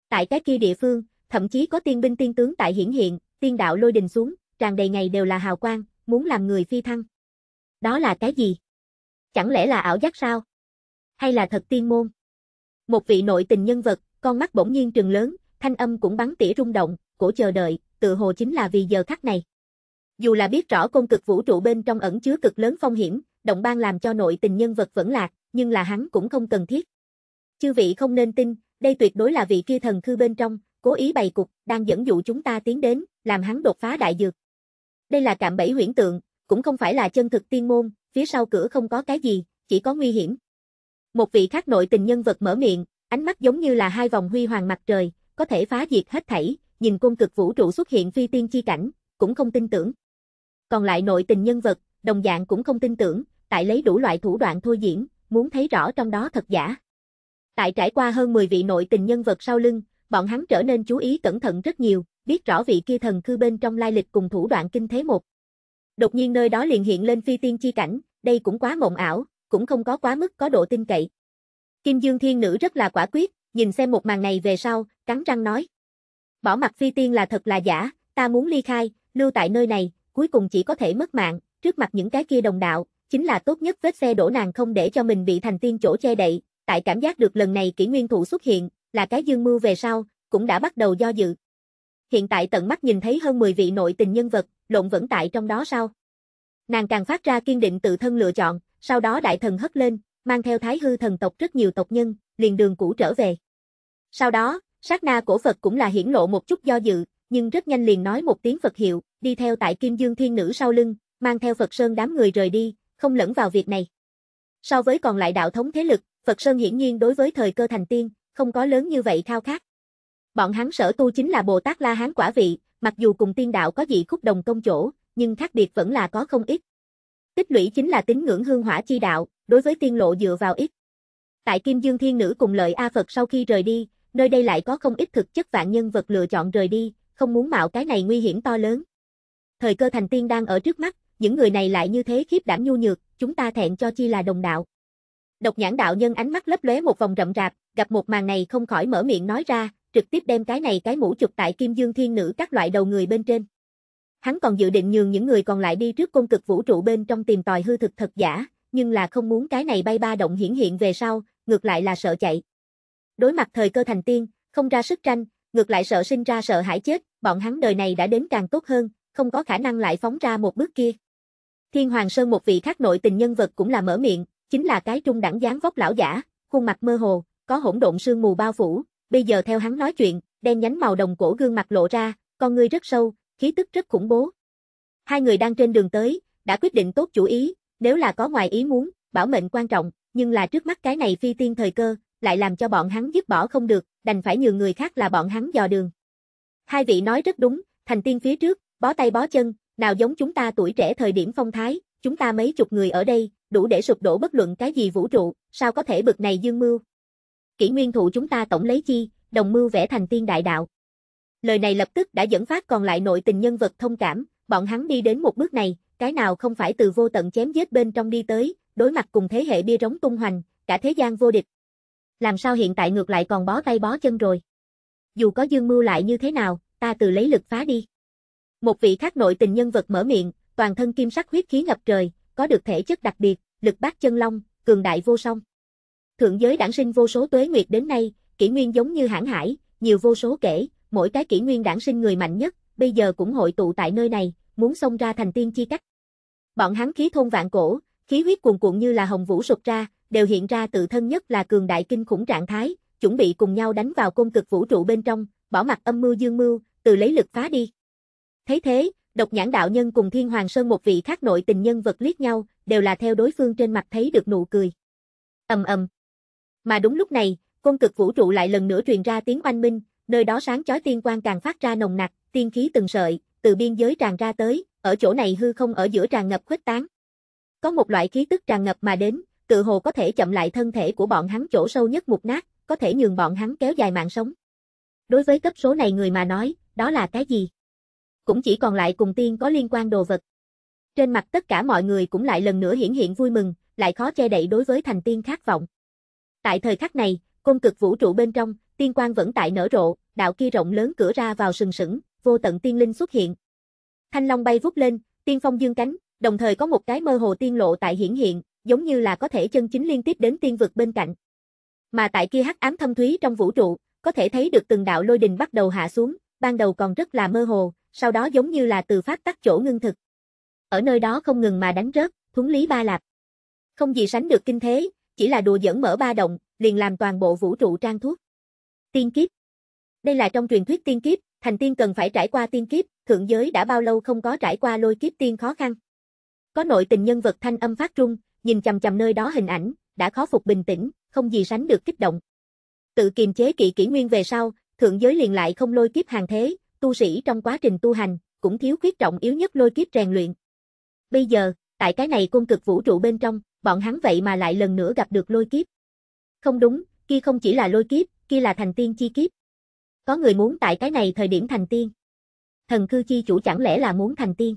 Tại cái kia địa phương, thậm chí có tiên binh tiên tướng tại hiển hiện, tiên đạo lôi đình xuống, tràn đầy ngày đều là hào quang, muốn làm người phi thăng. Đó là cái gì? Chẳng lẽ là ảo giác sao? Hay là thật tiên môn? Một vị nội tình nhân vật, con mắt bỗng nhiên trừng lớn, thanh âm cũng bắn tỉa rung động, cổ chờ đợi, tự hồ chính là vì giờ khắc này. Dù là biết rõ công cực vũ trụ bên trong ẩn chứa cực lớn phong hiểm, động ban làm cho nội tình nhân vật vẫn lạc, nhưng là hắn cũng không cần thiết. Chư vị không nên tin, đây tuyệt đối là vị kia thần khư bên trong, cố ý bày cục, đang dẫn dụ chúng ta tiến đến, làm hắn đột phá đại dược. Đây là cạm bẫy huyễn tượng, cũng không phải là chân thực tiên môn, phía sau cửa không có cái gì, chỉ có nguy hiểm. Một vị khác nội tình nhân vật mở miệng, ánh mắt giống như là hai vòng huy hoàng mặt trời, có thể phá diệt hết thảy, nhìn cung cực vũ trụ xuất hiện phi tiên chi cảnh, cũng không tin tưởng. Còn lại nội tình nhân vật, đồng dạng cũng không tin tưởng, tại lấy đủ loại thủ đoạn thôi diễn, muốn thấy rõ trong đó thật giả. Tại trải qua hơn 10 vị nội tình nhân vật sau lưng, bọn hắn trở nên chú ý cẩn thận rất nhiều, biết rõ vị kia thần cư bên trong lai lịch cùng thủ đoạn kinh thế một. Đột nhiên nơi đó liền hiện lên phi tiên chi cảnh, đây cũng quá mộng ảo, cũng không có quá mức có độ tin cậy. Kim Dương Thiên Nữ rất là quả quyết, nhìn xem một màn này về sau, cắn răng nói. Bỏ mặt phi tiên là thật là giả, ta muốn ly khai, lưu tại nơi này, cuối cùng chỉ có thể mất mạng, trước mặt những cái kia đồng đạo, chính là tốt nhất vết xe đổ nàng không để cho mình bị thành tiên chỗ che đậy, tại cảm giác được lần này kỷ nguyên thủ xuất hiện, là cái dương mưu về sau, cũng đã bắt đầu do dự. Hiện tại tận mắt nhìn thấy hơn 10 vị nội tình nhân vật, lộn vẫn tại trong đó sao? Nàng càng phát ra kiên định tự thân lựa chọn, sau đó đại thần hất lên, mang theo thái hư thần tộc rất nhiều tộc nhân, liền đường cũ trở về. Sau đó, sát na cổ Phật cũng là hiển lộ một chút do dự, nhưng rất nhanh liền nói một tiếng Phật hiệu, đi theo tại Kim Dương Thiên Nữ sau lưng, mang theo Phật Sơn đám người rời đi, không lẫn vào việc này. So với còn lại đạo thống thế lực, Phật Sơn hiển nhiên đối với thời cơ thành tiên, không có lớn như vậy khao khát. Bọn hắn sở tu chính là Bồ Tát La Hán quả vị, mặc dù cùng tiên đạo có dị khúc đồng công chỗ, nhưng khác biệt vẫn là có không ít. Tích lũy chính là tín ngưỡng hương hỏa chi đạo, đối với tiên lộ dựa vào ít. Tại Kim Dương Thiên Nữ cùng lợi A Phật sau khi rời đi, nơi đây lại có không ít thực chất vạn nhân vật lựa chọn rời đi, không muốn mạo cái này nguy hiểm to lớn. Thời cơ thành tiên đang ở trước mắt, những người này lại như thế khiếp đảm nhu nhược, chúng ta thẹn cho chi là đồng đạo. Độc nhãn đạo nhân ánh mắt lấp lóe một vòng rậm rạp, gặp một màn này không khỏi mở miệng nói ra, trực tiếp đem cái này cái mũ chụp tại Kim Dương Thiên Nữ các loại đầu người bên trên. Hắn còn dự định nhường những người còn lại đi trước cung cực vũ trụ bên trong tìm tòi hư thực thật giả, nhưng là không muốn cái này bay ba động hiển hiện về sau, ngược lại là sợ chạy. Đối mặt thời cơ thành tiên, không ra sức tranh, ngược lại sợ sinh ra sợ hãi chết, bọn hắn đời này đã đến càng tốt hơn, không có khả năng lại phóng ra một bước kia. Thiên Hoàng Sơn một vị khác nội tình nhân vật cũng là mở miệng, chính là cái trung đẳng dáng vóc lão giả, khuôn mặt mơ hồ, có hỗn độn sương mù bao phủ, bây giờ theo hắn nói chuyện, đen nhánh màu đồng cổ gương mặt lộ ra, con ngươi rất sâu, khí tức rất khủng bố. Hai người đang trên đường tới, đã quyết định tốt chủ ý, nếu là có ngoài ý muốn, bảo mệnh quan trọng, nhưng là trước mắt cái này phi tiên thời cơ, lại làm cho bọn hắn dứt bỏ không được, đành phải nhường người khác là bọn hắn dò đường. Hai vị nói rất đúng, thành tiên phía trước, bó tay bó chân, nào giống chúng ta tuổi trẻ thời điểm phong thái, chúng ta mấy chục người ở đây, đủ để sụp đổ bất luận cái gì vũ trụ, sao có thể bực này dương mưu. Kỷ nguyên thụ chúng ta tổng lấy chi, đồng mưu vẽ thành tiên đại đạo. Lời này lập tức đã dẫn phát còn lại nội tình nhân vật thông cảm, bọn hắn đi đến một bước này, cái nào không phải từ vô tận chém giết bên trong đi tới, đối mặt cùng thế hệ bia rống tung hoành, cả thế gian vô địch. Làm sao hiện tại ngược lại còn bó tay bó chân rồi? Dù có dương mưu lại như thế nào, ta từ lấy lực phá đi. Một vị khác nội tình nhân vật mở miệng, toàn thân kim sắc huyết khí ngập trời, có được thể chất đặc biệt, lực bát chân long, cường đại vô song. Thượng giới đản sinh vô số tuế nguyệt đến nay, kỷ nguyên giống như hãng hải, nhiều vô số kể, mỗi cái kỷ nguyên đản sinh người mạnh nhất, bây giờ cũng hội tụ tại nơi này, muốn xông ra thành tiên chi cách. Bọn hắn khí thôn vạn cổ, khí huyết cuồn cuộn như là hồng vũ sụp ra, đều hiện ra tự thân nhất là cường đại kinh khủng trạng thái, chuẩn bị cùng nhau đánh vào công cực vũ trụ bên trong, bỏ mặt âm mưu dương mưu, từ lấy lực phá đi. Thấy thế, độc nhãn đạo nhân cùng thiên hoàng sơn một vị khác nội tình nhân vật liếc nhau, đều là theo đối phương trên mặt thấy được nụ cười. ầm ầm. Mà đúng lúc này, côn cực vũ trụ lại lần nữa truyền ra tiếng oanh minh, nơi đó sáng chói tiên quang càng phát ra nồng nặc, tiên khí từng sợi, từ biên giới tràn ra tới, ở chỗ này hư không ở giữa tràn ngập khuếch tán. Có một loại khí tức tràn ngập mà đến, tự hồ có thể chậm lại thân thể của bọn hắn chỗ sâu nhất mục nát, có thể nhường bọn hắn kéo dài mạng sống. Đối với cấp số này người mà nói, đó là cái gì? Cũng chỉ còn lại cùng tiên có liên quan đồ vật. Trên mặt tất cả mọi người cũng lại lần nữa hiển hiện vui mừng, lại khó che đậy đối với thành tiên khát vọng. Tại thời khắc này, công cực vũ trụ bên trong, tiên quang vẫn tại nở rộ, đạo kia rộng lớn cửa ra vào sừng sững, vô tận tiên linh xuất hiện. Thanh long bay vút lên, tiên phong dương cánh, đồng thời có một cái mơ hồ tiên lộ tại hiển hiện, giống như là có thể chân chính liên tiếp đến tiên vực bên cạnh. Mà tại kia hắc ám thâm thúy trong vũ trụ, có thể thấy được từng đạo lôi đình bắt đầu hạ xuống, ban đầu còn rất là mơ hồ, sau đó giống như là từ phát tắc chỗ ngưng thực. Ở nơi đó không ngừng mà đánh rớt, thúng lý ba lạp. Không gì sánh được kinh thế, chỉ là đùa dẫn mở ba động, liền làm toàn bộ vũ trụ trang thuốc. Tiên kiếp. Đây là trong truyền thuyết tiên kiếp, thành tiên cần phải trải qua tiên kiếp, thượng giới đã bao lâu không có trải qua lôi kiếp tiên khó khăn. Có nội tình nhân vật thanh âm phát trung, nhìn chầm chầm nơi đó hình ảnh, đã khó phục bình tĩnh, không gì sánh được kích động. Tự kiềm chế kỵ kỷ nguyên về sau, thượng giới liền lại không lôi kiếp hàng thế, tu sĩ trong quá trình tu hành, cũng thiếu khuyết trọng yếu nhất lôi kiếp rèn luyện. Bây giờ, tại cái này cung cực vũ trụ bên trong, bọn hắn vậy mà lại lần nữa gặp được lôi kiếp. Không đúng, kia không chỉ là lôi kiếp, kia là thành tiên chi kiếp. Có người muốn tại cái này thời điểm thành tiên. Thần cư chi chủ chẳng lẽ là muốn thành tiên.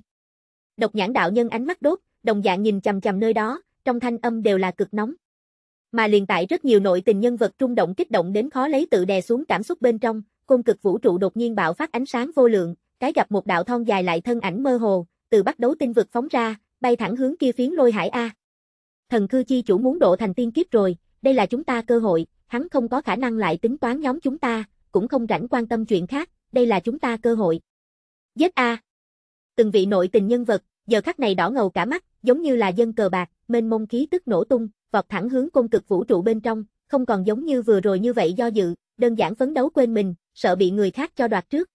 Độc nhãn đạo nhân ánh mắt đốt, đồng dạng nhìn chầm chầm nơi đó, trong thanh âm đều là cực nóng. Mà liền tại rất nhiều nội tình nhân vật trung động kích động đến khó lấy tự đè xuống cảm xúc bên trong, cung cực vũ trụ đột nhiên bạo phát ánh sáng vô lượng, cái gặp một đạo thon dài lại thân ảnh mơ hồ, từ bắt đấu tinh vực phóng ra, bay thẳng hướng kia phiến lôi hải a. Thần cư chi chủ muốn độ thành tiên kiếp rồi, đây là chúng ta cơ hội, hắn không có khả năng lại tính toán nhóm chúng ta, cũng không rảnh quan tâm chuyện khác, đây là chúng ta cơ hội. Giết a. Từng vị nội tình nhân vật, giờ khắc này đỏ ngầu cả mắt, giống như là dân cờ bạc, mênh mông khí tức nổ tung, vọt thẳng hướng cung cực vũ trụ bên trong, không còn giống như vừa rồi như vậy do dự, đơn giản phấn đấu quên mình, sợ bị người khác cho đoạt trước.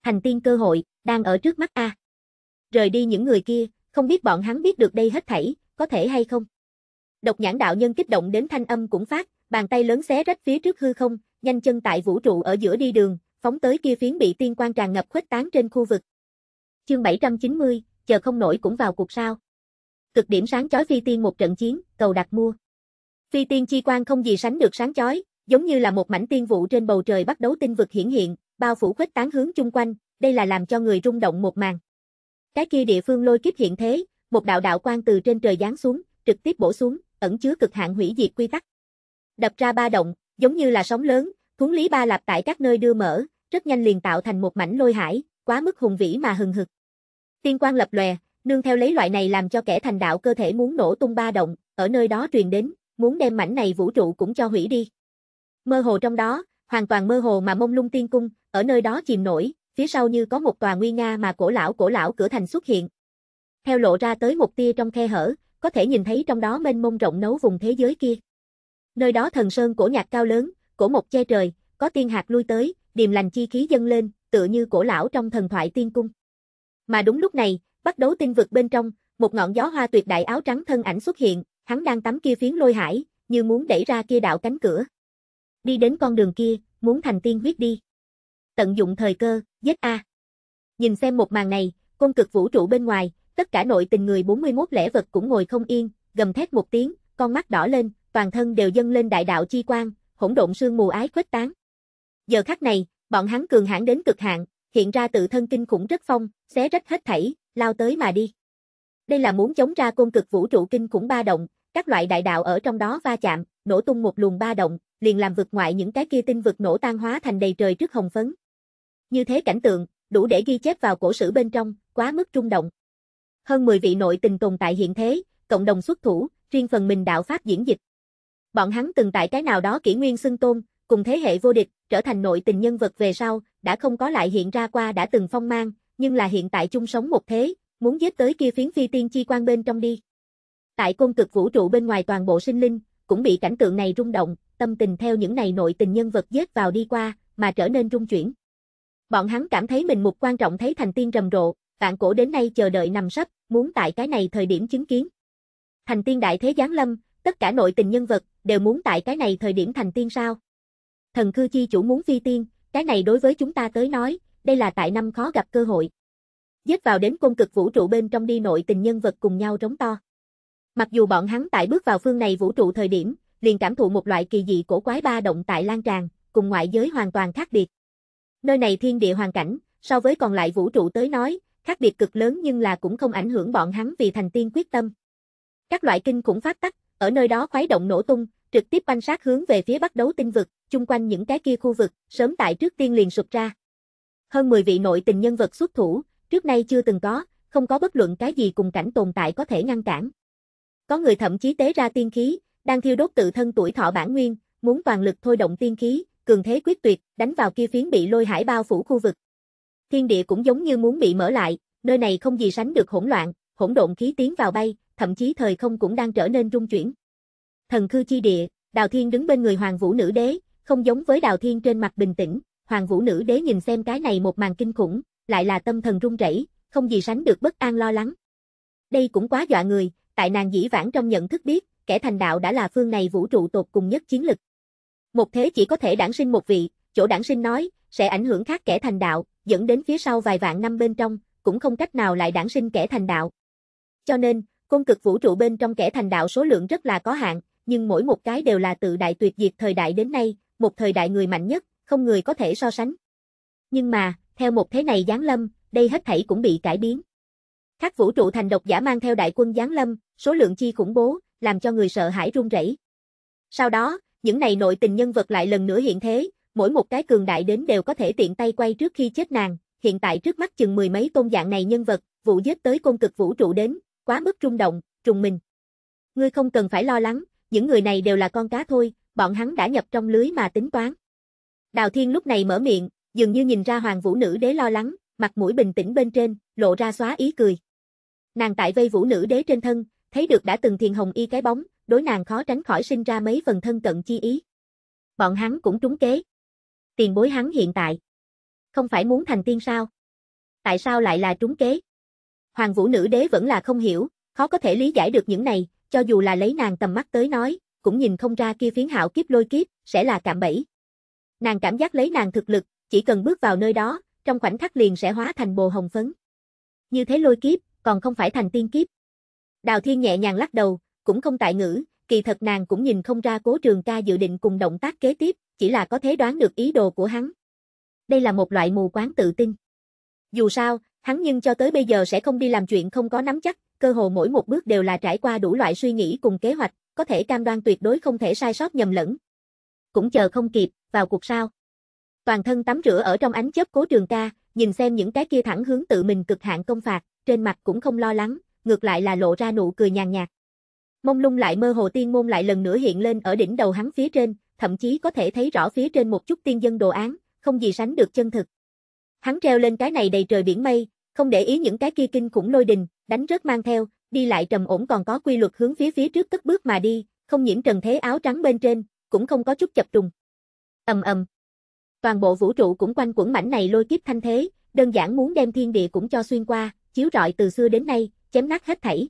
hành tiên cơ hội, đang ở trước mắt a. Rời đi những người kia, không biết bọn hắn biết được đây hết thảy, có thể hay không? Độc nhãn đạo nhân kích động đến thanh âm cũng phát, bàn tay lớn xé rách phía trước hư không, nhanh chân tại vũ trụ ở giữa đi đường, phóng tới kia phiến bị tiên quan tràn ngập khuếch tán trên khu vực. Chương 790, chờ không nổi cũng vào cuộc sao. Cực điểm sáng chói phi tiên một trận chiến, cầu đặt mua. Phi tiên chi quan không gì sánh được sáng chói, giống như là một mảnh tiên vụ trên bầu trời bắt đấu tinh vực hiển hiện, bao phủ khuếch tán hướng chung quanh, đây là làm cho người rung động một màn. Cái kia địa phương lôi kiếp hiện thế, một đạo đạo quang từ trên trời giáng xuống, trực tiếp bổ xuống, ẩn chứa cực hạn hủy diệt quy tắc. Đập ra ba động, giống như là sóng lớn, thúng lý ba lạp tại các nơi đưa mở, rất nhanh liền tạo thành một mảnh lôi hải, quá mức hùng vĩ mà hừng hực. Tiên quang lập lòe, nương theo lấy loại này làm cho kẻ thành đạo cơ thể muốn nổ tung ba động, ở nơi đó truyền đến, muốn đem mảnh này vũ trụ cũng cho hủy đi. Mơ hồ trong đó, hoàn toàn mơ hồ mà mông lung tiên cung, ở nơi đó chìm nổi, phía sau như có một tòa nguy nga mà cổ lão cổ lão cửa thành xuất hiện. Theo lộ ra tới một tia trong khe hở, có thể nhìn thấy trong đó mênh mông rộng nấu vùng thế giới kia. Nơi đó thần sơn cổ nhạc cao lớn, cổ một che trời, có tiên hạt lui tới, điềm lành chi khí dâng lên, tựa như cổ lão trong thần thoại tiên cung. Mà đúng lúc này, bắt đấu tinh vực bên trong, một ngọn gió hoa tuyệt đại áo trắng thân ảnh xuất hiện, hắn đang tắm kia phiến lôi hải, như muốn đẩy ra kia đạo cánh cửa. Đi đến con đường kia, muốn thành tiên huyết đi. Tận dụng thời cơ, giết A. Nhìn xem một màn này, cung cực vũ trụ bên ngoài, tất cả nội tình người 41 lẻ vật cũng ngồi không yên, gầm thét một tiếng, con mắt đỏ lên, toàn thân đều dâng lên đại đạo chi quang, hỗn độn sương mù ái khuếch tán. Giờ khắc này, bọn hắn cường hãn đến cực hạn, hiện ra tự thân kinh khủng rất phong, xé rách hết thảy, lao tới mà đi. Đây là muốn chống ra côn cực vũ trụ kinh khủng ba động, các loại đại đạo ở trong đó va chạm, nổ tung một luồng ba động, liền làm vực ngoại những cái kia tinh vực nổ tan hóa thành đầy trời trước hồng phấn. Như thế cảnh tượng, đủ để ghi chép vào cổ sử bên trong, quá mức rung động. Hơn 10 vị nội tình tồn tại hiện thế, cộng đồng xuất thủ, riêng phần mình đạo pháp diễn dịch. Bọn hắn từng tại cái nào đó kỷ nguyên xưng tôn, cùng thế hệ vô địch, trở thành nội tình nhân vật về sau, đã không có lại hiện ra qua đã từng phong mang, nhưng là hiện tại chung sống một thế, muốn giết tới kia phiến phi tiên chi quan bên trong đi. Tại cung cực vũ trụ bên ngoài toàn bộ sinh linh, cũng bị cảnh tượng này rung động, tâm tình theo những này nội tình nhân vật dết vào đi qua, mà trở nên rung chuyển. Bọn hắn cảm thấy mình một quan trọng thấy thành tiên rầm rộ, vạn cổ đến nay chờ đợi nằm sắp, muốn tại cái này thời điểm chứng kiến. Thành tiên đại thế giáng lâm, tất cả nội tình nhân vật, đều muốn tại cái này thời điểm thành tiên sao. Thần cư chi chủ muốn phi tiên, cái này đối với chúng ta tới nói, đây là tại năm khó gặp cơ hội. Dết vào đến cung cực vũ trụ bên trong đi nội tình nhân vật cùng nhau trống to. Mặc dù bọn hắn tại bước vào phương này vũ trụ thời điểm, liền cảm thụ một loại kỳ dị cổ quái ba động tại lan tràn, cùng ngoại giới hoàn toàn khác biệt. Nơi này thiên địa hoàn cảnh, so với còn lại vũ trụ tới nói, khác biệt cực lớn nhưng là cũng không ảnh hưởng bọn hắn vì thành tiên quyết tâm. Các loại kinh cũng phát tắc, ở nơi đó khuấy động nổ tung, trực tiếp quan sát hướng về phía bắt đấu tinh vực, chung quanh những cái kia khu vực, sớm tại trước tiên liền sụp ra. Hơn 10 vị nội tình nhân vật xuất thủ, trước nay chưa từng có, không có bất luận cái gì cùng cảnh tồn tại có thể ngăn cản. Có người thậm chí tế ra tiên khí, đang thiêu đốt tự thân tuổi thọ bản nguyên, muốn toàn lực thôi động tiên khí, cường thế quyết tuyệt, đánh vào kia phiến bị lôi hải bao phủ khu vực. Thiên địa cũng giống như muốn bị mở lại, nơi này không gì sánh được hỗn loạn, hỗn độn khí tiến vào bay, thậm chí thời không cũng đang trở nên rung chuyển. Thần khư chi địa, Đào Thiên đứng bên người Hoàng Vũ Nữ Đế, không giống với Đào Thiên trên mặt bình tĩnh, Hoàng Vũ Nữ Đế nhìn xem cái này một màn kinh khủng, lại là tâm thần run rẩy, không gì sánh được bất an lo lắng. Đây cũng quá dọa người, tại nàng dĩ vãng trong nhận thức biết, kẻ thành đạo đã là phương này vũ trụ tột cùng nhất chiến lực. Một thế chỉ có thể đản sinh một vị, chỗ đản sinh nói, sẽ ảnh hưởng khác kẻ thành đạo, dẫn đến phía sau vài vạn năm bên trong, cũng không cách nào lại đản sinh kẻ thành đạo. Cho nên, cung cực vũ trụ bên trong kẻ thành đạo số lượng rất là có hạn, nhưng mỗi một cái đều là tự đại tuyệt diệt thời đại đến nay, một thời đại người mạnh nhất, không người có thể so sánh. Nhưng mà, theo một thế này giáng lâm, đây hết thảy cũng bị cải biến. Các vũ trụ thành độc giả mang theo đại quân giáng lâm, số lượng chi khủng bố, làm cho người sợ hãi run rẩy. Sau đó, những này nội tình nhân vật lại lần nữa hiện thế, mỗi một cái cường đại đến đều có thể tiện tay quay trước khi chết nàng, hiện tại trước mắt chừng mười mấy tôn dạng này nhân vật, vụ giết tới công cực vũ trụ đến, quá mức rung động, trùng mình. Ngươi không cần phải lo lắng, những người này đều là con cá thôi, bọn hắn đã nhập trong lưới mà tính toán. Đào Thiên lúc này mở miệng, dường như nhìn ra hoàng vũ nữ đế lo lắng, mặt mũi bình tĩnh bên trên, lộ ra xóa ý cười. Nàng tại vây vũ nữ đế trên thân, thấy được đã từng thiền hồng y cái bóng, đối nàng khó tránh khỏi sinh ra mấy phần thân cận chi ý. Bọn hắn cũng trúng kế. Tiền bối hắn hiện tại. Không phải muốn thành tiên sao? Tại sao lại là trúng kế? Hoàng vũ nữ đế vẫn là không hiểu, khó có thể lý giải được những này, cho dù là lấy nàng tầm mắt tới nói, cũng nhìn không ra kia phiến hạo kiếp lôi kiếp, sẽ là cạm bẫy. Nàng cảm giác lấy nàng thực lực, chỉ cần bước vào nơi đó, trong khoảnh khắc liền sẽ hóa thành bồ hồng phấn. Như thế lôi kiếp, còn không phải thành tiên kiếp. Đào Thiên nhẹ nhàng lắc đầu, cũng không tại ngữ, kỳ thật nàng cũng nhìn không ra cố trường ca dự định cùng động tác kế tiếp, chỉ là có thể đoán được ý đồ của hắn. Đây là một loại mù quáng tự tin. Dù sao, hắn nhưng cho tới bây giờ sẽ không đi làm chuyện không có nắm chắc, cơ hồ mỗi một bước đều là trải qua đủ loại suy nghĩ cùng kế hoạch, có thể cam đoan tuyệt đối không thể sai sót nhầm lẫn. Cũng chờ không kịp, vào cuộc sao. Toàn thân tắm rửa ở trong ánh chớp cố trường ca, nhìn xem những cái kia thẳng hướng tự mình cực hạn công phạt, trên mặt cũng không lo lắng, ngược lại là lộ ra nụ cười nhàn nhạt. Mông lung lại mơ hồ tiên môn lại lần nữa hiện lên ở đỉnh đầu hắn phía trên, thậm chí có thể thấy rõ phía trên một chút tiên dân đồ án, không gì sánh được chân thực. Hắn treo lên cái này đầy trời biển mây, không để ý những cái kia kinh khủng lôi đình, đánh rớt mang theo, đi lại trầm ổn còn có quy luật hướng phía phía trước cất bước mà đi, không nhiễm trần thế áo trắng bên trên, cũng không có chút chập trùng. Ầm ầm. Toàn bộ vũ trụ cũng quanh quẩn mảnh này lôi kiếp thanh thế, đơn giản muốn đem thiên địa cũng cho xuyên qua, chiếu rọi từ xưa đến nay, chém nát hết thảy.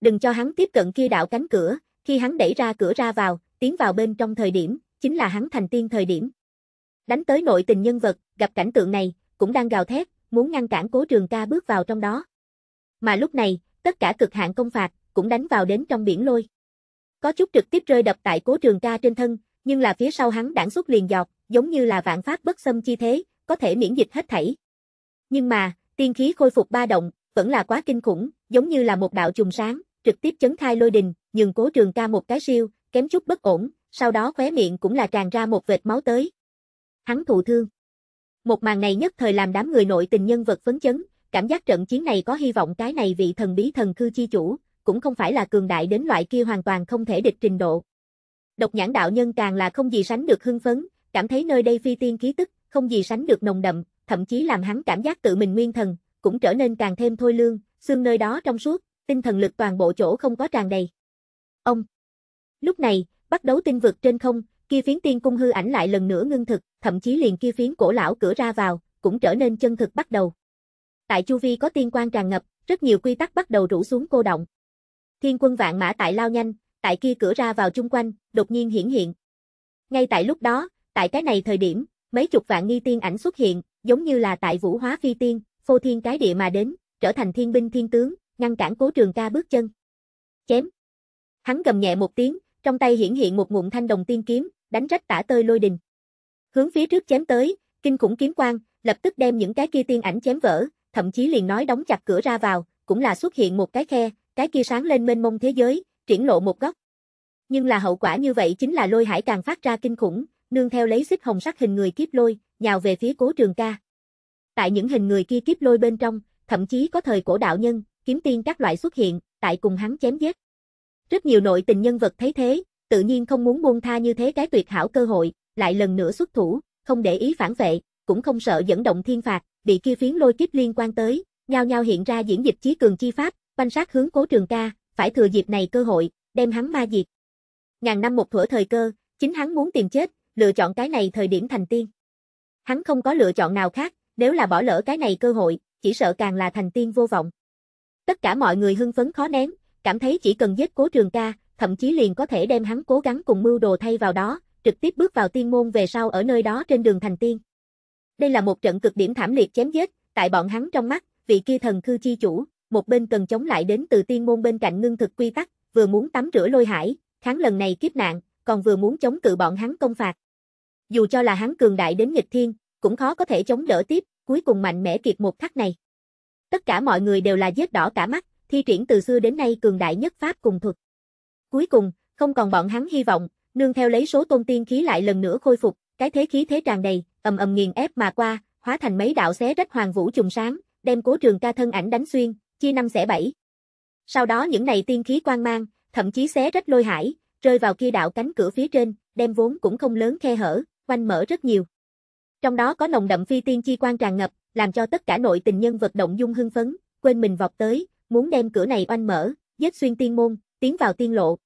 Đừng cho hắn tiếp cận kia đạo cánh cửa, khi hắn đẩy ra cửa ra vào, tiến vào bên trong thời điểm, chính là hắn thành tiên thời điểm. Đánh tới nội tình nhân vật, gặp cảnh tượng này, cũng đang gào thét, muốn ngăn cản cố trường ca bước vào trong đó. Mà lúc này, tất cả cực hạn công phạt, cũng đánh vào đến trong biển lôi. Có chút trực tiếp rơi đập tại cố trường ca trên thân, nhưng là phía sau hắn đảng xuất liền giọt, giống như là vạn pháp bất xâm chi thế, có thể miễn dịch hết thảy. Nhưng mà, tiên khí khôi phục ba động, vẫn là quá kinh khủng, giống như là một đạo trùng sáng, trực tiếp chấn khai lôi đình, nhường cố trường ca một cái siêu, kém chút bất ổn, sau đó khóe miệng cũng là tràn ra một vệt máu tới. Hắn thụ thương. Một màn này nhất thời làm đám người nội tình nhân vật phấn chấn, cảm giác trận chiến này có hy vọng cái này vị thần bí thần cư chi chủ, cũng không phải là cường đại đến loại kia hoàn toàn không thể địch trình độ. Độc nhãn đạo nhân càng là không gì sánh được hưng phấn, cảm thấy nơi đây phi tiên khí tức, không gì sánh được nồng đậm, thậm chí làm hắn cảm giác tự mình nguyên thần, cũng trở nên càng thêm thôi lương, xương nơi đó trong suốt, tinh thần lực toàn bộ chỗ không có tràn đầy. Ông. Lúc này, bắt đấu tinh vực trên không, kia phiến tiên cung hư ảnh lại lần nữa ngưng thực, thậm chí liền kia phiến cổ lão cửa ra vào, cũng trở nên chân thực bắt đầu. Tại chu vi có tiên quan tràn ngập, rất nhiều quy tắc bắt đầu rủ xuống cô động. Thiên quân vạn mã tại lao nhanh, tại kia cửa ra vào chung quanh, đột nhiên hiển hiện. Ngay tại lúc đó, tại cái này thời điểm, mấy chục vạn nghi tiên ảnh xuất hiện, giống như là tại vũ hóa phi tiên, phô thiên cái địa mà đến, trở thành thiên binh thiên tướng, ngăn cản cố trường ca bước chân. Chém. Hắn gầm nhẹ một tiếng, trong tay hiển hiện một ngụm thanh đồng tiên kiếm, đánh rách tả tơi lôi đình. Hướng phía trước chém tới, kinh khủng kiếm quang, lập tức đem những cái kia tiên ảnh chém vỡ, thậm chí liền nói đóng chặt cửa ra vào, cũng là xuất hiện một cái khe, cái kia sáng lên mênh mông thế giới, triển lộ một góc. Nhưng là hậu quả như vậy chính là lôi hải càng phát ra kinh khủng, nương theo lấy xích hồng sắc hình người kiếp lôi, nhào về phía cố trường ca. Tại những hình người kia kiếp lôi bên trong, thậm chí có thời cổ đạo nhân, kiếm tiên các loại xuất hiện, tại cùng hắn chém giết. Rất nhiều nội tình nhân vật thấy thế, tự nhiên không muốn buông tha như thế cái tuyệt hảo cơ hội, lại lần nữa xuất thủ, không để ý phản vệ, cũng không sợ dẫn động thiên phạt, bị kia phiến lôi kiếp liên quan tới, nhao nhao hiện ra diễn dịch chí cường chi pháp, quanh sát hướng Cố Trường Ca, phải thừa dịp này cơ hội, đem hắn ma diệt. Ngàn năm một thuở thời cơ, chính hắn muốn tìm chết, lựa chọn cái này thời điểm thành tiên. Hắn không có lựa chọn nào khác, nếu là bỏ lỡ cái này cơ hội, chỉ sợ càng là thành tiên vô vọng. Tất cả mọi người hưng phấn khó nén, cảm thấy chỉ cần giết Cố Trường Ca, thậm chí liền có thể đem hắn cố gắng cùng mưu đồ thay vào đó, trực tiếp bước vào tiên môn về sau ở nơi đó trên đường thành tiên. Đây là một trận cực điểm thảm liệt chém giết, tại bọn hắn trong mắt, vị kia thần khư chi chủ, một bên cần chống lại đến từ tiên môn bên cạnh ngưng thực quy tắc, vừa muốn tắm rửa lôi hải, kháng lần này kiếp nạn, còn vừa muốn chống cự bọn hắn công phạt. Dù cho là hắn cường đại đến nghịch thiên, cũng khó có thể chống đỡ tiếp, cuối cùng mạnh mẽ kiệt một khắc này. Tất cả mọi người đều là giết đỏ cả mắt, thi triển từ xưa đến nay cường đại nhất pháp cùng thuật. Cuối cùng, không còn bọn hắn hy vọng, nương theo lấy số tôn tiên khí lại lần nữa khôi phục, cái thế khí thế tràn đầy, ầm ầm nghiền ép mà qua, hóa thành mấy đạo xé rách hoàng vũ trùng sáng, đem Cố Trường Ca thân ảnh đánh xuyên, chia năm xẻ bảy. Sau đó những này tiên khí quang mang, thậm chí xé rách lôi hải, rơi vào kia đạo cánh cửa phía trên, đem vốn cũng không lớn khe hở, quanh mở rất nhiều. Trong đó có nồng đậm phi tiên chi quan tràn ngập, làm cho tất cả nội tình nhân vật động dung hưng phấn, quên mình vọt tới, muốn đem cửa này oanh mở, giết xuyên tiên môn, tiến vào tiên lộ,